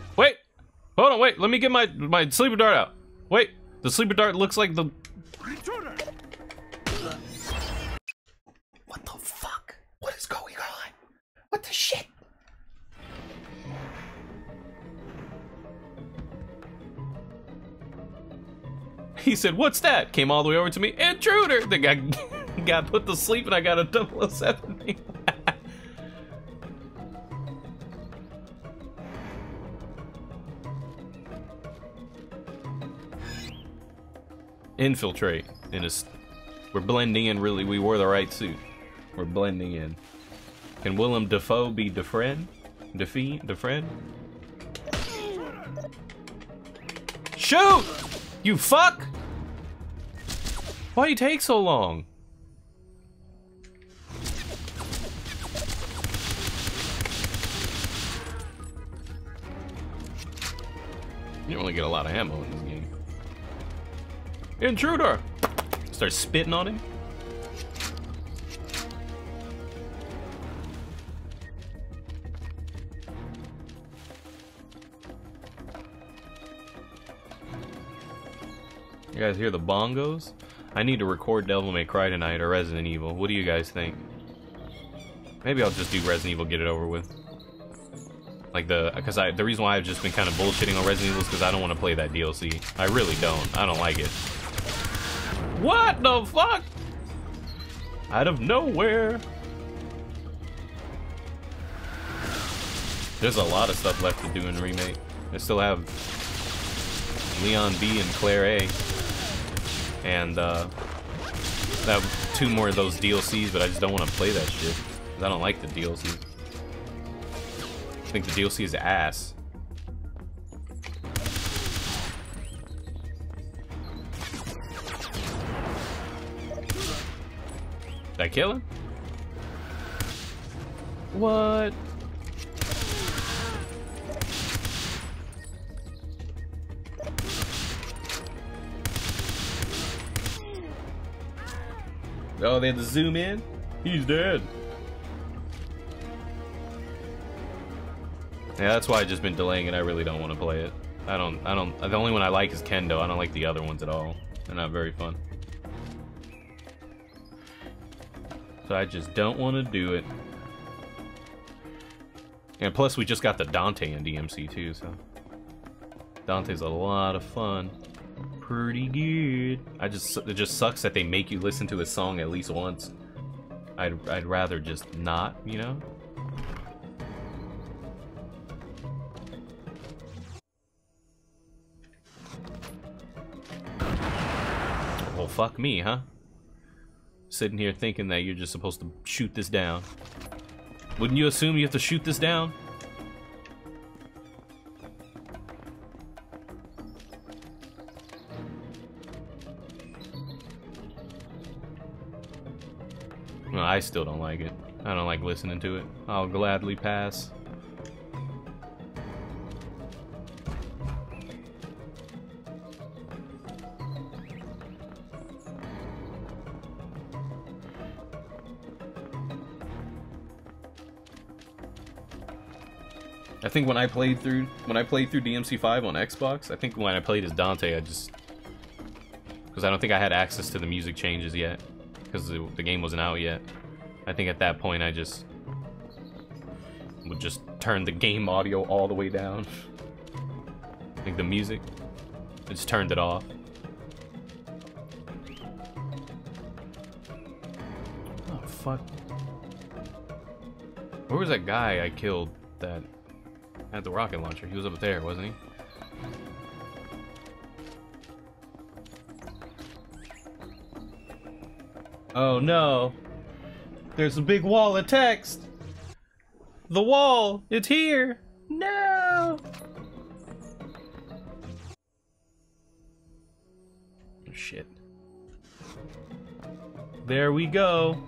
Hold on, wait. Let me get my my sleeper dart out. Wait, the sleeper dart looks like the. Intruder. What the fuck? What is going on? What the shit? He said, "What's that?" Came all the way over to me. Intruder. The guy got put to sleep, and I got a 007 name. Infiltrate in a. s- We're blending in. Really, we wore the right suit. We're blending in. Can Willem Dafoe be defriend? Defeat? Defriend? Shoot! You fuck! Why you take so long? You only get a lot of ammo in this. Intruder! Start spitting on him. You guys hear the bongos? I need to record Devil May Cry tonight or Resident Evil. What do you guys think? Maybe I'll just do Resident Evil, get it over with. Like the, because I, the reason why I've just been kind of bullshitting on Resident Evil is because I don't want to play that DLC. I really don't. I don't like it. What the fuck? Out of nowhere. There's a lot of stuff left to do in remake. I still have Leon B and Claire A. And uh I have two more of those DLCs, but I just don't want to play that shit. 'cause I don't like the DLC. I think the DLC is ass. Did I kill him? What? Oh, they had to zoom in? He's dead. Yeah, that's why I've just been delaying it. I really don't want to play it. I don't, I don't, the only one I like is Kendo. I don't like the other ones at all. They're not very fun. So I just don't want to do it. And plus, we just got the Dante in DMC too, so. Dante's a lot of fun. Pretty good. I just, it just sucks that they make you listen to a song at least once. I'd, I'd rather just not, you know? Well, fuck me, huh? Sitting here thinking that you're just supposed to shoot this down. Wouldn't you assume you have to shoot this down? I still don't like it. I don't like listening to it. I'll gladly pass. I think when I played through when I played through DMC5 on Xbox, I think when I played as Dante, I just because I don't think I had access to the music changes yet because the, the game wasn't out yet. I think at that point I just would just turn the game audio all the way down. Like the music, I just turned it off. Oh fuck! Where was that guy I killed that had the rocket launcher? He was up there, wasn't he? Oh no! There's a big wall of text! The wall! It's here! No! Oh, shit. There we go.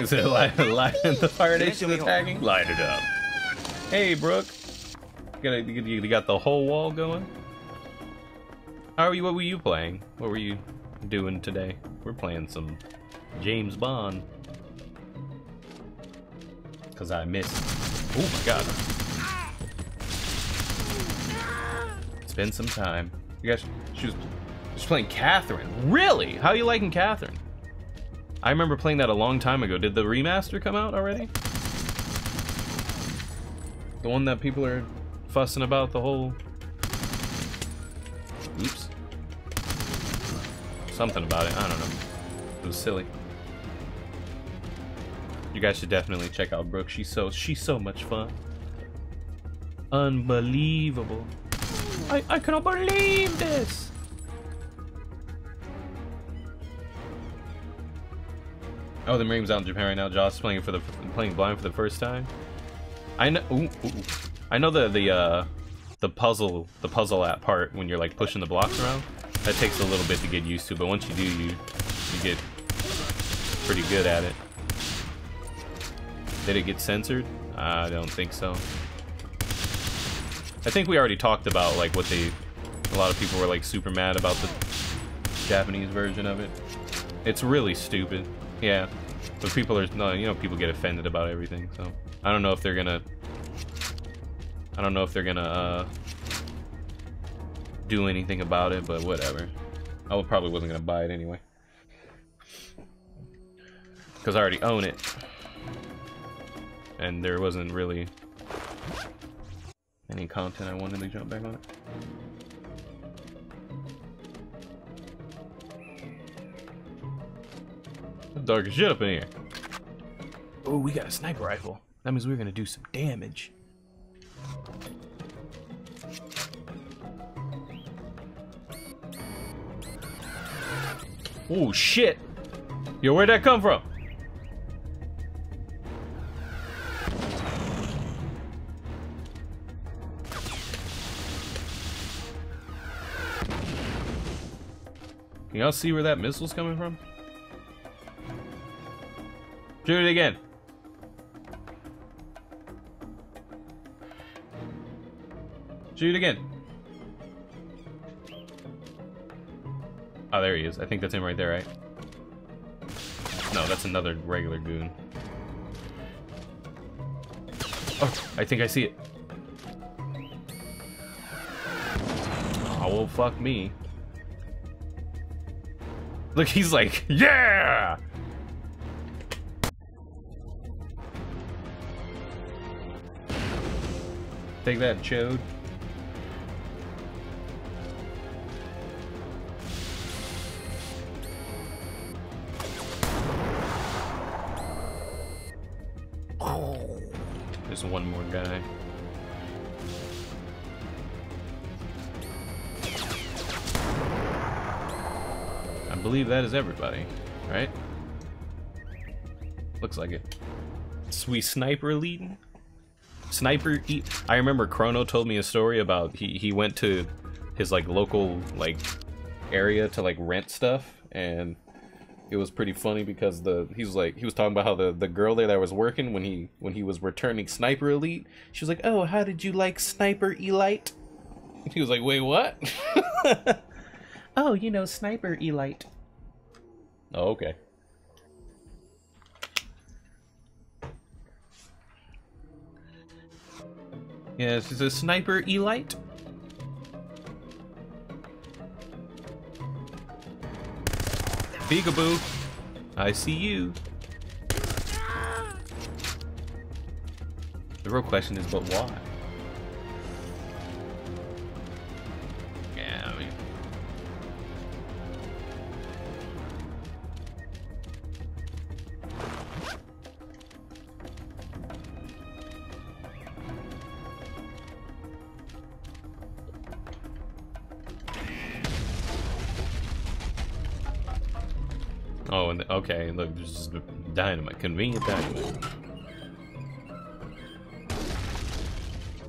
Is it light, light the Fire Nation attacking? Light it up. Hey, Brooke. You, got you, you got the whole wall going? How are you? What were you playing? What were you doing today? We're playing some James Bond. Cause I missed. Oh my god. Spend some time. You guys, she was, she was playing Catherine. Really? How are you liking Catherine? I remember playing that a long time ago. Did the remaster come out already? The one that people are fussing about the whole... Oops. Something about it. I don't know. It was silly. You guys should definitely check out Brooke. She's so she's so much fun. Unbelievable. I, I cannot believe this. Oh, the Miriam's out in Japan right now. Josh playing for the playing blind for the first time. I know. Ooh, ooh. I know the the uh, the puzzle the puzzle app part when you're like pushing the blocks around. That takes a little bit to get used to, but once you do, you you get pretty good at it. Did it get censored? I don't think so. I think we already talked about like what they. A lot of people were like super mad about the Japanese version of it. It's really stupid. Yeah, but people are no, you know, people get offended about everything. So I don't know if they're gonna. I don't know if they're gonna uh, do anything about it, but whatever. I probably wasn't gonna buy it anyway because I already own it, and there wasn't really any content I wanted to jump back on it. It's dark as shit up in here. Oh, we got a sniper rifle. That means we're gonna do some damage. Oh shit! Yo, where'd that come from? Can y'all see where that missile's coming from? Shoot it again. Shoot it again. Oh, there he is. I think that's him right there, right? No, that's another regular goon. Oh, I think I see it. Oh, well, fuck me. Look, he's like, yeah! Take that, chode. There's one more guy. I believe that is everybody, right? Looks like it. Sweet sniper elite. Sniper eat. I remember Chrono told me a story about he he went to his like local like area to like rent stuff and it was pretty funny because the he was like he was talking about how the the girl there that was working when he when he was returning sniper elite she was like oh how did you like sniper elite? He was like wait what? Oh you know sniper elite. Oh okay yes it's a sniper elite Peekaboo. I see you. The real question is, but why? There's just dynamite, convenient dynamite.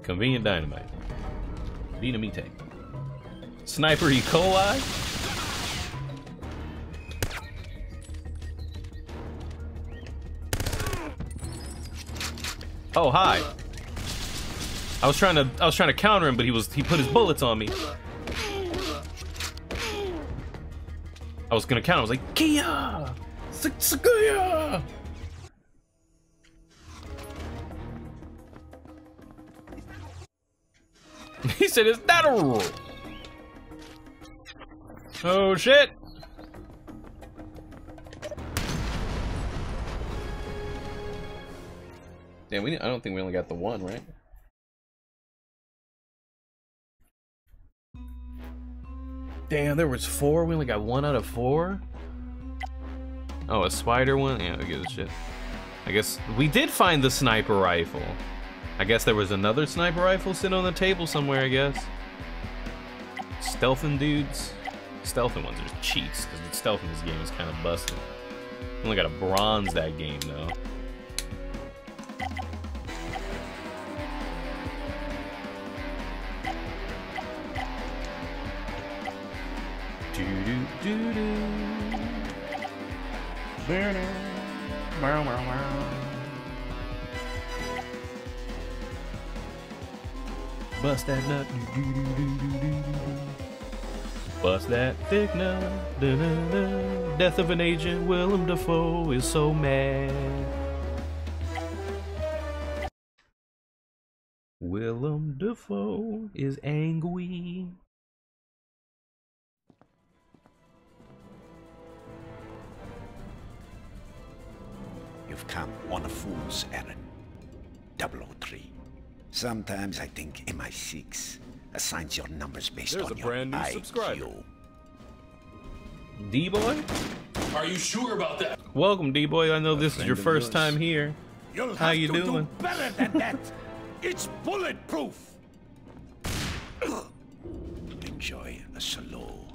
Convenient dynamite. Vietnamite. Sniper E. coli? Oh, hi. I was trying to I was trying to counter him, but he was he put his bullets on me. I was gonna count. I was like, Kia! Sakuya! he said, "Is that a rule?" Oh shit! Damn, we I don't think we only got the one, right? Damn, there was four. We only got one out of four. Oh, a spider one? Yeah, I give a shit. I guess we did find the sniper rifle. I guess there was another sniper rifle sitting on the table somewhere, I guess. Stealthing dudes. Stealthing ones are cheats, because stealth in this game is kind of busted. Only got a bronze that game, though. Bust that nut. Do, do, do. Bust that thick nut. Death of an agent. Willem Dafoe is so mad. Willem Dafoe is angry. You've come on a fool's errand. 003. Sometimes I think MI6 assigns your numbers based There's on a your brand new IQ. subscriber. D-boy? Are you sure about that? Welcome, D-boy. I know this is your first yours. time here. You'll How have you to doing? do better than that. it's bulletproof. Enjoy a slow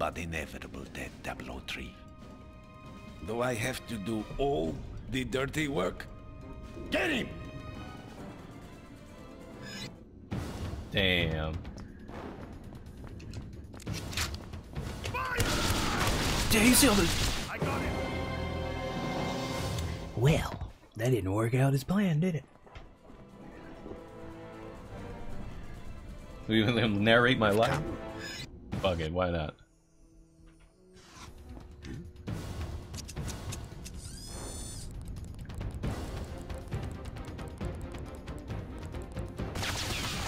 but inevitable death, 003. Do I have to do all the dirty work? Get him! Damn. Well, that didn't work out as planned, did it? We even let him narrate my life? Fuck it, why not?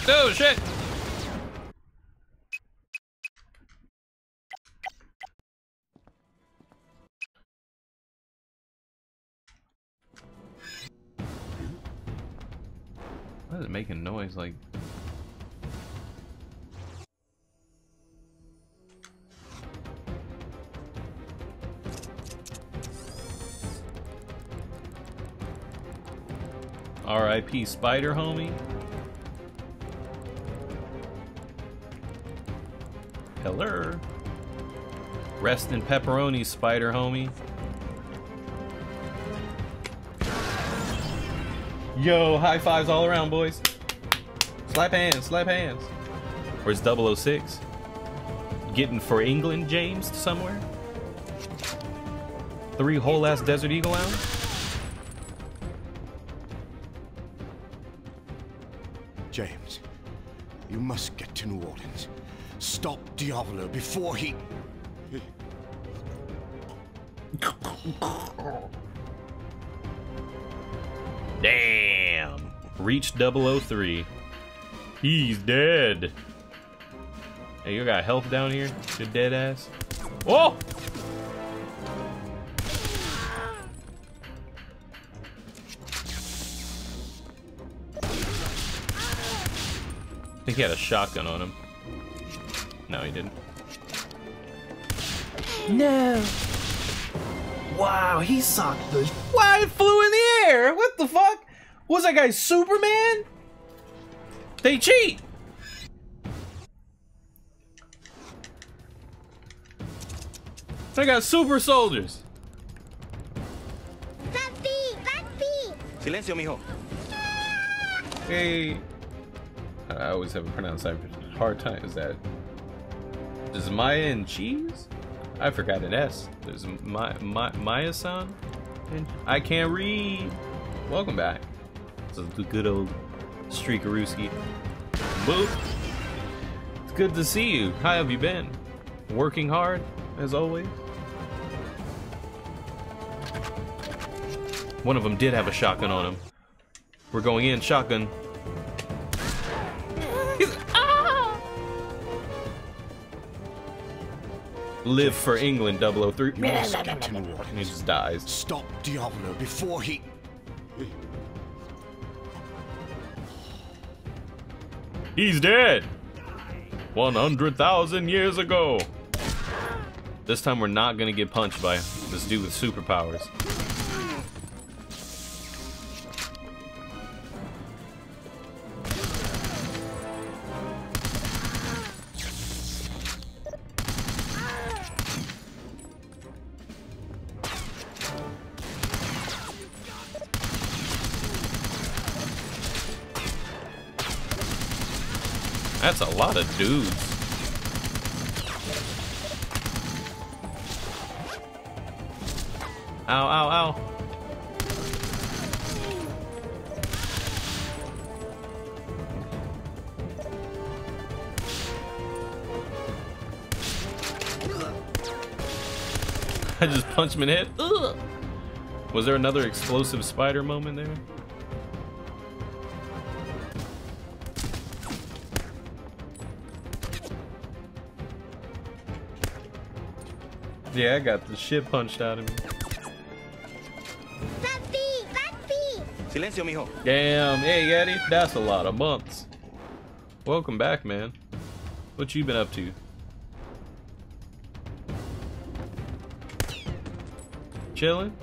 Oh shit! Why is it making noise like R.I.P. Spider Homie? Hello? Rest in pepperoni, Spider Homie. Yo, high fives all around, boys. Slap hands, slap hands. Where's 006? Getting for England, James, somewhere? Three whole ass Desert Eagle hours? James, you must Diavolo before he... Damn. Reach 003. He's dead. Hey, you got health down here? You dead ass. Oh! I think he had a shotgun on him. No, he didn't. No. Wow, he sucked the. Why it flew in the air? What the fuck? Was that guy Superman? They cheat. They got super soldiers. Papi, papi. Silencio, mijo. Hey. I always have a pronounce hard time. Is that is Maya and cheese? I forgot an S. There's my my Maya-san. I can't read. Welcome back. This is the good old Streakarooski. Boop. It's good to see you. How have you been? Working hard, as always. One of them did have a shotgun on him. We're going in, shotgun. Live for England 003. You must get to New And he just dies. Stop Diavolo before he... He's dead! 100,000 years ago! This time we're not gonna get punched by this dude with superpowers. Dudes. Ow, ow, ow. I just punched him in the head. Ugh. Was there another explosive spider moment there? Yeah, I got the shit punched out of me. Silencio, mijo. Damn, hey Eddie, that's a lot of months. Welcome back, man. What you been up to? Chilling?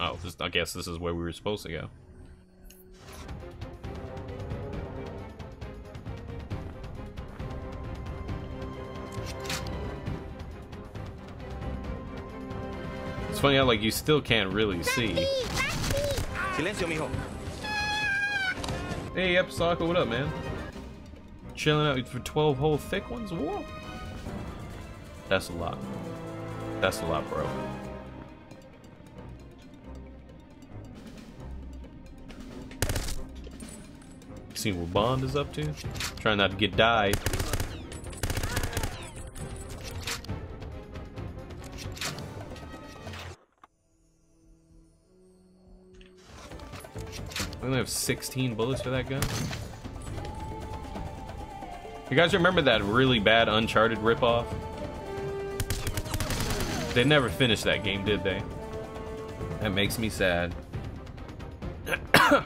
Oh, this, I guess this is where we were supposed to go. Funny how like you still can't really see. Silencio, mijo. Hey, Episaka, what up, man? Chilling out for 12 whole thick ones? Whoa. That's a lot. That's a lot, bro. See what Bond is up to? Trying not to get died. I only have 16 bullets for that gun. You guys remember that really bad Uncharted ripoff? They never finished that game, did they? That makes me sad.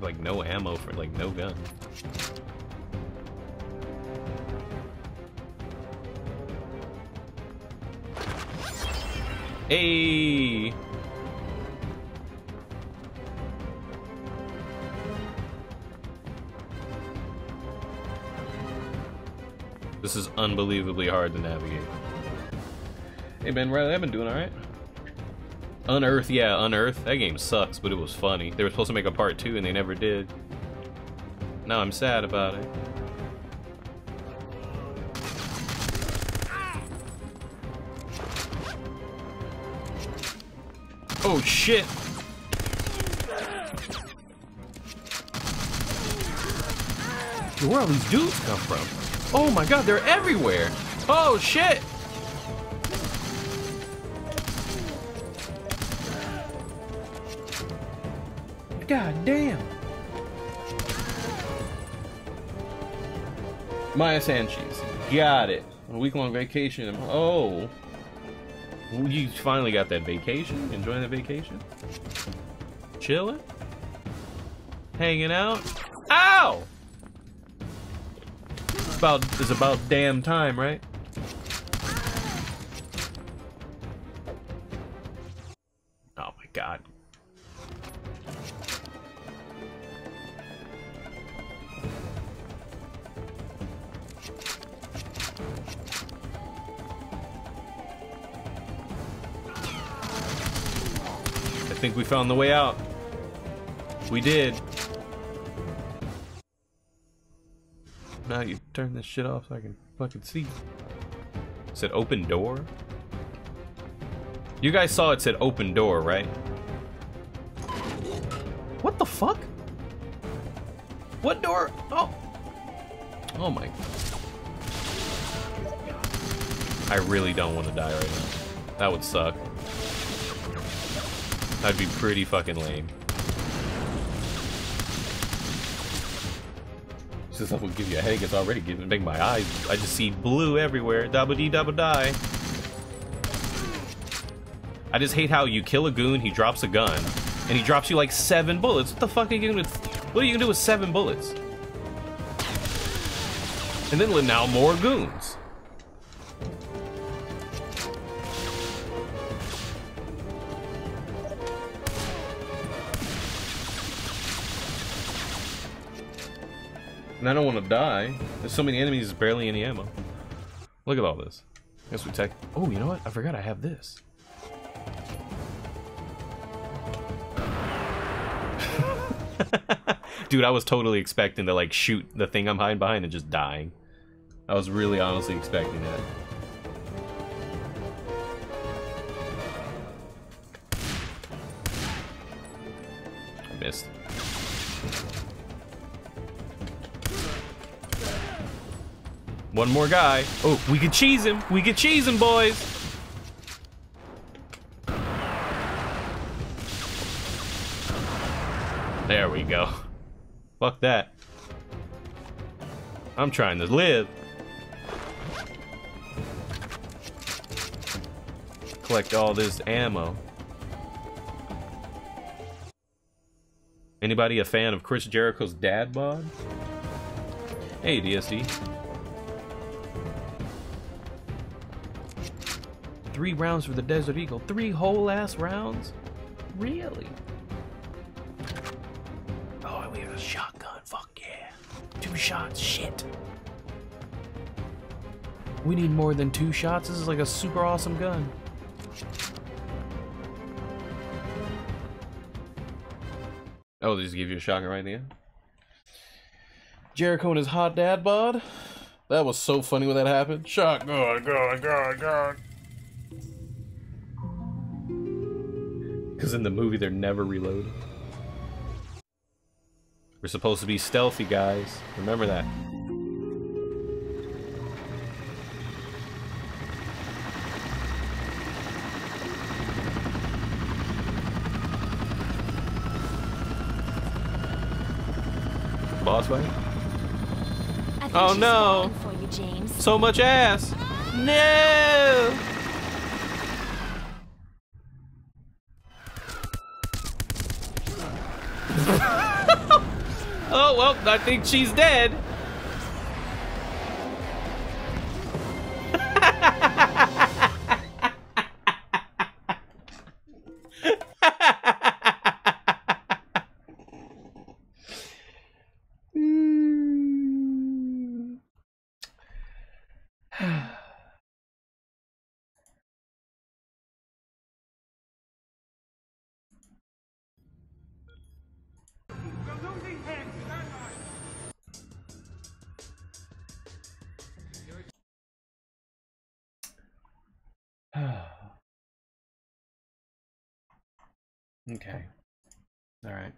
like no ammo for like no gun. Hey! Unbelievably hard to navigate. Hey man, Riley, I've been doing alright. Unearth, yeah, Unearth. That game sucks, but it was funny. They were supposed to make a part two and they never did. Now I'm sad about it. Oh shit! Where all these dudes come from? Oh my god, they're everywhere! Oh shit! God damn! Maya Sanchez. Got it. A week-long vacation. Oh. You finally got that vacation? Enjoying the vacation? Chilling? Hanging out? About, it's about damn time, right? Oh my god. I think we found the way out. We did. Turn this shit off so I can fucking see. It said open door? You guys saw it said open door, right? What the fuck? What door? Oh. Oh my. I really don't want to die right now. That would suck. That'd be pretty fucking lame. This stuff will give you a headache. It's already giving make my eyes. I just see blue everywhere. Double D double die. I just hate how you kill a goon, he drops a gun, and he drops you like seven bullets. What the fuck are you gonna? What are you gonna do with seven bullets? And then now more goons. I don't want to die. There's so many enemies, there's barely any ammo. Look at all this. Guess we take. Oh, you know what? I forgot I have this. Dude, I was totally expecting to like shoot the thing I'm hiding behind and just dying. I was really honestly expecting that. I missed. One more guy. Oh, we could cheese him. We could cheese him, boys. There we go. Fuck that. I'm trying to live. Collect all this ammo. Anybody a fan of Chris Jericho's dad bod? Hey, DSD. Three rounds for the Desert Eagle. Three whole ass rounds? Really? Oh, we have a shotgun. Fuck yeah. Two shots. Shit. We need more than two shots. This is like a super awesome gun. Oh, they just give you a shotgun right in the end? Jericho and his hot dad bod? That was so funny when that happened. Shotgun, gun, gun, gun. Because in the movie, they're never reloaded. We're supposed to be stealthy, guys. Remember that. Boss fight? Oh no! For you, James. So much ass! No! oh well, I think she's dead. Okay. Alright.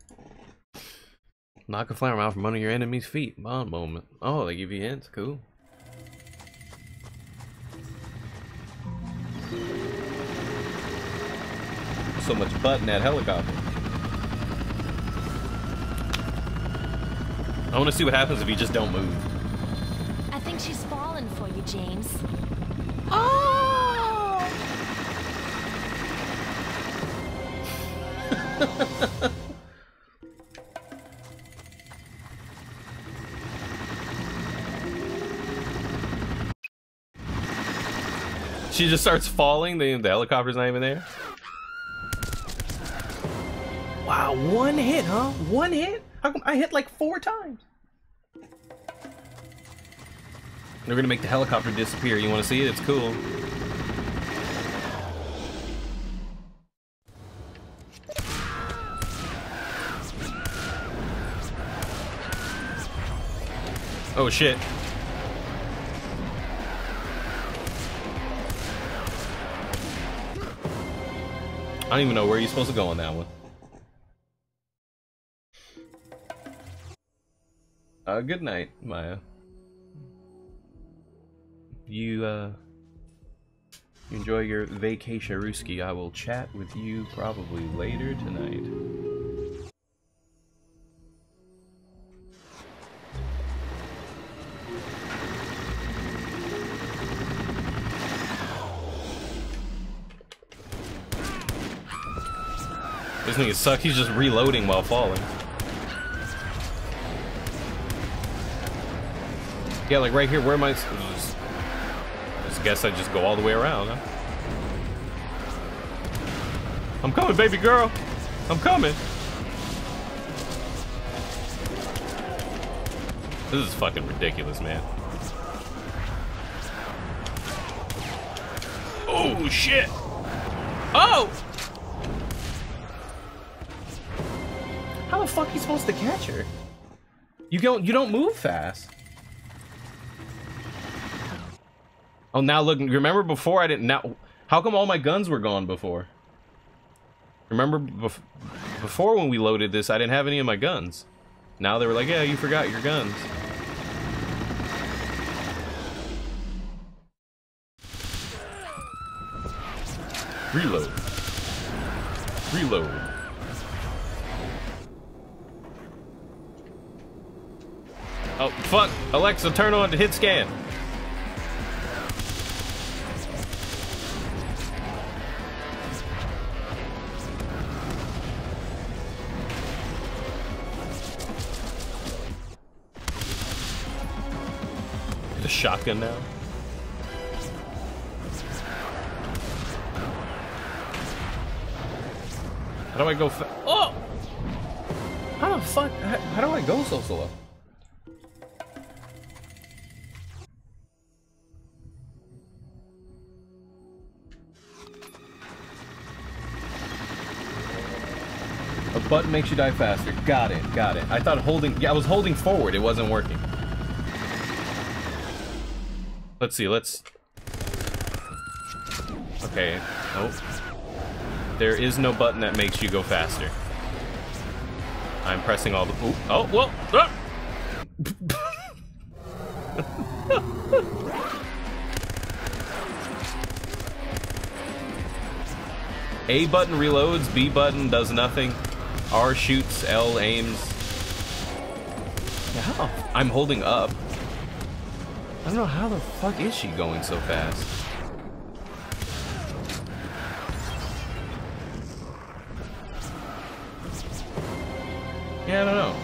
Knock a flower out from under your enemy's feet. Bond moment. Oh, they give you hints. Cool. So much butt in that helicopter. I want to see what happens if you just don't move. I think she's fallen for you, James. Oh! she just starts falling, the, the helicopter's not even there. Wow, one hit, huh? One hit? How come I hit like four times? They're gonna make the helicopter disappear. You wanna see it? It's cool. Oh shit. I don't even know where you're supposed to go on that one. Uh, good night, Mya. You, uh, you enjoy your vacation, Ruski. I will chat with you probably later tonight. This thing suck. He's just reloading while falling. Yeah, like right here. Where am I? Just, just guess I just go all the way around. Huh? I'm coming, baby girl. I'm coming. This is fucking ridiculous, man. Oh shit! Oh! Fuck are you supposed to catch her? You don't you don't move fast. Oh now look remember before I didn't now how come all my guns were gone before? Remember bef before when we loaded this I didn't have any of my guns. Now they were like, yeah, you forgot your guns. Reload. Reload. Oh, fuck. Alexa, turn on to hit scan. The shotgun now. How do I go Oh! How the fuck? How, how do I go so slow? Button makes you die faster. Got it, got it. I thought holding- yeah, I was holding forward. It wasn't working. Let's see, let's... Okay, nope. There is no button that makes you go faster. I'm pressing all the. Ooh, oh, whoa! Ah! A button reloads, B button does nothing, R shoots, L aims. How I'm holding up. I don't know how the fuck is she going so fast. Yeah, I don't know.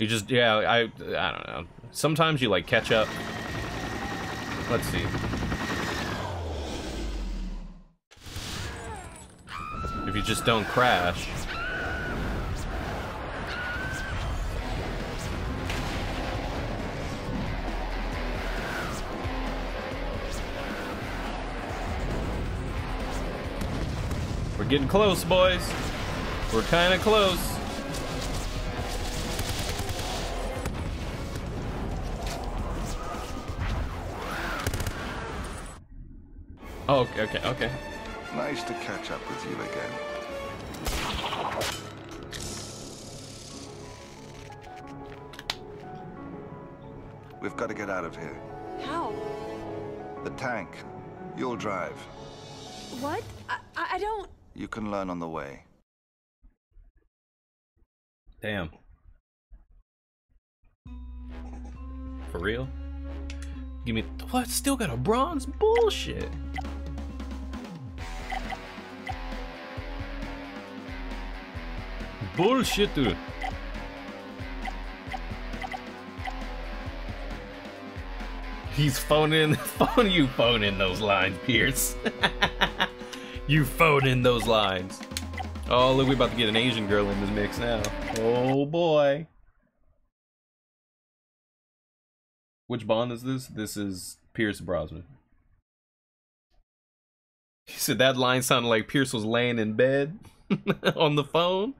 You just, yeah, I, I don't know. Sometimes you like catch up. Let's see. If you just don't crash. We're getting close, boys. We're kind of close. Oh, okay, okay, okay. Nice to catch up with you again. We've got to get out of here. How? The tank. You'll drive. What? I, I I don't. You can learn on the way. Damn. For real? Give me what? Still got a bronze? Bullshit. Bullshit, dude. He's phoning, phone you phoning those lines, Pierce. you phoning those lines. Oh, look, we about to get an Asian girl in this mix now. Oh boy. Which Bond is this? This is Pierce Brosnan. He said that line sounded like Pierce was laying in bed on the phone.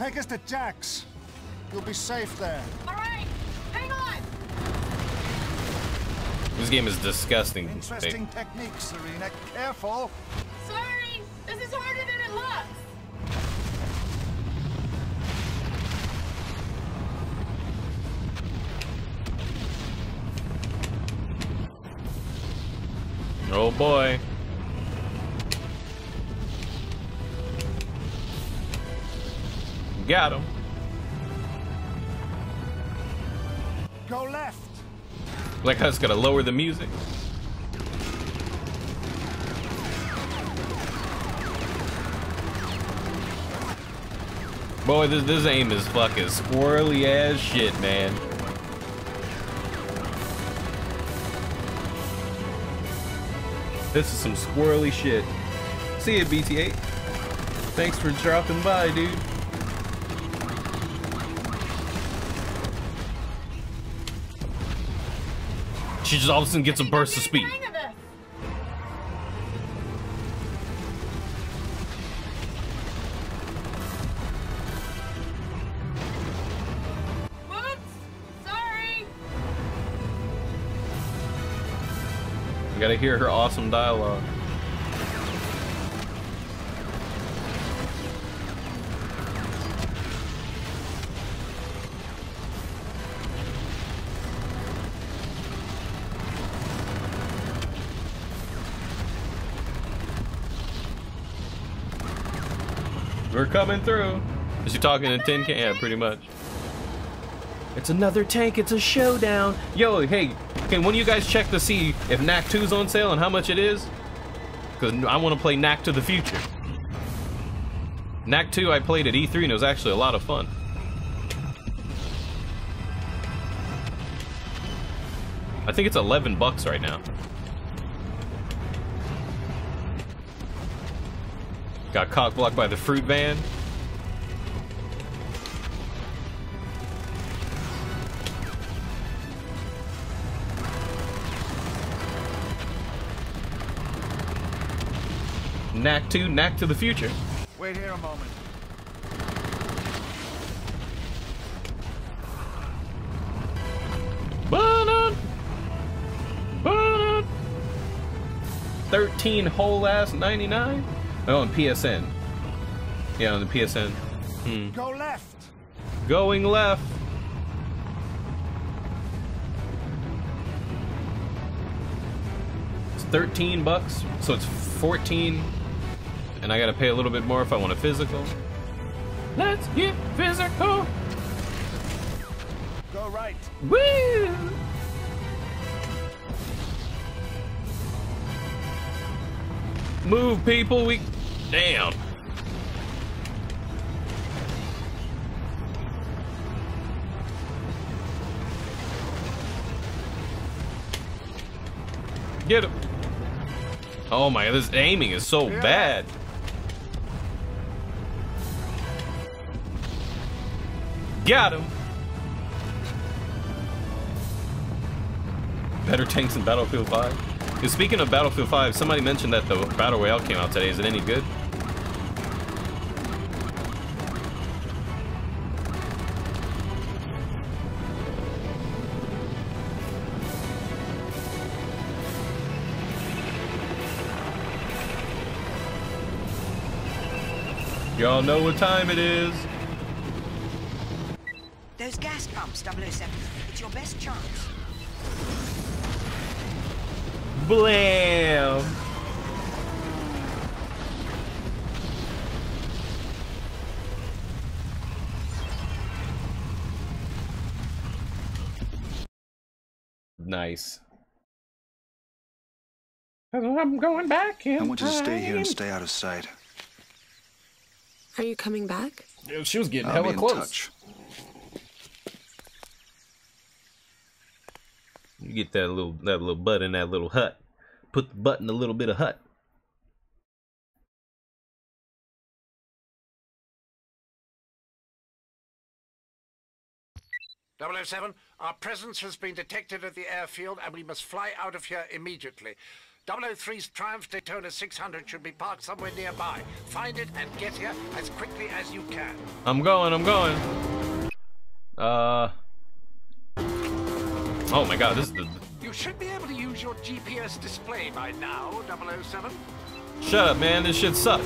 Take us to Jack's. You'll be safe there. All right, hang on. This game is disgusting. Interesting technique, Serena. Careful. Sorry, this is harder than it looks. Oh boy. Got him. Go left. Like how it's gonna lower the music. Boy, this this aim is fucking squirrely as shit, man. This is some squirrely shit. See ya, BT8. Thanks for dropping by, dude. She just all of a sudden gets a burst of speed. Sorry. You gotta hear her awesome dialogue. Coming through. Is she talking in tin can? Yeah, pretty much. It's another tank. It's a showdown. Yo, hey, can one of you guys check to see if Knack 2's on sale and how much it is? Because I want to play Knack to the future. Knack 2 I played at E3 and it was actually a lot of fun. I think it's 11 bucks right now. Got cock blocked by the fruit van. Knack 2, Knack to the future. Wait here a moment. Ba-dun. Ba-dun. 13 whole ass 99? Oh, on PSN. Yeah, on the PSN. Hmm. Go left. Going left. It's 13 bucks, so it's 14. And I gotta pay a little bit more if I want a physical. Let's get physical. Go right. Woo! Move, people. We. Damn. Get him. Oh my, god, this aiming is so bad. Got him. Better tanks than Battlefield 5. Dude, speaking of Battlefield 5, somebody mentioned that the Battle Royale came out today. Is it any good? Y'all know what time it is. Those gas pumps, 007. It's your best chance. Blam! Nice. I'm going back in I want you to stay here and stay out of sight. Are you coming back? Yeah, she was getting I'll hella be close. touch. You get that little that little butt in that little hut. Put the butt in a little bit of hut. Double O Seven, our presence has been detected at the airfield and we must fly out of here immediately. 003's Triumph Daytona 600 should be parked somewhere nearby. Find it and get here as quickly as you can. I'm going, I'm going. Uh Oh my god, this is the You should be able to use your GPS display by now, 007. Shut up, man. This shit sucks.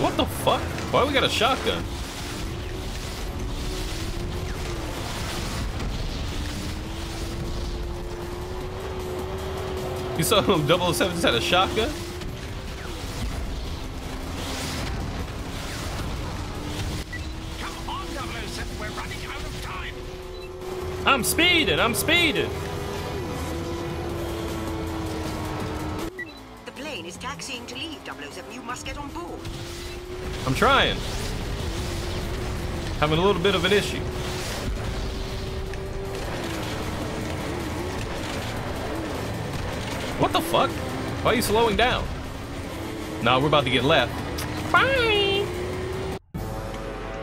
What the fuck? Why we got a shotgun? You saw him 007 just had a shotgun? I'm speeding, I'm speeding. The plane is taxiing to leave, 007. You must get on board. I'm trying. Having a little bit of an issue. What the fuck? Why are you slowing down? Nah, we're about to get left. Bye.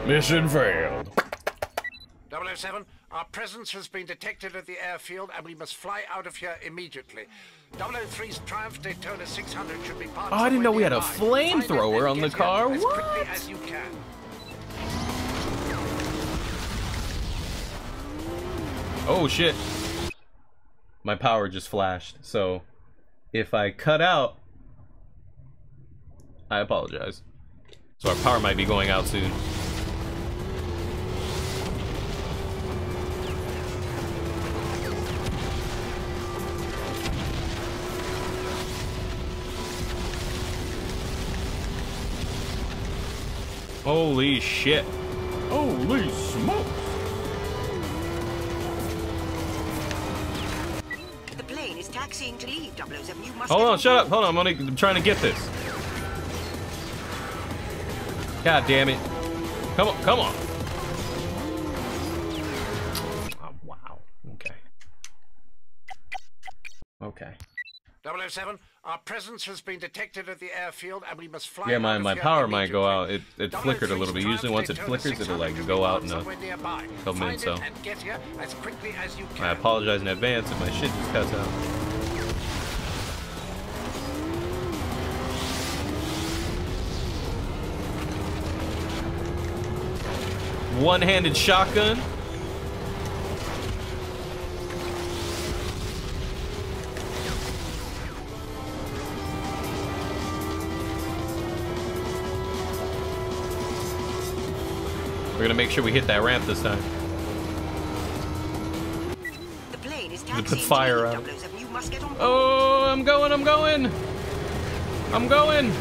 Mission failed. 007, our presence has been detected at the airfield and we must fly out of here immediately. 003's Triumph Daytona 600 should be parked Oh, I didn't know we had a somewhere nearby. Find it flamethrower on the car. as What? quickly as you can. Oh shit. My power just flashed. So if I cut out, I apologize. So our power might be going out soon. Holy shit. Holy smokes. Plane is taxiing to leave 007. You must Hold get on, shut up. Hold on, I'm, only, I'm trying to get this. God damn it. Come on, come on. Oh, wow. Okay. Okay. 007, our presence has been detected at the airfield and we must fly Yeah, my, my power might go out. It, it flickered a little bit. Usually once it flickers, it'll like go out in a Somewhere nearby. couple Find minutes, it so. and get here as quickly as you I apologize in advance if my shit just cuts out. One-handed shotgun. We're gonna make sure we hit that ramp this time. The plane is put fire out. leave 007. You must get on. Oh, I'm going, I'm going. I'm going.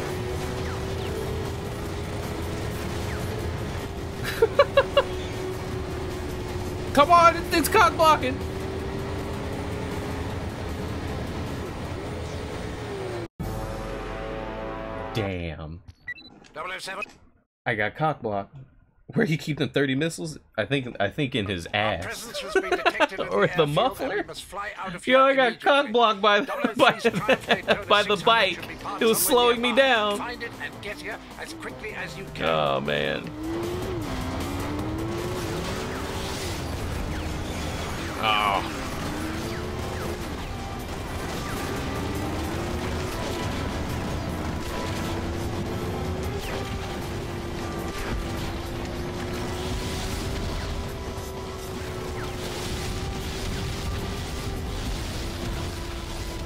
Come on, it's cock blocking. Damn. 007, I got cock blocked. Where he keep the 30 missiles? I think I think in his ass. presence has been detected at or the the muffler. we must fly Yo, I got cock blocked by by the, by the bike. It was slowing me down. Find it Oh.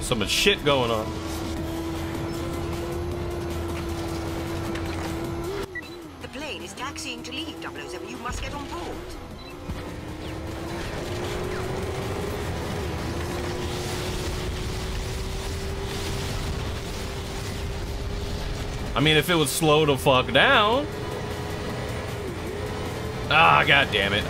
So much shit going on. The plane is taxiing to leave 007. You must get on board. I mean, if it would slow the fuck down. Ah, god damn it.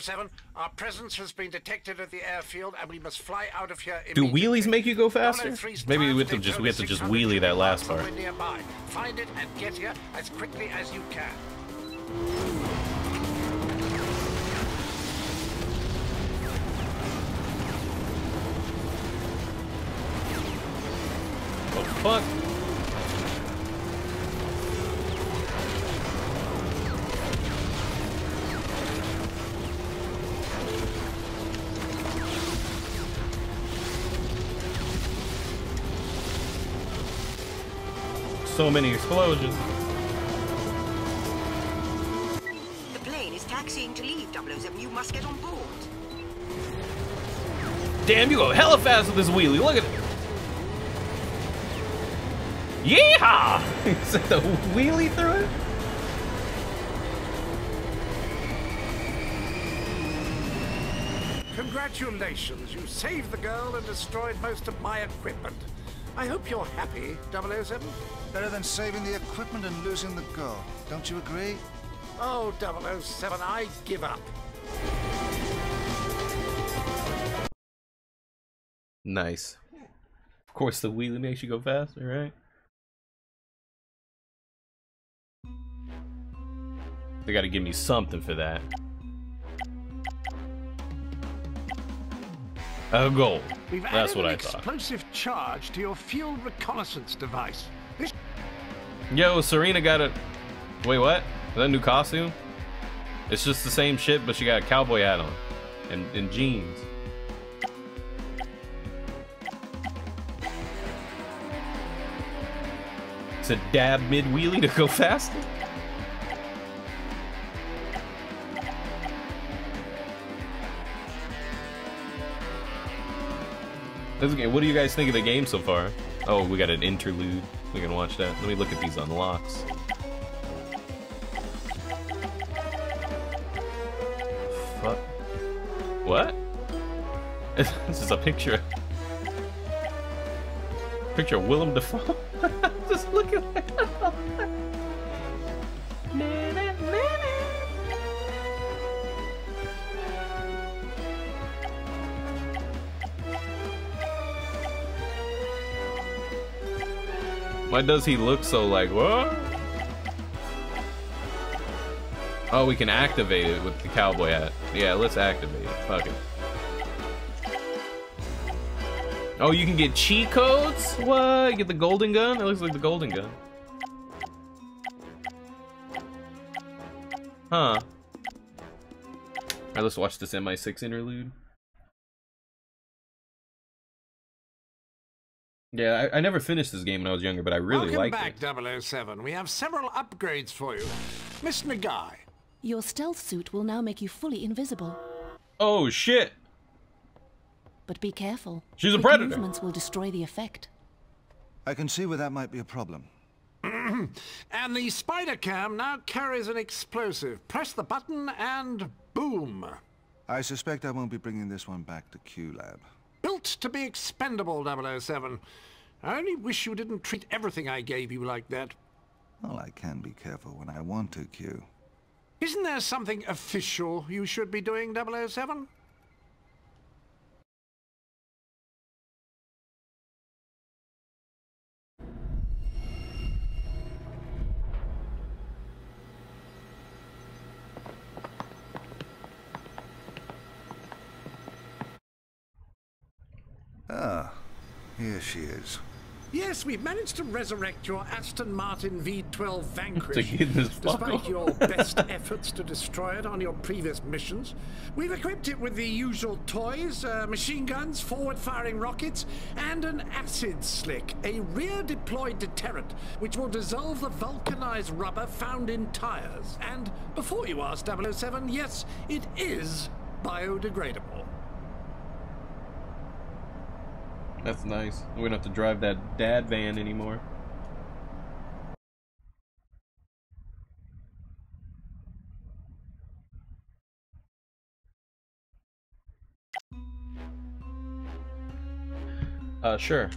007, our presence has been detected at the airfield and we must fly out of here Do wheelies make you go faster? Maybe we have to just we have to just wheelie that last part. Find it and get here as quickly as you can. Fuck. So many explosions. The plane is taxiing to leave 007. You must get on board. Damn, you go hella fast with this wheelie. Look at it. Yeehaw! Is that the wheelie through it? Congratulations, you saved the girl and destroyed most of my equipment. I hope you're happy, 007. Better than saving the equipment and losing the girl. Don't you agree? Oh, 007, I give up. Nice. Of course, the wheelie makes you go faster, right? They gotta give me something for that. A gold. We've That's what I thought. explosive charge to your field reconnaissance device. This Yo, Serena got a. Wait, what? Is that a new costume? It's just the same shit, but she got a cowboy hat on and, and jeans. It's a dab mid wheelie to go faster. This game, what do you guys think of the game so far? Oh, we got an interlude. We can watch that. Let me look at these unlocks. Fuck. What? this is a picture. Picture of Willem Dafoe. Just look at that. Why does he look so like what? Oh, we can activate it with the cowboy hat. Yeah, let's activate it. Fuck it. Oh, you can get cheat codes? What? You get the golden gun? It looks like the golden gun. Huh. Alright, let's watch this MI6 interlude. Yeah, I, I never finished this game when I was younger, but I really Welcome liked back, it. 007. We have several upgrades for you. Miss Nagai. Your stealth suit will now make you fully invisible. Oh shit! But be careful. She's a Quick predator. movements will destroy the effect. I can see where that might be a problem. and the spider cam now carries an explosive. Press the button and boom. I suspect I won't be bringing this one back to Q-Lab. Built to be expendable, 007. I only wish you didn't treat everything I gave you like that. Well, I can be careful when I want to, Q. Isn't there something official you should be doing, 007? Ah, here she is. Yes, we've managed to resurrect your Aston Martin V12 Vanquish. To get this fuck Despite your best efforts to destroy it on your previous missions, we've equipped it with the usual toys, uh, machine guns, forward-firing rockets, and an acid slick, a rear-deployed deterrent which will dissolve the vulcanized rubber found in tires. And before you ask 007, yes, it is biodegradable. That's nice. We don't have to drive that dad van anymore. Uh, sure.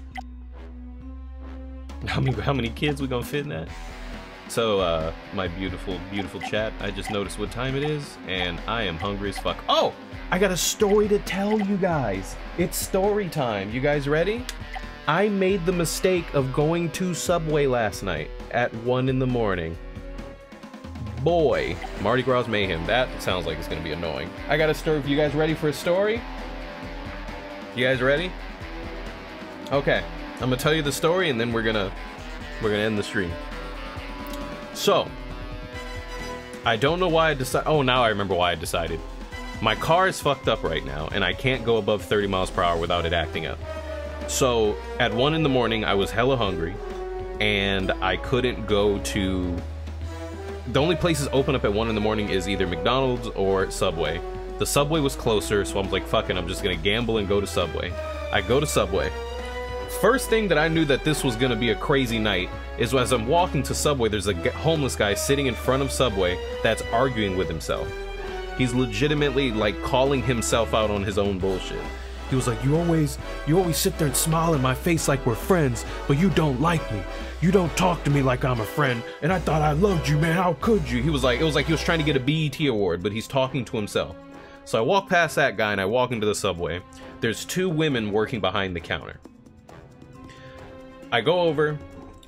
How many, how many kids we gonna fit in that? So, uh, my beautiful, beautiful chat, I just noticed what time it is, and I am hungry as fuck. Oh! I got a story to tell you guys. It's story time. You guys ready? I made the mistake of going to Subway last night at 1 in the morning. Boy, Mardi Gras Mayhem. That sounds like it's gonna be annoying. I got a story. You guys ready for a story? You guys ready? Okay, I'm gonna tell you the story, and then we're gonna we're gonna end the stream. So, I don't know why I decided. Oh, now I remember why I decided. My car is fucked up right now, and I can't go above 30 miles per hour without it acting up. So, at 1 in the morning, I was hella hungry, and I couldn't go to. The only places open up at 1 in the morning is either McDonald's or Subway. The Subway was closer, so I'm like, fuck it, I'm just gonna gamble and go to Subway. I go to Subway. First thing that I knew that this was gonna be a crazy night is as I'm walking to Subway, there's a homeless guy sitting in front of Subway that's arguing with himself. He's legitimately like calling himself out on his own bullshit. He was like, "You always, you always sit there and smile in my face like we're friends, but you don't like me. You don't talk to me like I'm a friend. And I thought I loved you, man. How could you?" He was like, it was like he was trying to get a BET award, but he's talking to himself. So I walk past that guy and I walk into the subway. There's two women working behind the counter. I go over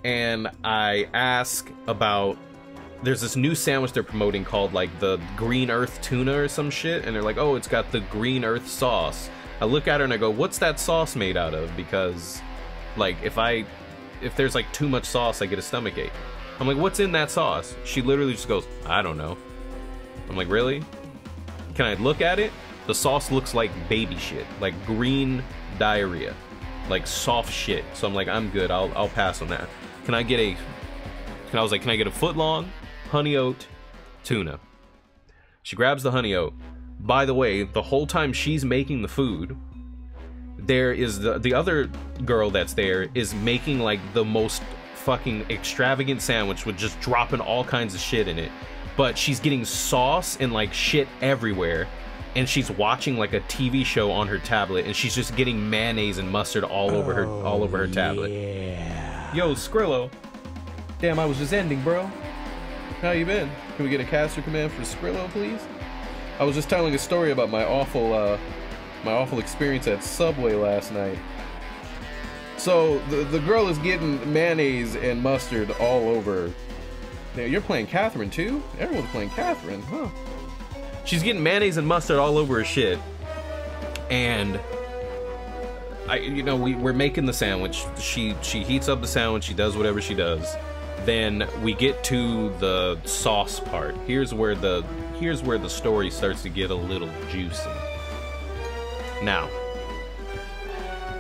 and I ask about there's this new sandwich they're promoting called like the green earth tuna or some shit and they're like oh it's got the green earth sauce. I look at her and i go what's that sauce made out of? Because like if i if there's like too much sauce i get a stomach ache i'm like what's in that sauce? She literally just goes i don't know. I'm like really? Can i look at it? The sauce looks like baby shit like green diarrhea like soft shit so i'm like i'm good i'll, I'll pass on that can i get a and I was like, can I get a foot long honey oat tuna? She grabs the honey oat. By the way, the whole time she's making the food, there is the the other girl that's there is making like the most fucking extravagant sandwich with just dropping all kinds of shit in it. But she's getting sauce and like shit everywhere. And she's watching like a TV show on her tablet, and she's just getting mayonnaise and mustard all over her all over her tablet. Yeah. Yo, Skrillo, Damn, I was just ending, bro. How you been? Can we get a caster command for Skrillo, please? I was just telling a story about my awful, uh, my awful experience at Subway last night. So, the, the girl is getting mayonnaise and mustard all over. Now, you're playing Catherine, too? Everyone's playing Catherine, huh? She's getting mayonnaise and mustard all over her shit. And I, you know, we, we're making the sandwich. She she heats up the sandwich. She does whatever she does then we get to the sauce part. Here's where the here's where the story starts to get a little juicy. Now,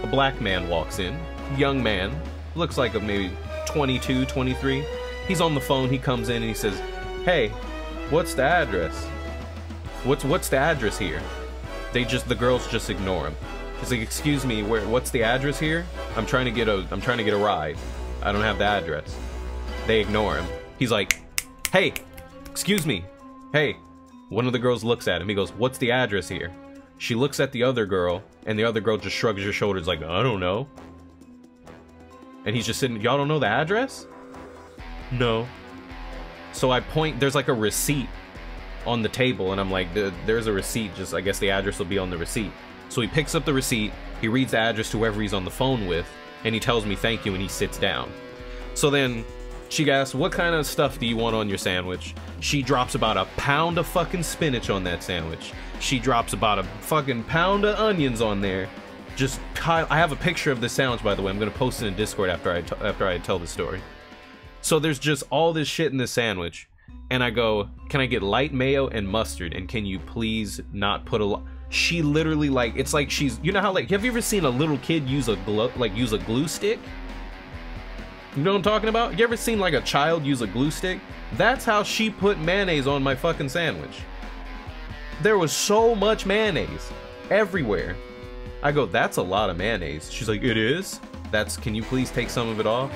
a black man walks in, young man, looks like a maybe 22, 23. He's on the phone, he comes in and he says, "Hey, what's the address? What's what's the address here?" They just the girls just ignore him. He's like, "Excuse me, where what's the address here? I'm trying to get a I'm trying to get a ride. I don't have the address." They ignore him. He's like, hey, excuse me. Hey. One of the girls looks at him. He goes, what's the address here? She looks at the other girl, and the other girl just shrugs her shoulders like, I don't know. And he's just sitting, y'all don't know the address? No. So I point, there's like a receipt on the table, and I'm like, there's a receipt, just I guess the address will be on the receipt. So he picks up the receipt, he reads the address to whoever he's on the phone with, and he tells me thank you, and he sits down. So then she asks, what kind of stuff do you want on your sandwich? She drops about a pound of fucking spinach on that sandwich. She drops about a fucking pound of onions on there. Just, I have a picture of the sandwich, by the way. I'm gonna post it in Discord after I after I tell the story. So there's just all this shit in the sandwich, and I go, can I get light mayo and mustard? And can you please not put a lot? She literally like, it's like she's, you know how like, have you ever seen a little kid use a glue, like use a glue stick? You know what I'm talking about? You ever seen like a child use a glue stick? That's how she put mayonnaise on my fucking sandwich. There was so much mayonnaise everywhere. I go, that's a lot of mayonnaise. She's like, it is? That's, can you please take some of it off?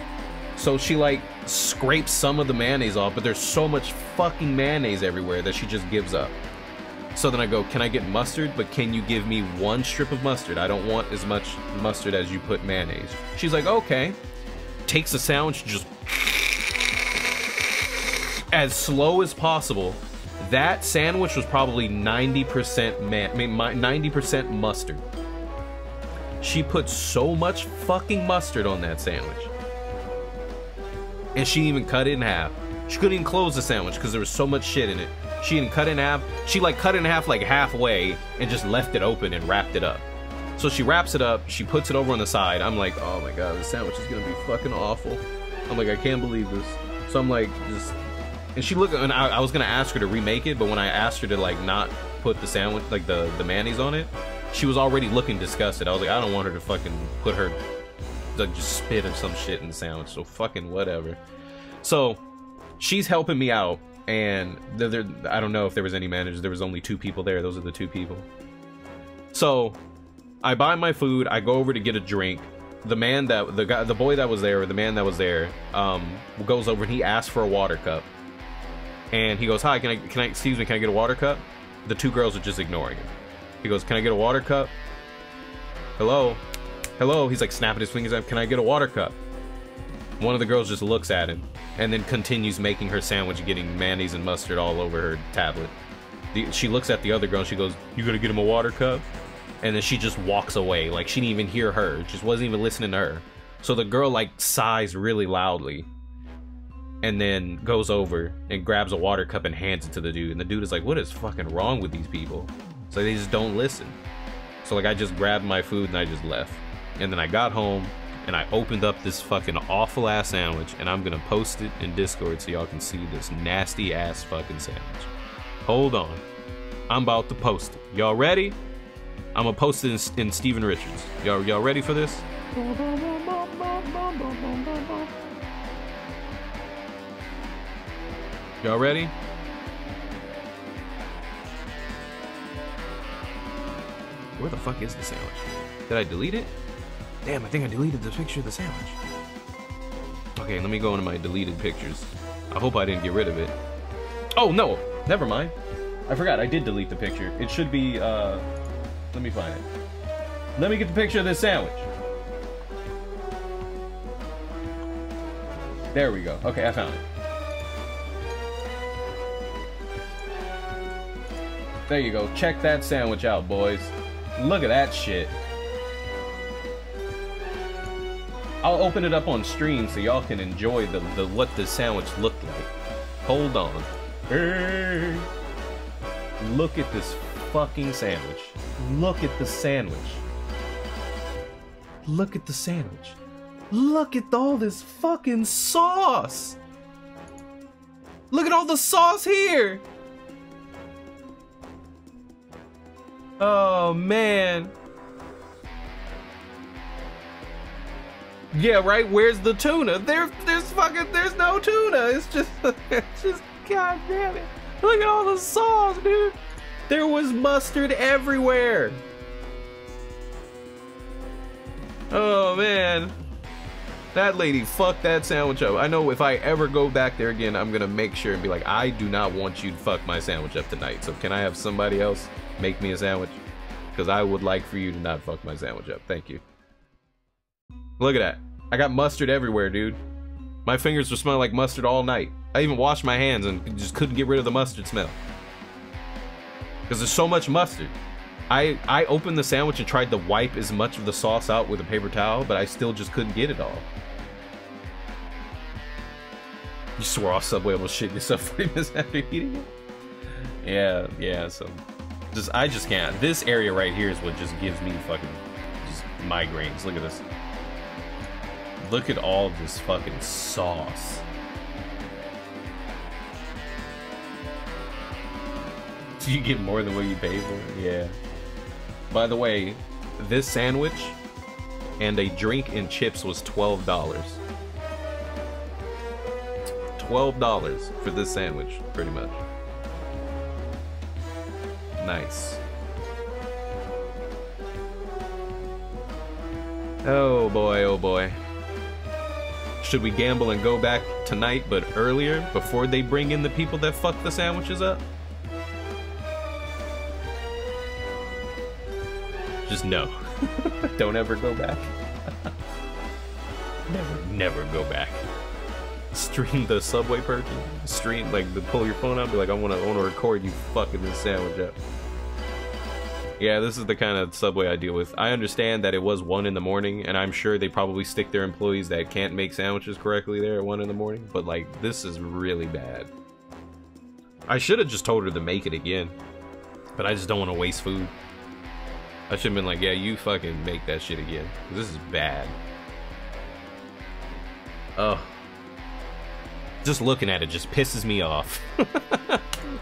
So she like scrapes some of the mayonnaise off, but there's so much fucking mayonnaise everywhere that she just gives up. So then I go, can I get mustard? But can you give me one strip of mustard? I don't want as much mustard as you put mayonnaise. She's like, okay takes the sandwich just as slow as possible. That sandwich was probably 90% man, 90% mustard. She put so much fucking mustard on that sandwich. And she even cut it in half. She couldn't even close the sandwich because there was so much shit in it. She didn't cut it in half. She like cut it in half like halfway and just left it open and wrapped it up. So she wraps it up, she puts it over on the side. I'm like, oh my god, this sandwich is gonna be fucking awful. I'm like, I can't believe this. So I'm like, just, and she looked, and I, I was gonna ask her to remake it, but when I asked her to like not put the sandwich, like the the mayonnaise on it, she was already looking disgusted. I was like, I don't want her to fucking put her, like just spit or some shit in the sandwich. So fucking whatever. So she's helping me out, and I don't know if there was any managers. There was only two people there. Those are the two people. So I buy my food. I go over to get a drink. The man that the guy, the boy that was there, or the man that was there, um, goes over and he asks for a water cup. And he goes, "Hi, can I can I excuse me? Can I get a water cup?" The two girls are just ignoring him. He goes, "Can I get a water cup?" Hello? Hello? He's like snapping his fingers up. Can I get a water cup? One of the girls just looks at him and then continues making her sandwich, getting mayonnaise and mustard all over her tablet. The, she looks at the other girl and she goes, You gonna get him a water cup? And then she just walks away. Like she didn't even hear her. Just wasn't even listening to her. So the girl like sighs really loudly and then goes over and grabs a water cup and hands it to the dude. And the dude is like, What is fucking wrong with these people? So they just don't listen. So like I just grabbed my food and I just left. And then I got home and I opened up this fucking awful ass sandwich and I'm gonna post it in Discord so y'all can see this nasty ass fucking sandwich. Hold on. I'm about to post it. Y'all ready? I'm gonna post it in, in Steven Richards. Y'all y'all ready for this? Y'all ready? Where the fuck is the sandwich? Did I delete it? Damn, I think I deleted the picture of the sandwich. Okay, let me go into my deleted pictures. I hope I didn't get rid of it. Oh, no! Never mind. I forgot, I did delete the picture. It should be, uh... Let me find it. Let me get the picture of this sandwich. There we go. Okay, I found it. There you go. Check that sandwich out, boys. Look at that shit. I'll open it up on stream so y'all can enjoy the, the what the sandwich looked like. Hold on. Hey. Look at this fucking sandwich. Look at the sandwich. Look at the sandwich. Look at all this fucking sauce. Look at all the sauce here. Oh man. Yeah, right. Where's the tuna? There, there's fucking, there's no tuna. It's just, it's just, god damn it. Look at all the sauce, dude. There was mustard everywhere. Oh man. That lady fucked that sandwich up. I know if I ever go back there again, I'm gonna make sure and be like, I do not want you to fuck my sandwich up tonight. So can I have somebody else make me a sandwich? Because I would like for you to not fuck my sandwich up. Thank you. Look at that. I got mustard everywhere, dude. My fingers were smelling like mustard all night. I even washed my hands and just couldn't get rid of the mustard smell. Because there's so much mustard. I, I opened the sandwich and tried to wipe as much of the sauce out with a paper towel, but I still just couldn't get it all. You swore off Subway almost shit yourself 40 minutes after eating it? Yeah, yeah, so... Just, I just can't. This area right here is what just gives me fucking just migraines. Look at this. Look at all this fucking sauce. Do you get more than what you pay for? Yeah. By the way, this sandwich and a drink and chips was $12. $12 for this sandwich, pretty much. Nice. Oh boy, oh boy. Should we gamble and go back tonight, but earlier, before they bring in the people that fuck the sandwiches up? Just no. Don't ever go back. never, never go back. Stream the subway purchase. Stream like the pull your phone out, be like, I wanna I wanna record you fucking this sandwich up. Yeah, this is the kind of subway I deal with. I understand that it was 1 in the morning, and I'm sure they probably stick their employees that can't make sandwiches correctly there at 1 in the morning, but like, this is really bad. I should have just told her to make it again, but I just don't want to waste food. I should have been like, yeah, you fucking make that shit again. This is bad. Oh. Just looking at it just pisses me off.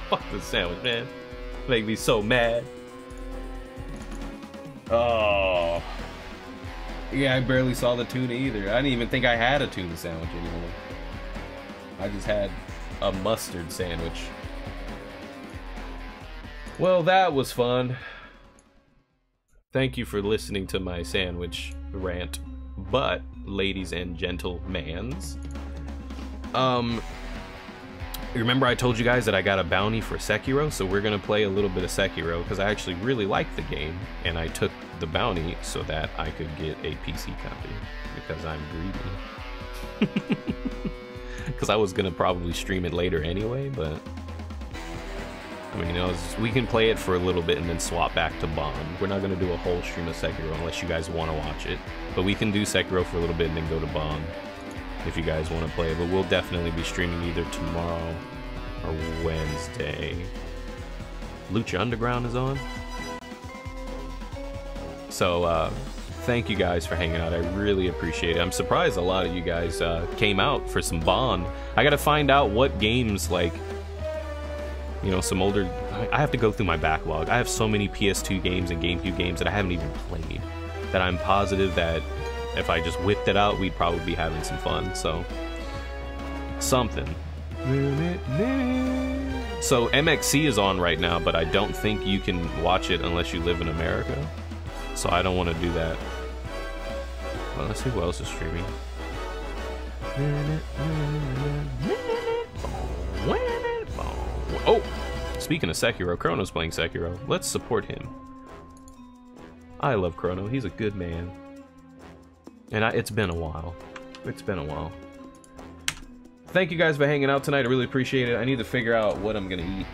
Fuck this sandwich, man. Make me so mad. Oh. Yeah, I barely saw the tuna either. I didn't even think I had a tuna sandwich anymore. I just had a mustard sandwich. Well, that was fun. Thank you for listening to my sandwich rant. But, ladies and gentlemans, um, Remember I told you guys that I got a bounty for Sekiro, so we're gonna play a little bit of Sekiro because I actually really like the game, and I took the bounty so that I could get a PC copy because I'm greedy. Because I was gonna probably stream it later anyway, but I mean, you know, we can play it for a little bit and then swap back to Bond. We're not gonna do a whole stream of Sekiro unless you guys want to watch it, but we can do Sekiro for a little bit and then go to Bond if you guys want to play. But we'll definitely be streaming either tomorrow or Wednesday. Lucha Underground is on. So, uh, thank you guys for hanging out. I really appreciate it. I'm surprised a lot of you guys uh, came out for some Bond. I gotta find out what games, like, you know, some older. I have to go through my backlog. I have so many PS2 games and GameCube games that I haven't even played that I'm positive that if I just whipped it out, we'd probably be having some fun. So, something. So MXC is on right now, but I don't think you can watch it unless you live in America. So I don't want to do that. Well, let's see who else is streaming. Oh, speaking of Sekiro, Chrono's playing Sekiro. Let's support him. I love Chrono. He's a good man. And I, it's been a while. It's been a while. Thank you guys for hanging out tonight. I really appreciate it. I need to figure out what I'm gonna eat.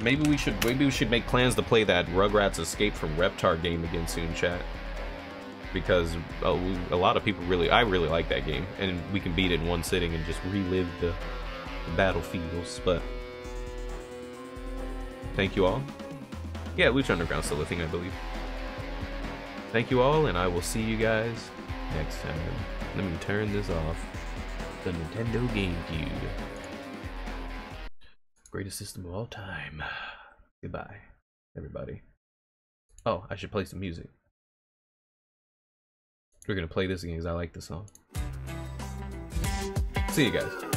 Maybe we should maybe we should make plans to play that Rugrats Escape from Reptar game again soon, chat. Because a, a lot of people really, I really like that game, and we can beat it in one sitting and just relive the, the battlefields. But thank you all. Yeah, Lucha Underground's still a thing, I believe. Thank you all, and I will see you guys next time. Let me turn this off. The Nintendo GameCube. Greatest system of all time. Goodbye, everybody. Oh, I should play some music. We're gonna play this again because I like the song. See you guys.